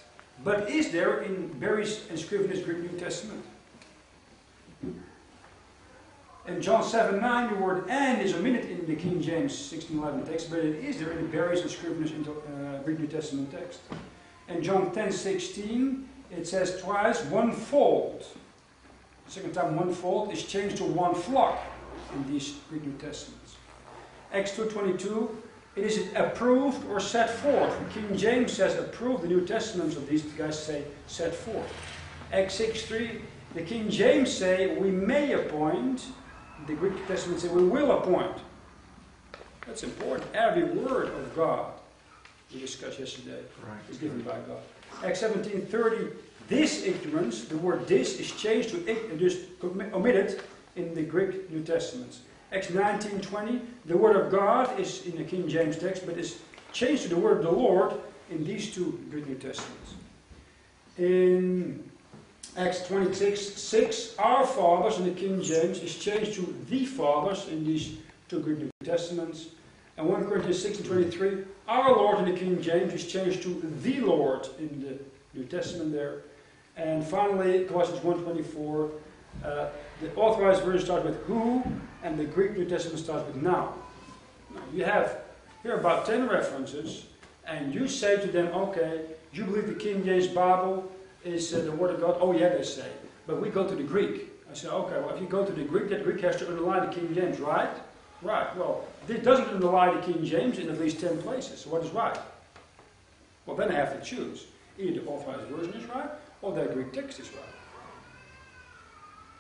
but is there in Berry's and Scrivener's Greek New Testament. In John 7 9, the word and is omitted in the King James 1611 text, but it is there in Berry's and Scrivener's uh, Greek New Testament text. In John 10:16, it says twice one fold. Second time, one fold is changed to one flock in these Greek New Testaments. Acts 2.22, it is approved or set forth. King James says approved, the New Testaments of these guys say set forth. Acts 6.3, the King James say we may appoint, the Greek Testament say we will appoint. That's important. Every word of God, we discussed yesterday, Right. is given by God. Acts 17.30, this ignorance, the word this is changed to just omitted in the Greek New Testaments. Acts 19.20, the word of God is in the King James text, but is changed to the word of the Lord in these two Greek New Testaments. In Acts 26, 6, our fathers in the King James is changed to the fathers in these two Greek New Testaments. And 1 Corinthians 6 and 23, our Lord in the King James is changed to the Lord in the New Testament there. And finally, Colossians 1.24, uh, the authorized version starts with who, and the Greek New Testament starts with now. Now, you have here about 10 references, and you say to them, okay, you believe the King James Bible is uh, the Word of God? Oh, yeah, they say. But we go to the Greek. I say, okay, well, if you go to the Greek, that Greek has to underlie the King James, right? Right. Well, this doesn't underlie the King James in at least 10 places. So what is right? Well, then I have to choose. Either the authorized version is right, or the Greek text is right.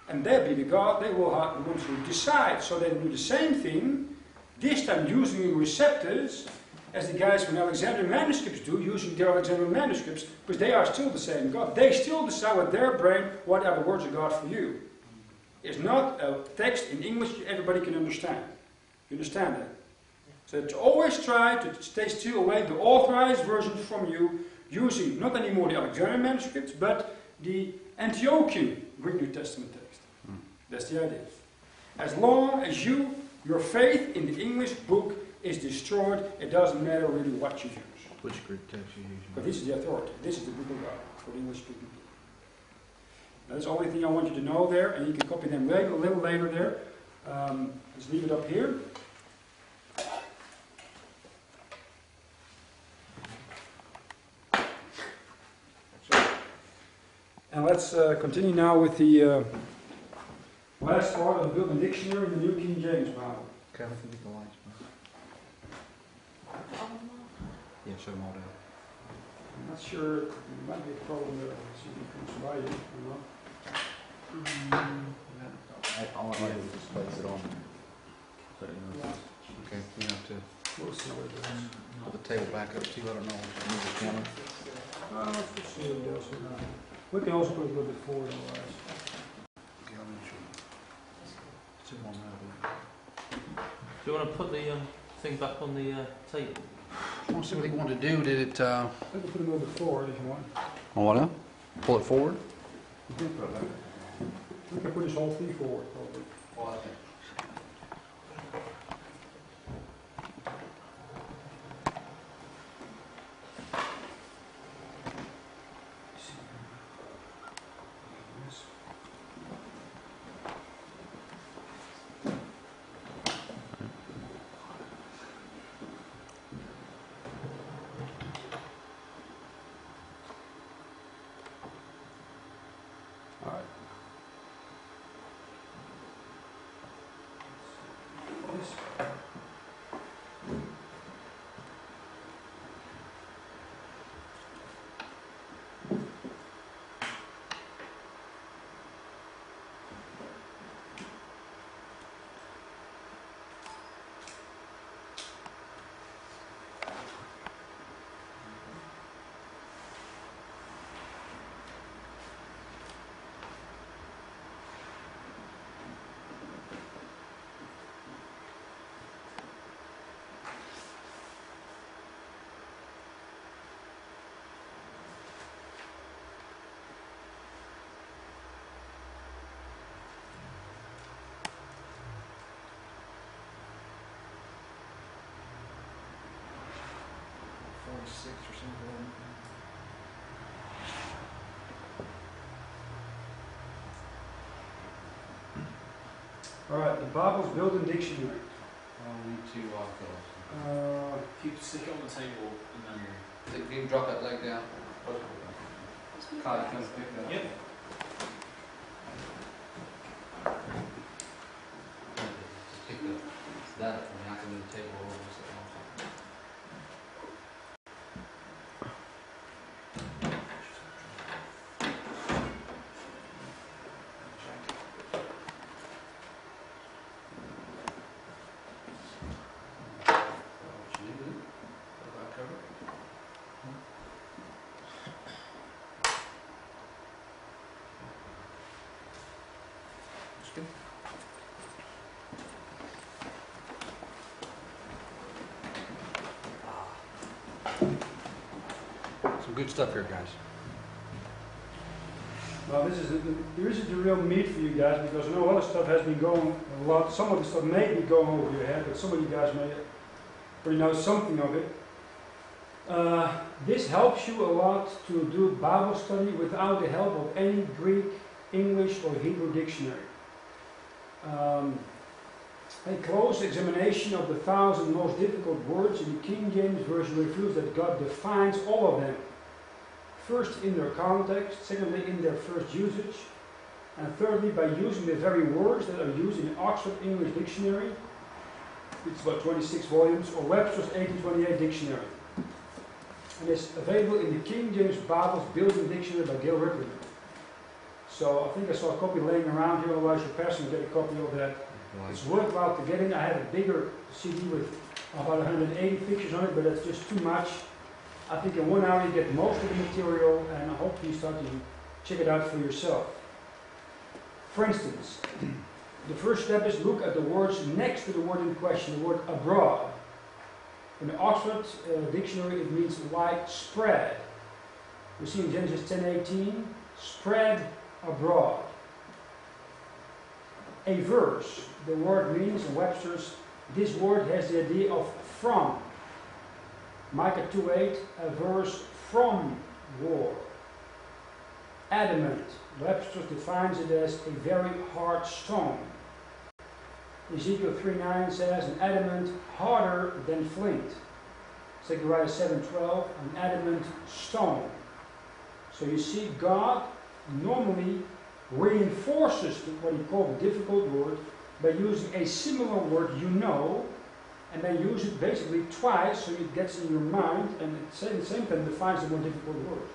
And they be the God, they will have the ones who decide. So they do the same thing This time using receptus as the guys from Alexandrian manuscripts do, using their Alexandrian manuscripts, because they are still the same God. They still decide with their brain what are the words of God for you. It's not a text in English everybody can understand. You understand that? So to always try to stay still away the authorized version from you, using not anymore the Alexandrian manuscripts, but the Antiochian Greek New Testament. That's the idea. As long as you, your faith in the English book is destroyed, it doesn't matter really what you use. Which Greek text you use. But this is the authority. This is the book of God for the English speaking people. That's the only thing I want you to know there, and you can copy them later, a little later there. Um, let's leave it up here. And let's uh, continue now with the uh, last part of the Built-in Dictionary in the New King James Bible. Okay, I think the lights. Yeah, show them all down. I'm not sure, there might be a problem there. See if it comes by you or. All I did was just place it on. You know, okay, you have to We'll see what it does. put the table back up too, I don't know. Move the camera. Uh, let's see what it does or not. We can also put a little bit forward otherwise. Okay, I'll make sure. Two more now, Do you want to put the um, thing back on the uh, table? I want to see what they want to do. Did it, uh? We can put it a little bit forward if you want. On what now? Pull it forward? We can put it We can put this whole thing forward probably. Well, Yes. Forty-six or something. All right, the Bible's Built-in Dictionary. We need two off those. Uh, If you could stick it on the table and then. Can you drop that leg down? Kyle, you come pick that up. Yep. Just pick the, that up and I can move the table over. so it won't- That's. Some good stuff here, guys. well, this is the, this is the real meat for you guys because I know other stuff has been going a lot. Some of the stuff may be going over your head, but some of you guys may already know something of it. Uh, this helps you a lot to do Bible study without the help of any Greek, English, or Hebrew dictionary. Um, a close examination of the thousand most difficult words in the King James Version reveals that God defines all of them. First, in their context, secondly, in their first usage, and thirdly, by using the very words that are used in the Oxford English Dictionary, it's about 26 volumes, or Webster's 1828 Dictionary. And it's available in the King James Bible's Built-in Dictionary by Gail Riplinger. So I think I saw a copy laying around here, otherwise your pastor will get a copy of that It's worthwhile to get in. I have a bigger CD with about 180 pictures on it, but that's just too much. I think in one hour you get most of the material, and I hope you start to check it out for yourself. For instance, the first step is look at the words next to the word in question, the word abroad. In the Oxford uh, Dictionary, it means widespread. We see in Genesis 10:18, spread abroad. A verse, the word means in Webster's, this word has the idea of from. Micah 2:8, a verse from war. Adamant, Webster defines it as a very hard stone. Ezekiel 3:9 says, an adamant harder than flint. Zechariah 7:12, an adamant stone. So you see, God normally reinforces the- what he called the difficult word by using a similar word you know, and then use it basically twice so it gets in your mind and at the same- time defines the more difficult word.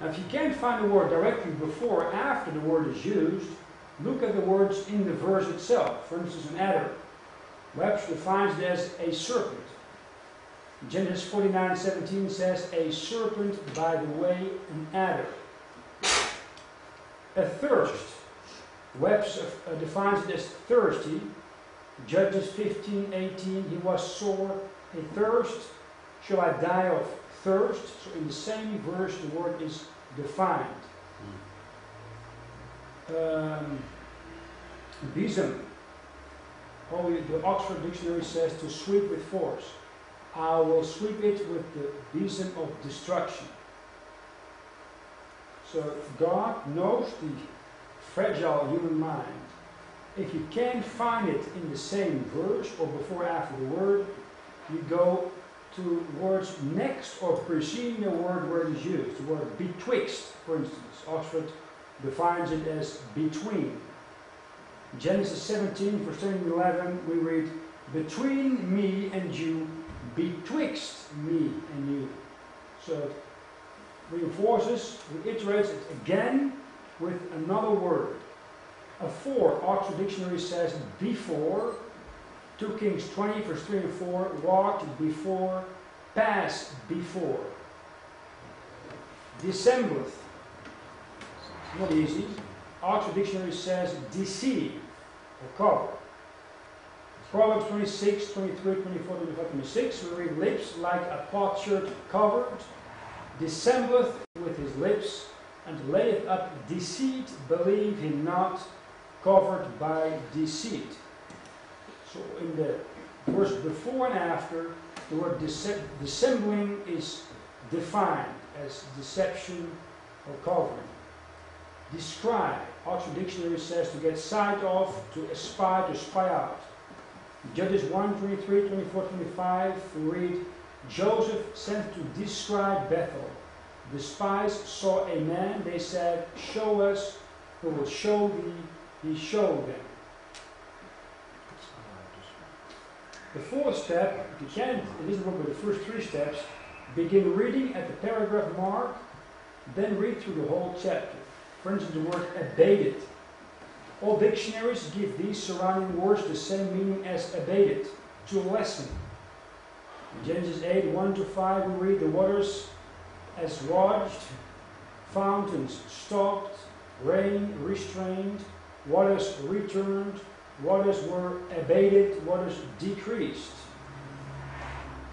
Now, if you can't find the word directly before or after the word is used, look at the words in the verse itself. For instance, an adder. Webster defines it as a serpent. Genesis 49:17 says, "A serpent by the way, an adder." A thirst. Uh, defines it as thirsty. Judges 15:18, he was sore, a thirst. Shall I die of thirst? So in the same verse, the word is defined. Um, besom. Oh, the Oxford Dictionary says to sweep with force. I will sweep it with the besom of destruction. So God knows the fragile human mind. If you can't find it in the same verse or before or after the word, you go to words next or preceding the word where it is used. The word betwixt, for instance. Oxford defines it as between. Genesis 17, verse 10 and 11, we read, Between me and you, betwixt me and you. So reinforces, reiterates it again with another word. A for, Oxford Dictionary says before. 2 Kings 20, verse 3 and 4, walked before, passed before. Dissembleth. Not easy. Oxford Dictionary says deceive or cover. Proverbs 26, 23, 24, 25, 26, we read lips like a potsherd covered, dissembleth with his lips, and layeth up deceit, believe him not, covered by deceit. So in the verse before and after, the word disse- dissembling is defined as deception or covering. Describe, Oxford Dictionary says to get sight of, to espy, to spy out. Judges 1, 23, 24, 25, we read, Joseph sent to describe Bethel. The spies saw a man, they said, Show us, who will show thee, he showed them. The fourth step, if you can, it isn't one, but the first three steps, begin reading at the paragraph mark, then read through the whole chapter. For instance, the word abated. All dictionaries give these surrounding words the same meaning as abated, to lessen. Genesis 8, 1 to 5, we read the waters as fountains stopped, rain restrained, waters returned, waters were abated, waters decreased.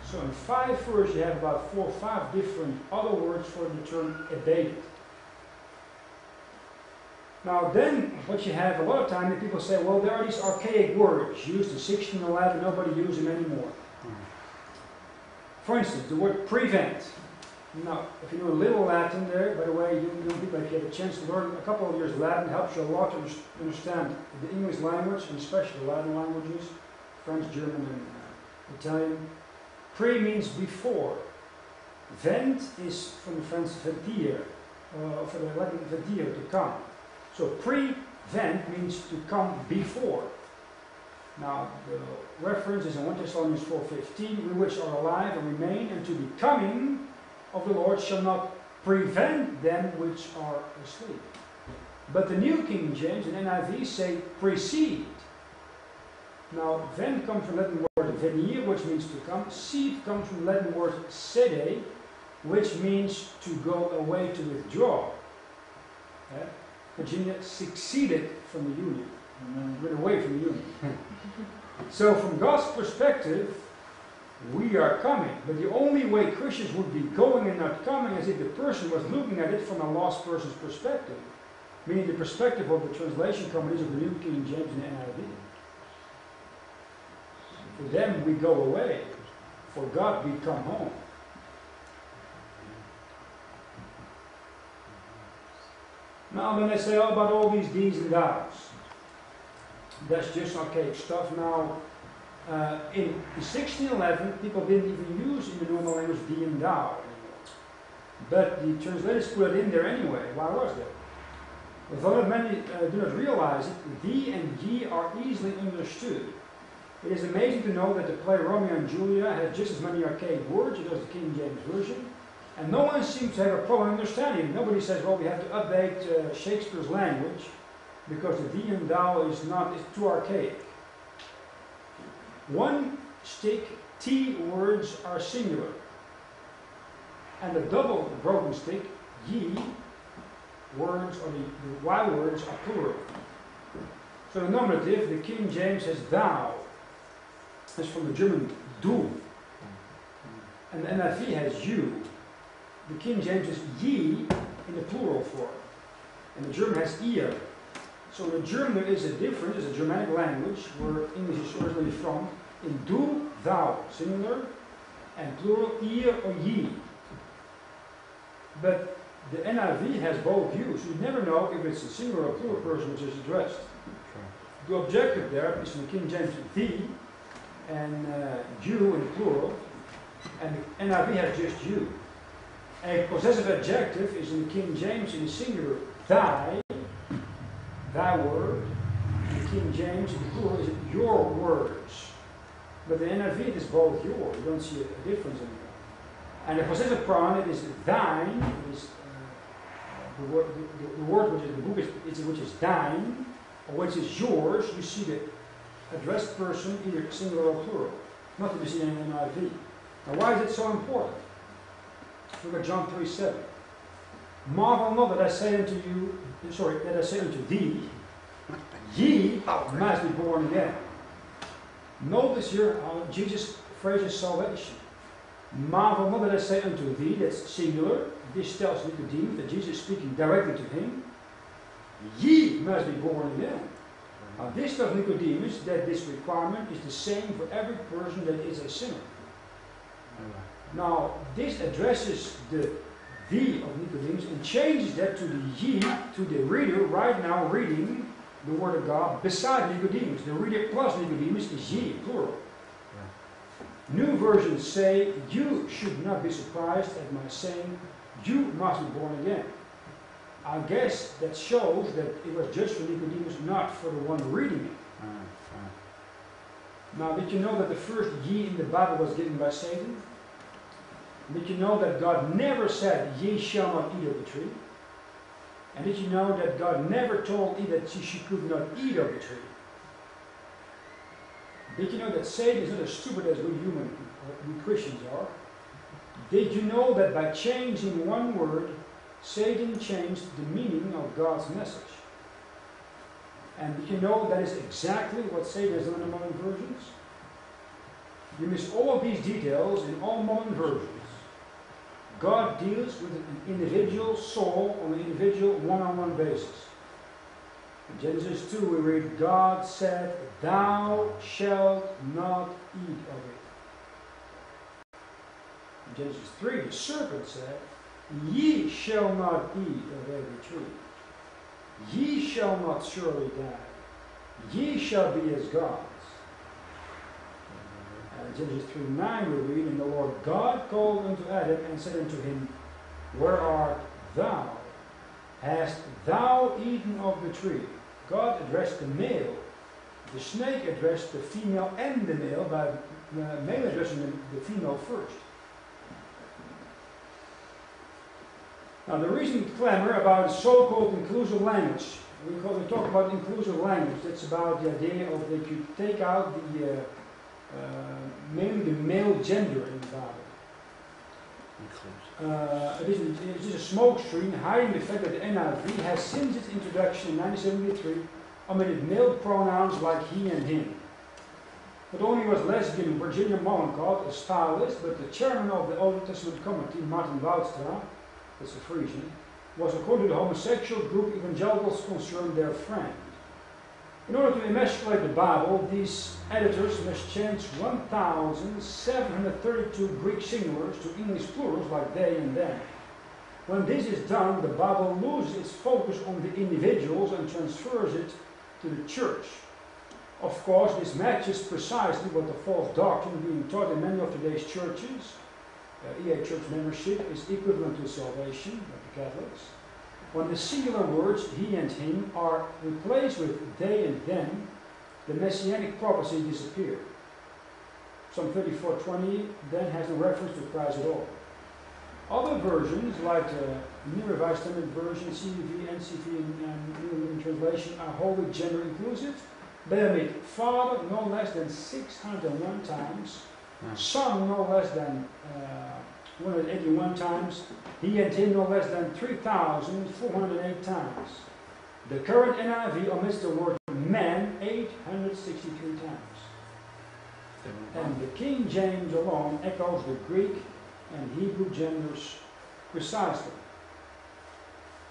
So in five verses, you have about four or five different other words for the term abated. Now then, what you have a lot of time, people say, well, there are these archaic words used in 1611, nobody uses them anymore. For instance, the word prevent. Now, if you know a little Latin there, by the way, you young people, if you have a chance to learn a couple of years Latin, helps you a lot to understand the English language, and especially the Latin languages, French, German, and uh, Italian. Pre means before. Vent is from the French ventir, uh, from the Latin ventir, to come. So prevent means to come before. Now, the reference is in 1 Thessalonians 4.15, we which are alive and remain unto the coming of the Lord shall not prevent them which are asleep. But the New King James and NIV say precede. Now, ven comes from Latin word venir, which means to come. Seed comes from Latin word sede, which means to go away, to withdraw. Eh? Virginia succeeded from the Union, went away from the Union. so, from God's perspective, we are coming. But the only way Christians would be going and not coming is if the person was looking at it from a lost person's perspective, meaning the perspective of the translation companies of the New King James and NIV. For them, we go away. For God, we come home. Now, when they say all about all these these and thous, that's just archaic stuff. Now, uh, in 1611, people didn't even use in the normal language thee and thou anymore. But the translators put it in there anyway. Why was that? Although many uh, do not realize it, thee and ye are easily understood. It is amazing to know that the play Romeo and Juliet has just as many archaic words as the King James Version, and no one seems to have a problem understanding. Nobody says, well, we have to update uh, Shakespeare's language because the and thou is not too archaic. One stick T words are singular, and the double broken stick ye words or the, the Y words are plural. So the nominative, the King James says thou. That's from the German du. And the NIV has you. The King James is ye in the plural form. And the German has ihr. So in the German there is a difference, it's a Germanic language where English is originally from, in du, thou, singular, and plural, ihr or ye. But the NIV has both views. You never know if it's a singular or plural person which is addressed. The objective there is the King James thee and uh, you in plural, and the NIV has just you. A possessive adjective is in the King James in the singular thy, thy word. The King James the plural is your words. But the NIV is both your. You don't see a, difference in that. And the possessive pronoun it is thine. It is uh, the word, the, the, the word which is the book is, is which is thine, or which is yours. You see the addressed person, either singular or plural. Not to be seen in NIV. Now, why is it so important? Look at John 3 7. Marvel not that I say unto you, sorry, that I say unto thee, ye must be born again. Notice here how Jesus phrases salvation. Marvel not that I say unto thee, that's singular. This tells Nicodemus that Jesus is speaking directly to him. Ye must be born again. Now, this tells Nicodemus that this requirement is the same for every person that is a sinner. Now, this addresses the thee of Nicodemus and changes that to the ye, to the reader right now reading the Word of God beside Nicodemus. The reader plus Nicodemus is ye, plural. New versions say, You should not be surprised at my saying, You must be born again. I guess that shows that it was just for Nicodemus, not for the one reading it. Uh, uh. Now, did you know that the first ye in the Bible was given by Satan? Did you know that God never said, Ye shall not eat of the tree? And did you know that God never told Eve that she, could not eat of the tree? Did you know that Satan is not as stupid as we human, uh, we Christians are? Did you know that by changing one word, Satan changed the meaning of God's message? And did you know that is exactly what Satan has done in modern versions? You miss all of these details in all modern versions. God deals with an individual soul on an individual one-on-one basis. In Genesis 2 we read, God said, Thou shalt not eat of it. In Genesis 3 the serpent said, Ye shall not eat of every tree. Ye shall not surely die. Ye shall be as gods. In Genesis 3 9 we read, And the Lord God called unto Adam and said unto him, Where art thou? Hast thou eaten of the tree? God addressed the male. The snake addressed the female and the male by the male addressing the, female first. Now, the recent clamor about so-called inclusive language we talk about inclusive language. That's about the idea of that you take out the, uh, uh, mainly the male gender in the Bible. Uh, it, is, it is a smoke screen hiding the fact that the NIV has since its introduction in 1973 omitted male pronouns like he and him. Not only was lesbian Virginia Mollenkott a stylist, but the chairman of the Old Testament Committee, Martin Woudstra, that's a Frisian, was according to the homosexual group evangelicals concerned their friend. In order to emasculate the Bible, these editors must change 1,732 Greek singulars to English plurals like they and them. When this is done, the Bible loses its focus on the individuals and transfers it to the church. Of course, this matches precisely what the false doctrine being taught in many of today's churches. Uh, EA church membership is equivalent to salvation, like the Catholics. When the singular words he and him are replaced with they and them, the messianic prophecy disappears. Psalm 34:20 then has no reference to Christ at all. Other versions, like the New Revised Standard Version, CEV, NCV, and, and New Living Translation, are wholly gender inclusive. They omit father no less than 601 times, son no less than uh, 181 times, he and him no less than 3,408 times. The current NIV omits the word man 863 times. And the King James alone echoes the Greek and Hebrew genders precisely.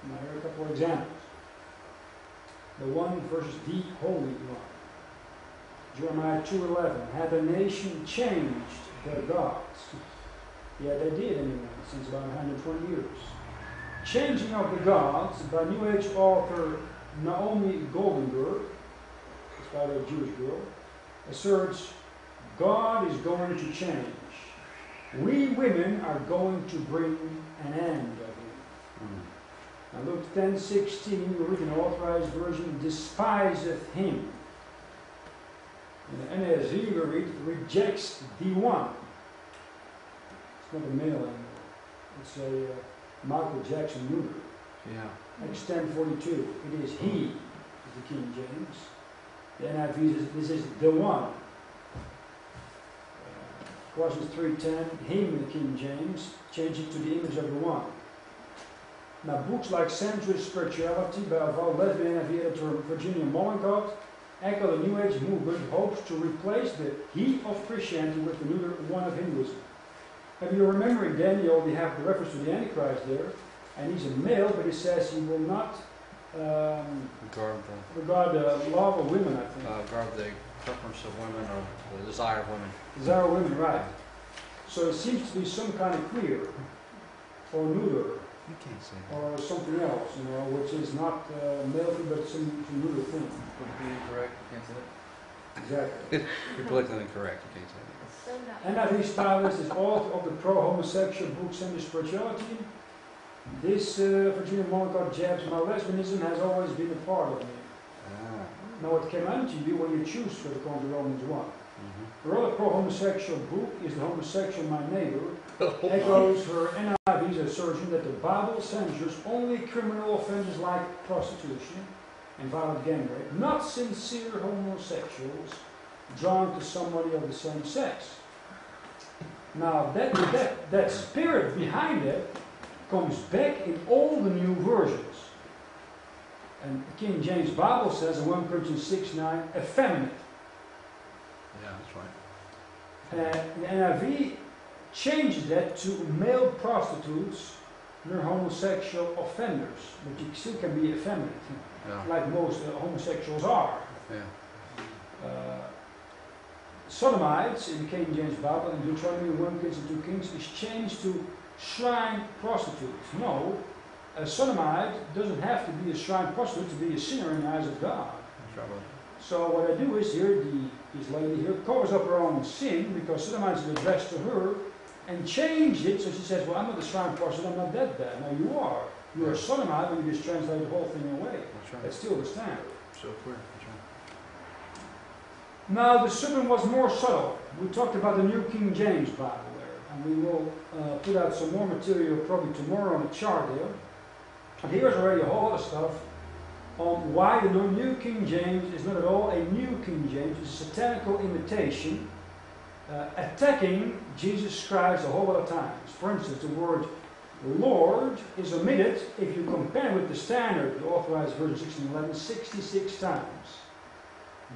Now here are a couple of examples. The one versus the Holy One. Jeremiah 2.11, had the nation changed their gods? Yeah, they did anyway, since about 120 years. Changing of the Gods by New Age author Naomi Goldenberg, it's by a Jewish girl, asserts God is going to change. We women are going to bring an end of it. Mm-hmm. Now Luke 10, 16, we read an authorized version, despiseth him. In the we read, rejects the one. A male anymore. It's a uh, Michael Jackson neuter. Yeah. Acts 10:42. It is he, is the King James. The NIV says this is the one. Colossians 3:10. Him, the King James, change it to the image of the one. Now, books like Sensuous Spirituality by Val lesbian editor Virginia Mollenkott echo the New Age movement hopes to replace the he of Christianity with the neuter one of Hinduism. If you're remembering Daniel, we have the reference to the Antichrist there, and he's a male, but he says he will not um, Guard regard the love of women, I think. uh, guard the preference of women or the desire of women. Desire of women, right. So it seems to be some kind of queer, or neuter, You can't say or something else, you know, which is not uh, male, but some, some neuter thing. Would it be incorrect? You can't say that? Exactly. You're politically incorrect. You can't say that. NIV stylist is author of the pro-homosexual book Sensuous Spirituality. This uh, Virginia Mollenkott jabs my lesbianism has always been a part of me. Ah. Now it came out to you when you choose for the to Romans 1. Mm-hmm. Her other pro-homosexual book is The Homosexual My Neighbor, echoes her NIV's assertion that the Bible censures only criminal offenses like prostitution and violent gang rape, not sincere homosexuals drawn to somebody of the same sex. Now that, that, that spirit behind it comes back in all the new versions. And the King James Bible says in 1 Corinthians 6 9, effeminate. Yeah, that's right. Uh, the NIV changes that to male prostitutes nor homosexual offenders, but you still can be effeminate, Yeah. like most uh, homosexuals are. Yeah. Uh, Sodomites in the King James Bible in Deuteronomy 1 Kings and 2 Kings is changed to shrine prostitutes. No, a sodomite doesn't have to be a shrine prostitute to be a sinner in the eyes of God. Right. So what I do is here, the, this lady here covers up her own sin because sodomites is addressed to her and changed it so she says, well, I'm not a shrine prostitute, I'm not that bad. No, you are. You're a sodomite when you just translate the whole thing away. That's right. That's still the standard. So clear. Now, the sermon was more subtle. We talked about the New King James Bible there, and we will uh, put out some more material probably tomorrow on the chart there. And here's already a whole lot of stuff on why the New King James is not at all a new King James, it's a satanical imitation, uh, attacking Jesus Christ a whole lot of times. For instance, the word Lord is omitted if you compare with the standard, the authorized version 1611, 66 times.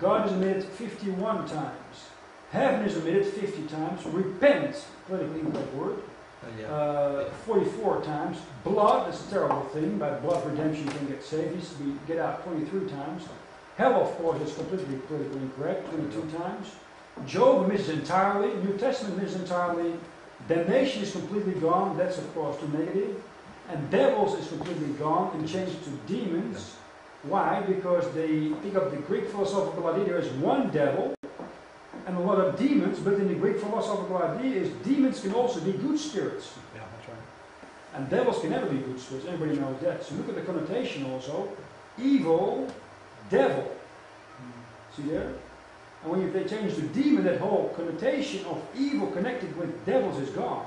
God is omitted 51 times. Heaven is omitted 50 times. Repent, politically incorrect word, uh, 44 times. Blood, that's a terrible thing. By blood redemption, you can get saved. Needs to be get out 23 times. Hell, of course, is completely politically incorrect, 22 times. Job misses entirely. New Testament misses entirely. Damnation is completely gone. That's, of course, too negative. And devils is completely gone and changed to demons. Why? Because they pick up the Greek philosophical idea there is one devil and a lot of demons, but in the Greek philosophical idea is demons can also be good spirits. Yeah, that's right. And devils can never be good spirits. Everybody knows that. So look at the connotation also. Evil, devil. See there? And when you they change to demon, that whole connotation of evil connected with devils is gone.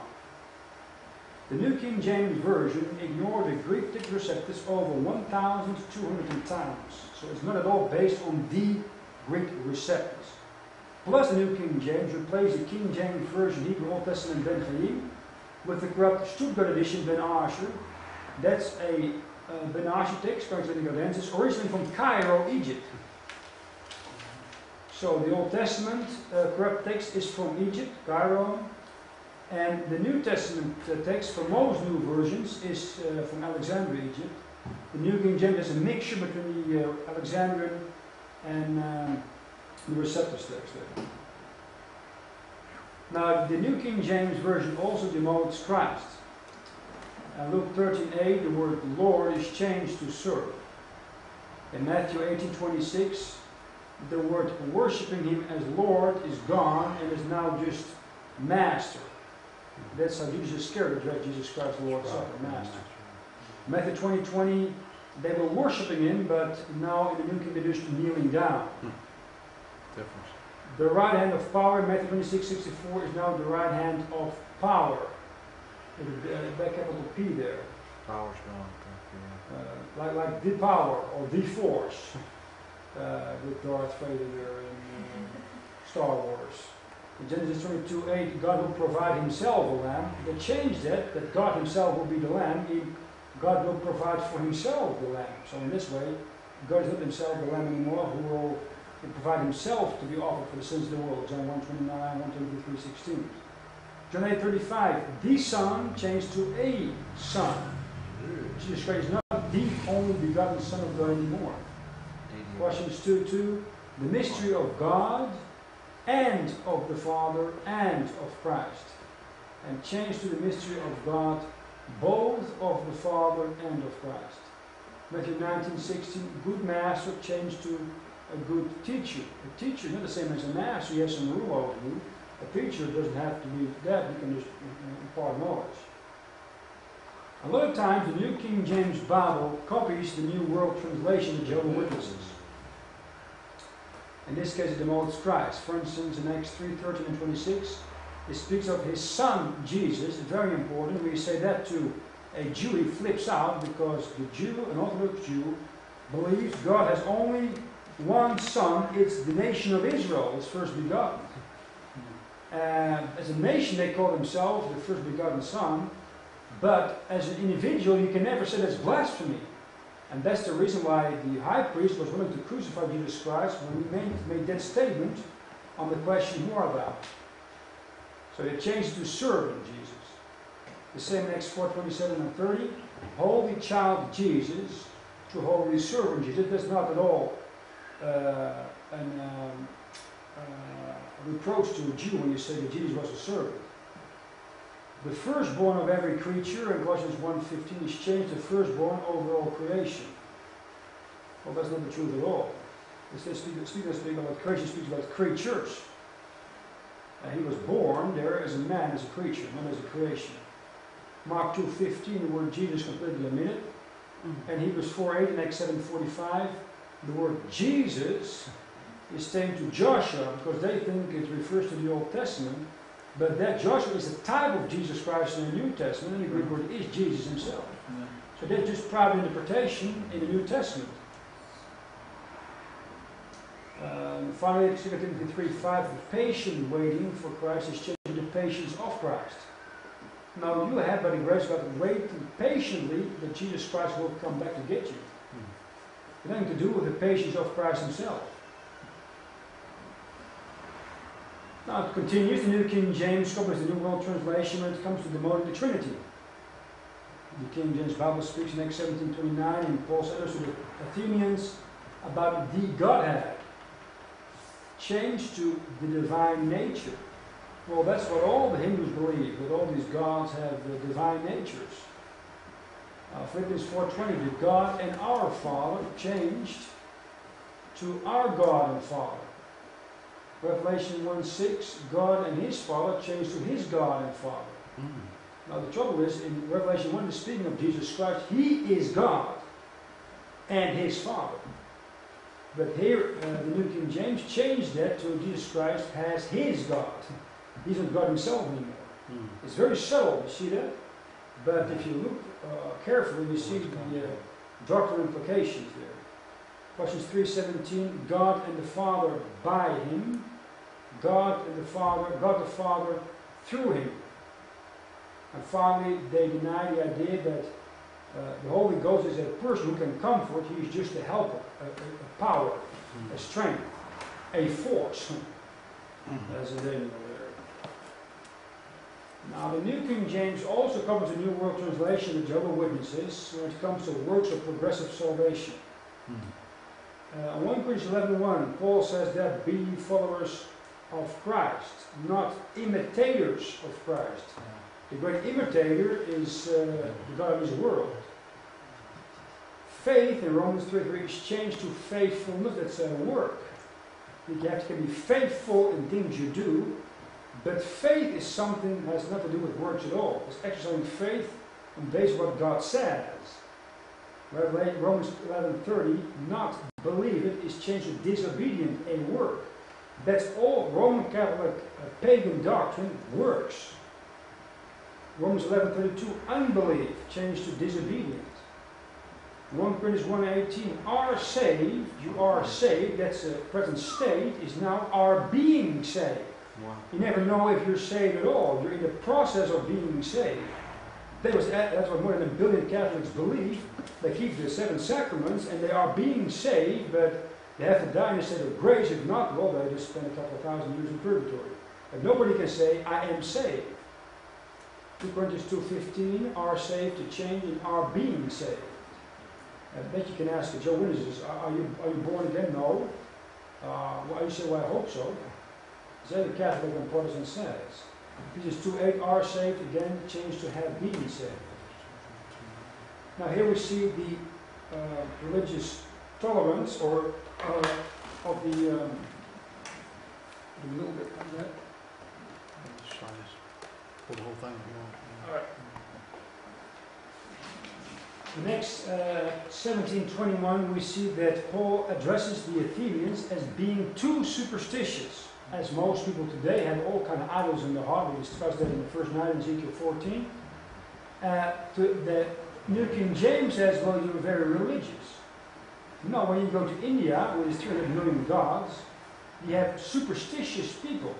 The New King James Version ignored the Greek receptus over 1,200 times. So it's not at all based on the Greek receptus. Plus, the New King James replaced the King James Version Hebrew Old Testament Ben Chayyim with the corrupt Stuttgart edition Ben Asher. That's a uh, Ben Asher text, Gadensis, originally from Cairo, Egypt. So the Old Testament uh, corrupt text is from Egypt, Cairo, and the New Testament uh, text for most new versions is uh, from Alexandria, Egypt. The New King James is a mixture between the uh, Alexandrian and um, the receptus text there. Now, the New King James Version also denotes Christ. Uh, Luke 13:8, the word Lord is changed to serve. In Matthew 18:26, the word worshiping Him as Lord is gone and is now just Master. That's how Jesus scared address Jesus Christ, the Lord, Supper, Master. Matthew 20:20, they were worshiping Him, but now in the New King they're just kneeling down. Difference. The right hand of power, Matthew 26, 64, is now the right hand of power. With a uh, back capital P there. Power's gone. Uh, like, like the power or the force uh, with Darth Vader in uh, Star Wars. In Genesis 22, 8, God will provide himself a lamb. They changed that, that God himself will be the lamb. He, God will provide for himself the lamb. So in this way, God is not himself the lamb anymore, who will provide himself to be offered for the sins of the world. John 129, 123, 16. John 8, 35, the Son changed to a Son. Jesus Christ is not the only begotten Son of God anymore. Colossians 2 2, the mystery of God and of the Father and of Christ. And change to the mystery of God, both of the Father and of Christ. Matthew 19 16, good master changed to a good teacher. A teacher not the same as a master, he has some rule over you. A teacher doesn't have to be that, he can just impart knowledge. A lot of times, the New King James Bible copies the New World Translation of Jehovah's Witnesses. In this case, it demotes Christ. For instance, in Acts 3 13 and 26, it speaks of his son, Jesus. Very important. We say that to a Jew, he flips out because the Jew, an Orthodox Jew, believes God has only one son. It's the nation of Israel, his first begotten. Uh, as a nation, they call themselves the first begotten son. But as an individual, you can never say that's blasphemy. And that's the reason why the high priest was willing to crucify Jesus Christ when he made, made that statement on the question, Who art thou? So they changed to servant Jesus. The same in Acts 4 27 and 30. Holy child Jesus to holy servant Jesus. That's not at all uh, an, um, uh, a reproach to a Jew when you say that Jesus was a servant. The firstborn of every creature in Colossians 1.15 is changed to firstborn over all creation. Well, that's not the truth at all. It says, speak, speak, speak about creation speaks about creatures. And he was born there as a man, as a creature, not as a creation. Mark 2.15, the word Jesus completely omitted. Mm. And Hebrews 4.8 and Acts 7.45, the word Jesus is taken to Joshua because they think it refers to the Old Testament. But that Joshua is a type of Jesus Christ in the New Testament, and the Greek word is Jesus himself. So that's just private interpretation in the New Testament. Um, finally, 2 Timothy 3 5, patient waiting for Christ is changed the patience of Christ. Now you have by the grace of God waiting patiently that Jesus Christ will come back to get you. Mm. Nothing to do with the patience of Christ himself. Now it continues, the New King James covers the New World Translation when it comes to demoting the Trinity. The King James Bible speaks in Acts 17.29 and Paul says to the Athenians about the Godhead, changed to the divine nature. Well, that's what all the Hindus believe, that all these gods have uh, divine natures. Uh, Philippians 4.20, the God and our Father changed to our God and Father. Revelation 1.6, God and His Father changed to His God and Father. Now the trouble is, in Revelation 1, is speaking of Jesus Christ, He is God and His Father. But here, uh, the New King James changed that to Jesus Christ as His God. He's not God Himself anymore. It's very subtle, you see that? But if you look uh, carefully, you see the uh, doctrinal implications there. Colossians 3.17, God and the Father by Him, God and the Father, God the Father through Him. And finally, they deny the idea that uh, the Holy Ghost is a person who can comfort, he is just a helper, a, a, power, a strength, a force, it is there. Now, the New King James also covers the New World Translation of Jehovah's Witnesses when it comes to works of progressive salvation. Uh, 1 Corinthians 11.1, Paul says that be followers of Christ, not imitators of Christ. The great imitator is uh, the God of his world. Faith in Romans 3 3 is changed to faithfulness, that's a work. You have to be faithful in things you do, but faith is something that has nothing to do with works at all. It's exercising faith on the basis of what God says. Revelation, Romans 11.30, not believe it is changed to disobedient, a work. That's all Roman Catholic uh, pagan doctrine works. Romans 11.32, unbelief changed to disobedient. 1 Corinthians 1.18, are saved, you are saved, that's a present state, is now are being saved. You never know if you're saved at all. You're in the process of being saved. That was, that's what more than a billion Catholics believe. They keep the seven sacraments and they are being saved, but they have to die in a state of grace. If not, well, they just spend a couple of thousand years in purgatory. But nobody can say, I am saved. 2 Corinthians 2.15, are saved to change in are being saved. I bet you can ask the Joe Witnesses, are are you, are you born again? No. Uh, well, you say, well, I hope so. Is that the Catholic and Protestant says? Ephesians 2.8, are saved, again, changed to have been saved. Now here we see the uh, religious tolerance or uh, of the, um, the little bit of that. Pull the whole thing if you want. The next, uh, 1721, we see that Paul addresses the Athenians as being too superstitious. As most people today have all kind of idols in their heart. We discussed that in the first night in Ezekiel 14. Uh, to the New King James says, well, you're very religious. No, when you go to India, with its 300 million gods, you have superstitious people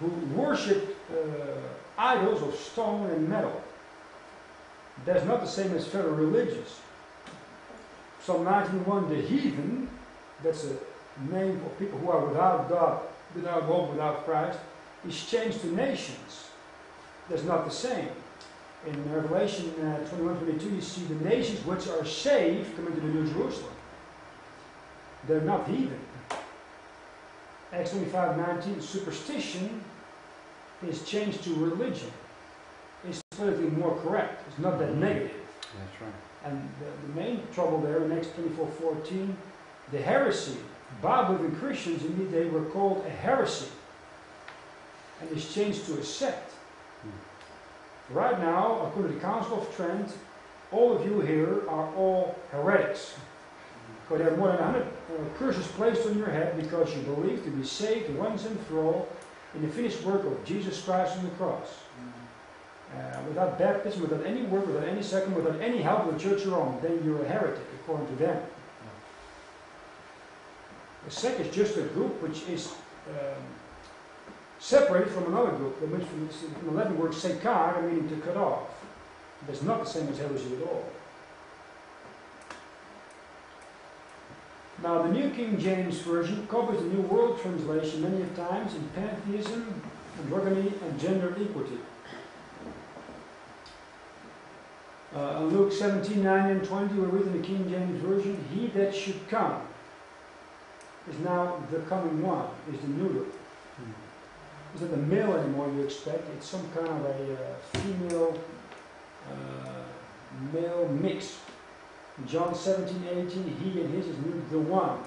who worship uh, idols of stone and metal. That's not the same as fellow religious. Psalm 91, the heathen, that's a name for people who are without God, without hope, without Christ, is changed to nations. That's not the same. In Revelation uh, 21 22, you see the nations which are saved coming to the New Jerusalem. They're not heathen. Acts 25 19, superstition is changed to religion. It's politically more correct. It's not that negative. That's right. And the, the main trouble there in Acts 24 14, the heresy. Bible-believing Christians in the day were called a heresy. And it's changed to a sect. Right now, according to the Council of Trent, all of you here are all heretics. Because there are more than 100 uh, curses placed on your head because you believe to be saved once and for all in the finished work of Jesus Christ on the cross. Uh, without baptism, without any work, without any sacrament, without any help of the church your own, then you're a heretic according to them. A sect is just a group which is um, separated from another group. The Latin word secare, meaning to cut off. That's not the same as heresy at all. Now, the New King James Version covers the New World Translation many times in pantheism, androgyny, and gender equity. Uh, Luke 17, 9 and 20, we read in the King James Version, He that should come is now the coming one, is the neuter. Is it the male anymore you expect? It's some kind of a uh, female uh, male mix. John 17, 18, he and his is new, the one.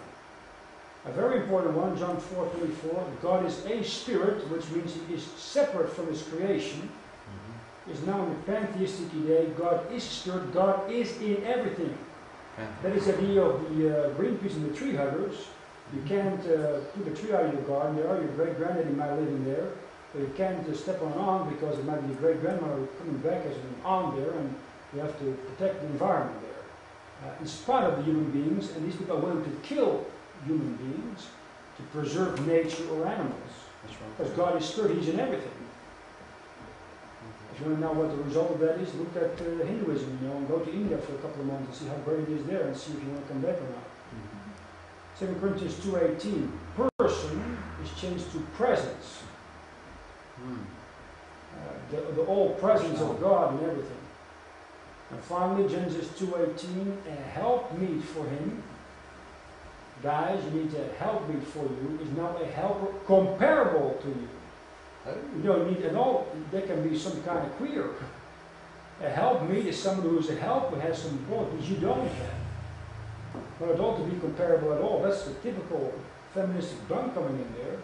A very important one, John 4, 24. God is a spirit, which means he is separate from his creation. Is now in the pantheistic idea, God is spirit, God is in everything. That is the idea of the uh, Greenpeace and the tree huggers. You can't uh, put a tree out of your garden there, are your great granddaddy might live in there. But you can't uh, step on an arm because it might be your great grandmother coming back as an arm there, and you have to protect the environment there. Uh, in spite of the human beings, and these people are willing to kill human beings to preserve nature or animals. That's right. Because God is spirit, He's in everything. If you want to know what the result of that is, look at uh, Hinduism, you know, and go to India for a couple of months and see how great it is there and see if you want to come back or not. 2 Corinthians 2.18, person is changed to presence. Hmm. Uh, the, the all presence of God in everything. And finally, Genesis 2.18, a helpmeet for him. Guys, you need a helpmeet for you, is now a helper comparable to you. You don't need at all, there can be some kind of queer. A helpmeet is someone who is a help, who has some qualities you don't have. But it ought to be comparable at all. That's the typical feministic bunk coming in there.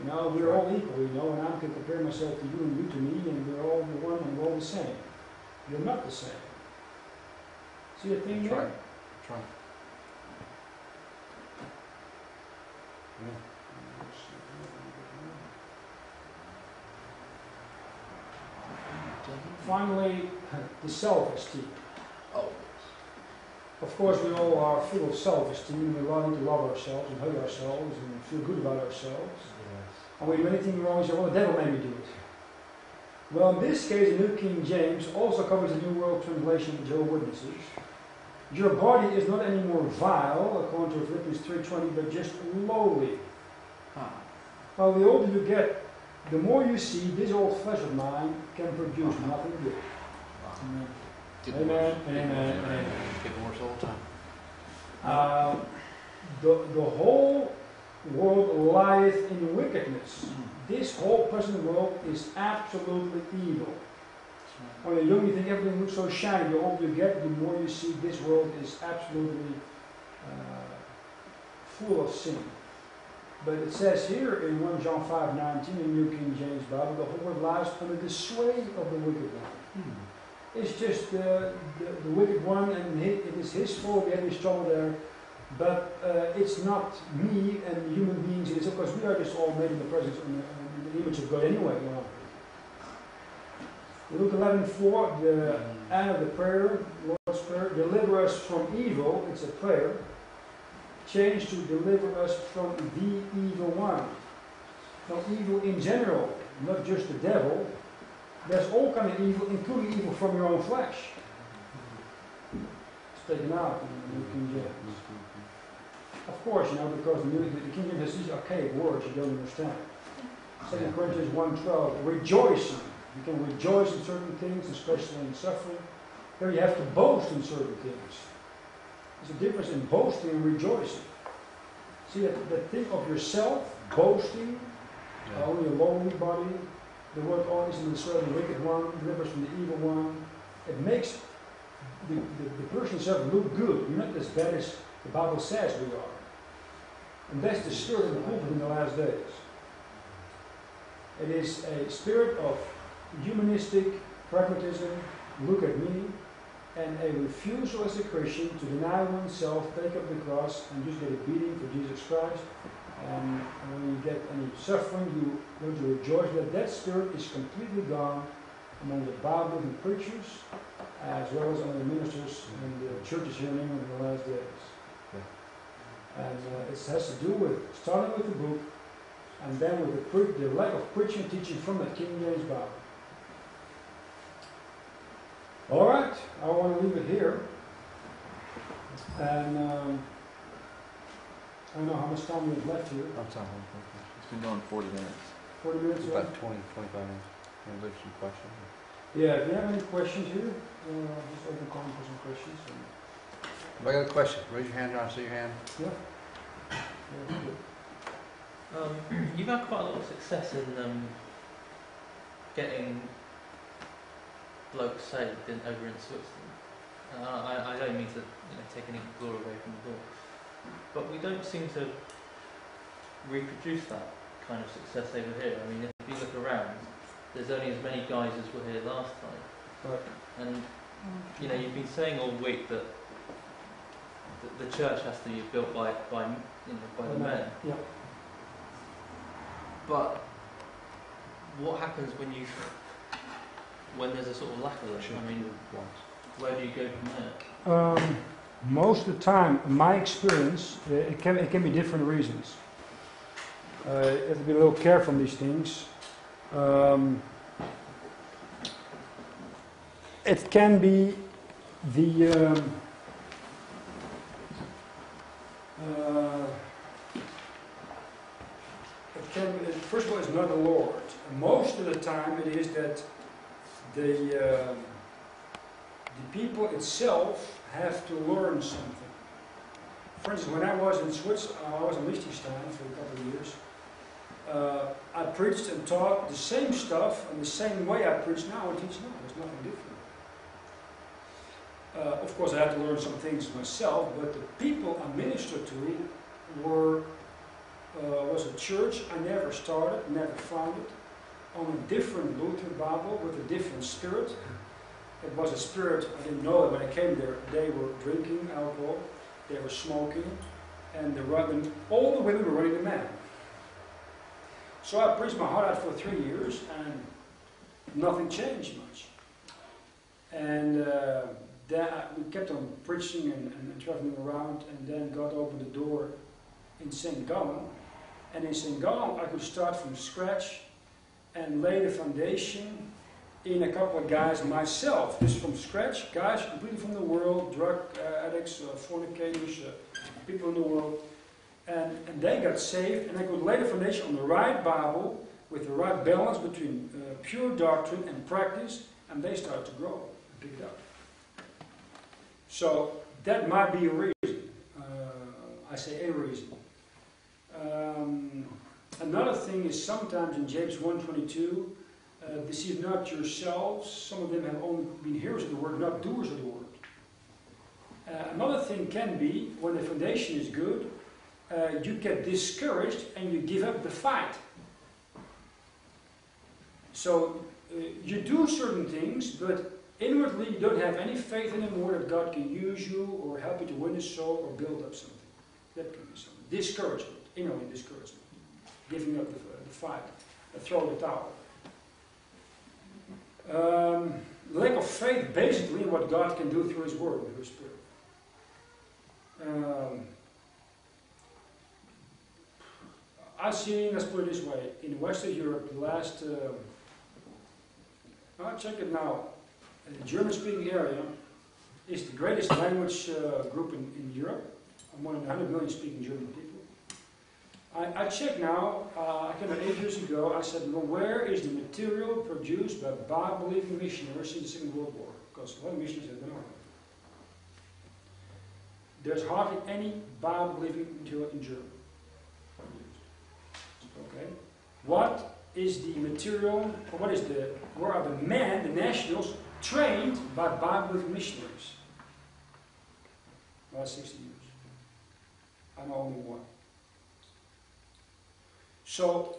You know, we're all equal, you know, and I can compare myself to you and you to me, and we're all the one and we're all the same. You're not the same. See a thing That's there? right. Yeah. Finally, the self-esteem. Of course, we all are full of self-esteem. We want to love ourselves and hug ourselves and feel good about ourselves. And we do anything wrong, we say, well, the devil made me do it. Well, in this case, the New King James also covers the New World Translation of Jehovah's Witnesses. Your body is not anymore vile, according to Philippians 3.20, but just lowly. Well, the older you get, the more you see this old flesh of mine can produce nothing good. Amen. Amen. Amen. Amen. All the time. Uh, the, the whole world lieth in wickedness. This whole present world is absolutely evil. When you're young, you think everything looks so shiny. The older you get, the more you see this world is absolutely uh, full of sin. But it says here in 1 John 5 19 in New King James Bible, the whole world lies under the sway of the wicked one. It's just uh, the, the wicked one, and it is his fault. We have his trouble there. But uh, it's not me and human beings. It is of course we are just all made in the presence and in the image of God anyway. You know. Luke 11:4, the end of the prayer, Lord's prayer, deliver us from evil. It's a prayer. Change to deliver us from the evil one. Now, evil in general, not just the devil. There's all kind of evil, including evil from your own flesh. It's taken out in the New King James. Of course, you know, because the, New, the King James has these archaic words you don't understand. 2 Corinthians 1.12, rejoicing. You can rejoice in certain things, especially in suffering. Here you have to boast in certain things. There's a difference in boasting and rejoicing. See that, that thing of yourself, boasting, uh, only a lonely body, the word always in the soul the wicked one, delivers from the evil one. It makes the, the, the person himself look good. You're not as bad as the Bible says we are. And that's the spirit of the pulpit in the last days. It is a spirit of humanistic pragmatism, look at me, and a refusal as a Christian to deny oneself, take up the cross, and just get a beating for Jesus Christ. And when you get any suffering, you learn to rejoice that that spirit is completely gone among the Bible and preachers, as well as among the ministers and the churches here in England in the last days. And uh, it has to do with starting with the book and then with the, pre- the lack of preaching and teaching from the King James Bible. All right, I want to leave it here. And um, I don't know how much time we have left here. I'm sorry. one quick question. It's been going 40 minutes. 40 minutes? It's about 20, 25 minutes. Anybody have some questions? Yeah, if you have any questions here, uh, just open call for some questions. If I got a question, raise your hand, John, see your hand. Yeah. Yeah, good. Um, you've had quite a lot of success in um, getting blokes saved in, over in Switzerland. Uh, I, I don't mean to you know, take any glory away from the door, but we don't seem to reproduce that kind of success over here. I mean, if you look around, there's only as many guys as were here last time. Right. And you know, you've been saying all week that the, the church has to be built by by you know by the men. Yeah. But what happens when you when there's a sort of lack of it? I mean, where do you go from there? Um, most of the time, in my experience, uh, it can it can be different reasons. Uh, you have to be a little careful on these things. Um, it can be the um, uh, it can first of all it's not the Lord. Most of the time, it is that the um, the people itself have to learn something. For instance, when I was in Switzerland, I was in Liechtenstein for a couple of years. Uh, I preached and taught the same stuff in the same way I preach now and teach now. There's nothing different. Uh, of course, I had to learn some things myself, but the people I ministered to were uh, was a church I never started, never founded, on a different Luther Bible with a different spirit. It was a spirit, I didn't know it when I came there. They were drinking alcohol, they were smoking, and the running, all the women were running the man. So I preached my heart out for three years, and nothing changed much. And uh, then we kept on preaching and, and, traveling around, and then God opened the door in St. Gallen. And in St. Gallen, I could start from scratch and lay the foundation in a couple of guys myself, just from scratch, guys completely from the world, drug uh, addicts, uh, fornicators, uh, people in the world, and, and they got saved, and I could lay the foundation on the right Bible with the right balance between uh, pure doctrine and practice, and they started to grow and pick it up. So that might be a reason. Uh, I say a reason. Um, another thing is sometimes in James 1:22. Uh, deceive not yourselves. Some of them have only been hearers of the word, not doers of the word. Uh, another thing can be when the foundation is good, uh, you get discouraged and you give up the fight. So uh, you do certain things, but inwardly you don't have any faith anymore that God can use you or help you to win a soul or build up something. That can be something. Discouragement, inner discouragement, giving up the, the fight, throw the towel. Um, lack of faith, basically, in what God can do through His Word, through His Spirit. Um, I've seen, let's put it this way, in Western Europe, the last, um I'll check it now, the German-speaking area is the greatest language uh, group in, in Europe, more than 100 million speaking German people. I, I checked now, uh, I came out eight years ago, I said, well, where is the material produced by Bible-believing missionaries in the Second World War? Because a lot of missionaries have been on. There's hardly any Bible-believing material in German. Okay? What is the material, or what is the, where are the men, the nationals, trained by Bible-believing missionaries? Last 60 years. I know only one. So,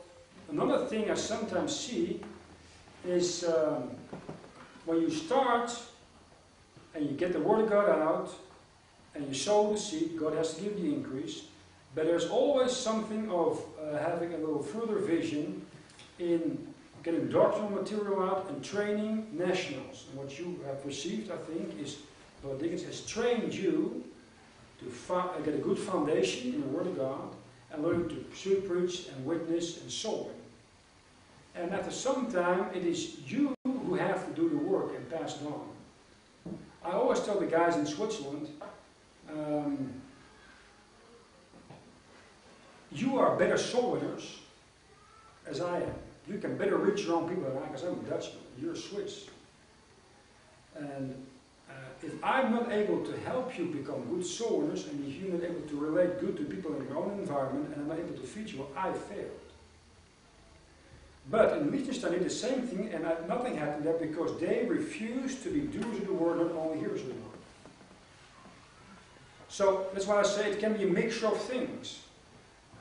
another thing I sometimes see is um, when you start and you get the Word of God out and you sow the seed, God has to give the increase. But there's always something of uh, having a little further vision in getting doctrinal material out and training nationals. And what you have received, I think, is Lord Dickens has trained you to get a good foundation in the Word of God and learn to pursue, preach, and witness and so on. And after some time, it is you who have to do the work and pass it on. I always tell the guys in Switzerland, um, you are better soul winners as I am. You can better reach your own people than I, because I'm a Dutchman. You're a Swiss. And I'm not able to help you become good soldiers and if you're not able to relate good to people in your own environment, and I'm not able to feed you, I failed. But in Liechtenstein, did the same thing, and nothing happened there because they refused to be doers of the word, not only hearers of the word. So that's why I say it can be a mixture of things.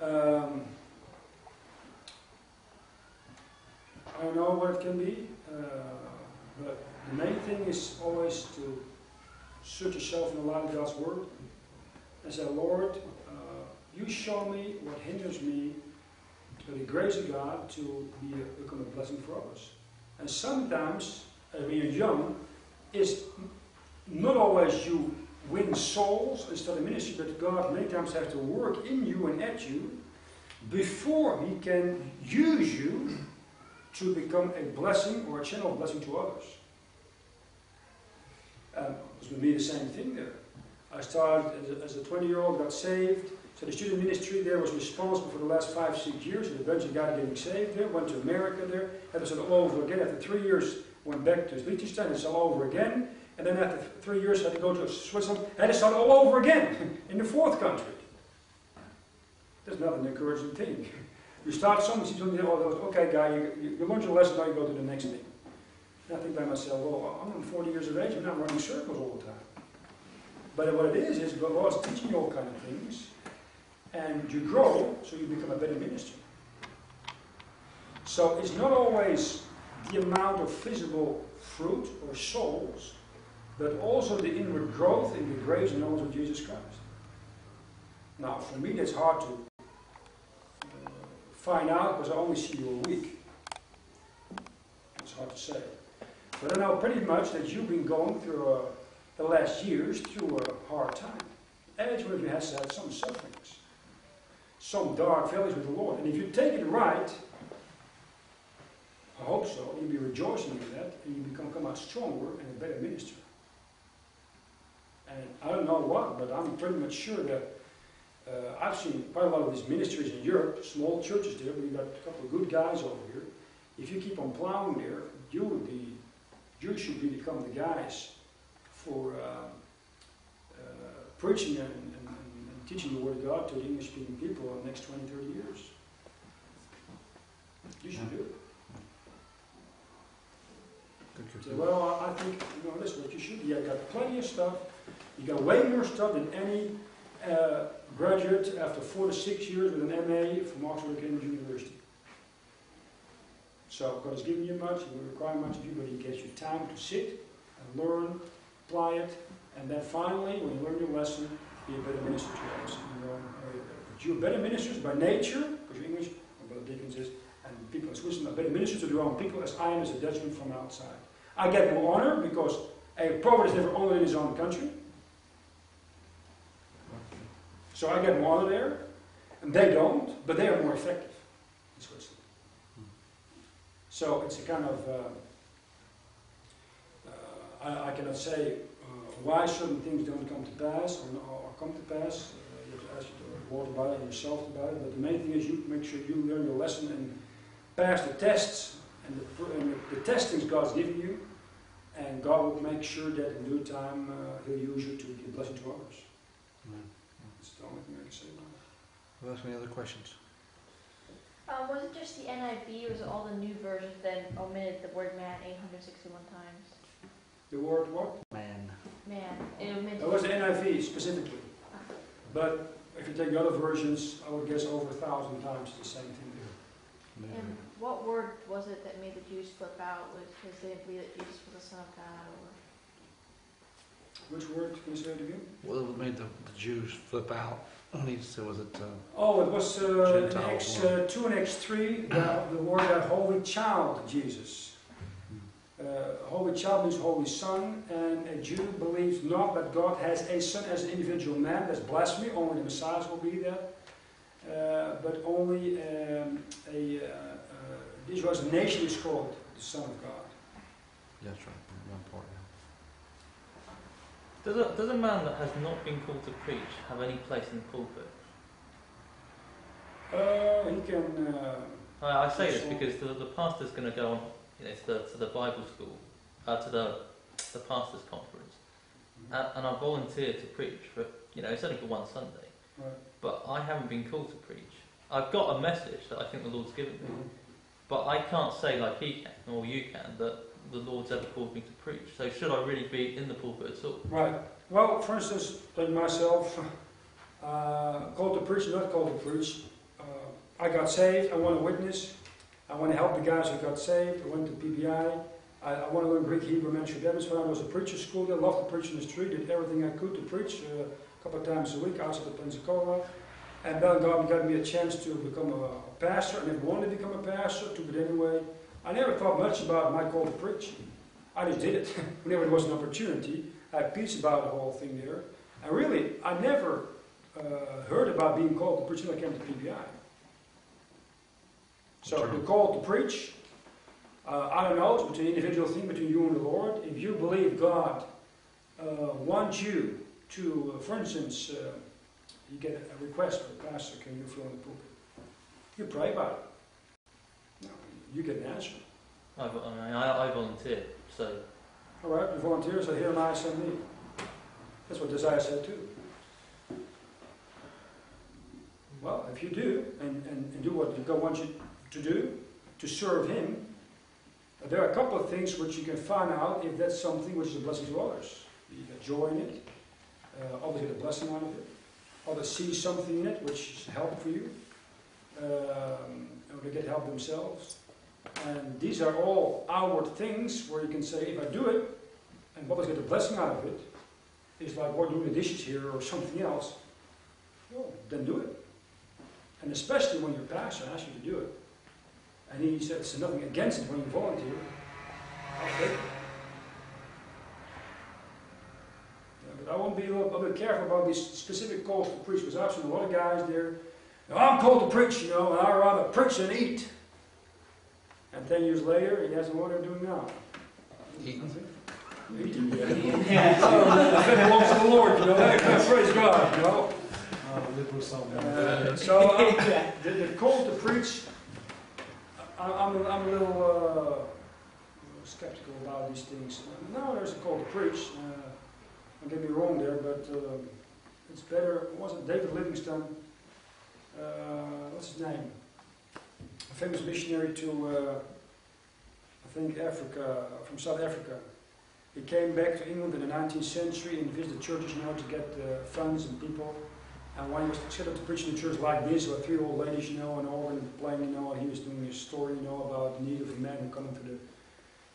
Um, I don't know what it can be, uh, but the main thing is always to search yourself in the light of God's Word and say, Lord, uh, you show me what hinders me, by the grace of God, to be a, become a blessing for others. And sometimes, uh, when you're young, is not always you win souls and a ministry, but God many times has to work in you and at you before He can use you to become a blessing or a channel of blessing to others. Um, it was with me the same thing there. I started as a, 20 year old, got saved. So the student ministry there was responsible for the last five, six years. And eventually got getting saved there, went to America there, had to start all over again. After three years, went back to Liechtenstein it's all over again. And then after three years, had to go to Switzerland, had to start all over again in the fourth country. That's not an encouraging thing. You start something, see something, oh, okay, guy, you, you, you learned your lesson, now you go to the next thing. And I think by myself, well, I'm 40 years of age, I'm not running circles all the time. But what it is, is God is teaching you all kind of things, and you grow, so you become a better minister. So it's not always the amount of visible fruit or souls, but also the inward growth in the grace and knowledge of Jesus Christ. Now, for me, that's hard to uh, find out because I only see you a week. It's hard to say. But I know pretty much that you've been going through uh, the last years through a hard time. You has had some sufferings, some dark valleys with the Lord. And if you take it right, I hope so, you'll be rejoicing in that, and you become come out stronger and a better minister. And I don't know what, but I'm pretty much sure that uh, I've seen quite a lot of these ministries in Europe, small churches there, but you've got a couple of good guys over here. If you keep on plowing there, you would be, you should be become the guys for uh, uh, preaching and, and, and teaching the Word of God to the English-speaking people in the next 20, 30 years. You should do it. Good, good, Say, well, I I think, you know, what you should. You got plenty of stuff. You got way more stuff than any uh, graduate after four to six years with an MA from Oxford or Cambridge University. So God has given you much, He will require much of you, but He gives you time to sit and learn, apply it, and then finally, when you learn your lesson, be a better minister to others in your own area. But you're better ministers by nature, because you're English, or Brother Dickens is, and people in Switzerland are better ministers to their own people as I am as a Dutchman from outside. I get more honor because a prophet is never honored in his own country. So I get more honor there, and they don't, but they are more effective in Switzerland. So it's a kind of, uh, uh, I, I cannot say uh, why certain things don't come to pass or, or come to pass. Uh, you have to ask the Lord about it and yourself about it. But the main thing is you make sure you learn your lesson and pass the tests and the, and the, testings God's given you. And God will make sure that in due time uh, He'll use you to be a blessing to others. Amen. That's the only thing I can say about it. Who else, any other questions? Um, was it just the NIV, or was it all the new versions that omitted the word man 861 times? The word what? Man. Man, it omitted. That was the NIV specifically. But if you take the other versions, I would guess over a thousand times the same thing there. Man. And what word was it that made the Jews flip out? Because they didn't believe that Jesus was the Son of God, or Which word? Can you say it again? What made the, the Jews flip out? Was it, uh, Oh, it was uh, in word. uh, 2 and Acts 3, the, the word that holy child Jesus. Uh, Uh, holy child means holy son, and a Jew believes not that God has a son as an individual man. That's blasphemy. Only the Messiah will be that. Uh, but only um, a uh, uh, Israel a nation is called the Son of God. That's right. Does a, does a man that has not been called to preach have any place in the pulpit? Uh, he can. Uh, I, I say this because the, the pastor's going to go on, you know, to the, to the Bible school, uh, to the, the pastors' conference, and, and I volunteer to preach for, you know, it's only for one Sunday, right. but I haven't been called to preach. I've got a message that I think the Lord's given me, but I can't say like he can or you can that the Lord's ever called me to preach. So should I really be in the pulpit at all? Right. Well, for instance, myself, uh, called to preach, not called to preach. Uh, I got saved. I want to witness. I want to help the guys who got saved. I went to PBI. I, I want to learn Greek, Hebrew, Mention Devils. When I was a preacher school, I loved to preach in the street. Did everything I could to preach uh, a couple of times a week outside of Pensacola. And then God got me a chance to become a, a pastor. I never wanted to become a pastor, took it anyway. I never thought much about my call to preach. I just did it whenever there was an opportunity. I had peace about the whole thing there. And really, I never uh, heard about being called to preach until I came to PBI. So the call to preach, uh, I don't know, it's between individual thing between you and the Lord. If you believe God uh, wants you to, uh, for instance, uh, you get a request for a pastor, can you fill in the pulpit? You pray about it. You get an answer. I, I, mean, I, I volunteer, so All right, the volunteers are here and I send me. That's what Desire said too. Well, if you do, and, and, and do what God wants you to do, to serve Him, there are a couple of things which you can find out if that's something which is a blessing to others. You get joy in it, uh, others get a blessing out of it, others see something in it which is help for you, um, or they get help themselves. And these are all outward things where you can say, if I do it, and others get a blessing out of it, it's like we're doing the dishes here or something else. Well, then do it. And especially when your pastor asks you to do it. And he says nothing against it when you volunteer. I'll. Yeah, but I want to be a little, a little bit careful about these specific calls to preach because I've seen a lot of guys there. "Oh, I'm called to preach, you know, and I'd rather preach than eat. And ten years later, he hasn't what they're doing now. Eating. Eating, yeah. Oh, I bet it belongs to the Lord, you know. Praise God, you know. Uh, so uh, the, the call to preach, I, I'm, a, I'm a little uh, skeptical about these things. No, there's a call to preach. Uh, don't get me wrong there, but uh, it's better. Was it David Livingstone? Uh, what's his name? A famous missionary to, uh, I think, Africa, from South Africa. He came back to England in the 19th century and visited churches, know, to get uh, funds and people. And when he was set up to preach in a church like this, with three old ladies, you know, and organ playing, you know, and he was doing a story, you know, about the need of men who come into the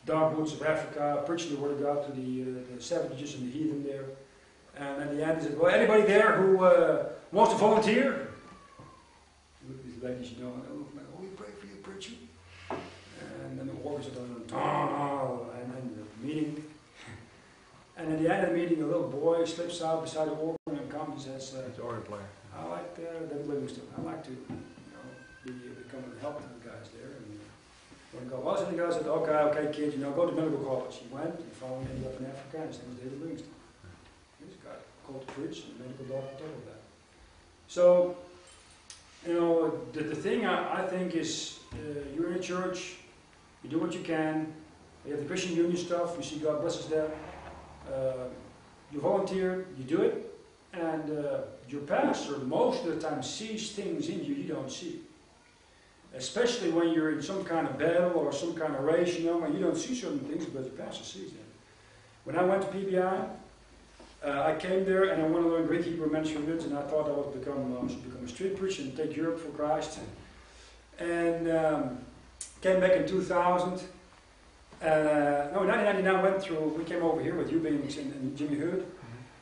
dark woods of Africa, preaching the word of God to the, uh, the savages and the heathen there. And at the end, he said, "Well, anybody there who uh, wants to volunteer?" These ladies, you know, and they look like, "Oh, we pray for you, preacher." And then the organs are going, "Oh," and then the meeting. And at the end of the meeting, a little boy slips out beside the organ and comes and says. Uh, organ player. I like uh, David Livingstone. I like to, you know, be, become a help the guys there. And uh, when God was, and the guy said, okay, okay, kid, you know, go to medical college. He went, and finally ended up in Africa, and his name was David Livingstone. He's got called to preach, and medical doctor told him that. So, you know, the, the thing I, I think is, uh, you're in a church, you do what you can, you have the Christian Union stuff, you see God blesses that. Uh, you volunteer, you do it, and uh, your pastor most of the time sees things in you you don't see. Especially when you're in some kind of battle or some kind of race, you know, and you don't see certain things, but the pastor sees them. When I went to PBI, uh, I came there and I wanted to learn Greek, Hebrew, Words, and I thought I would become, uh, become a street preacher and take Europe for Christ. And um, came back in 2000. Uh, no, in 1999 went through, we came over here with you being and, and Jimmy Hood.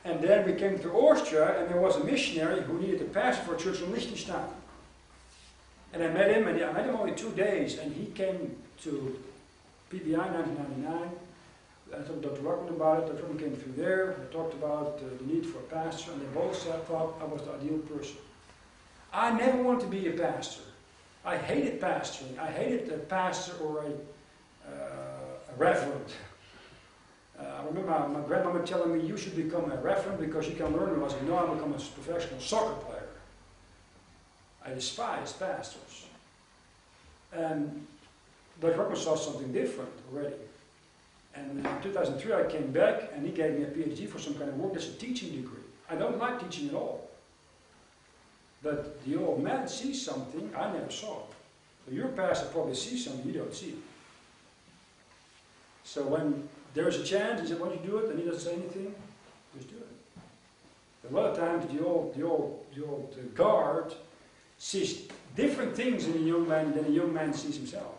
And then we came to Austria, and there was a missionary who needed a pastor for a church in Liechtenstein. And I met him, and I met him only two days, and he came to PBI 1999. I told Dr. Ruckman about it. Dr. Ruckman came through there. I talked about uh, the need for a pastor, and they both said, thought I was the ideal person. I never wanted to be a pastor. I hated pastoring. I hated a pastor or a, uh, a reverend. Uh, I remember my, my grandmother telling me, you should become a reverend because you can learn. I said, no, I'll become a professional soccer player. I despise pastors. And Dr. Ruckman saw something different already. And in 2003 I came back and he gave me a PhD for some kind of work. That's a teaching degree. I don't like teaching at all. But the old man sees something I never saw. Your pastor probably sees something you don't see. So when there's a chance, he said, why don't you do it? And he doesn't say anything, just do it. A lot of times the old, the old, the old uh, guard sees different things in a young man than a young man sees himself.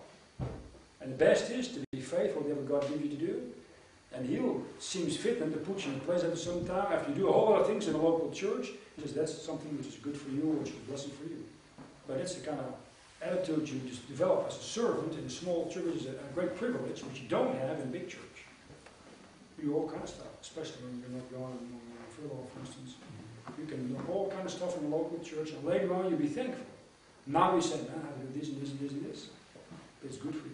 And the best is to be faithful, to what God gives you to do. And He seems fit and to put you in place at some time. After you do a whole lot of things in a local church, He says that's something which is good for you, which is a blessing for you. But it's the kind of attitude you just develop as a servant in a small church is a, great privilege, which you don't have in big church. You do all kind of stuff, especially when you're not going on furlough, for instance. You can do all kind of stuff in a local church, and later on you'll be thankful. Now you say, man, I do this and this and this and this. It's good for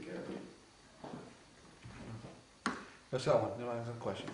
your character. Ms. Ellen, you have a question?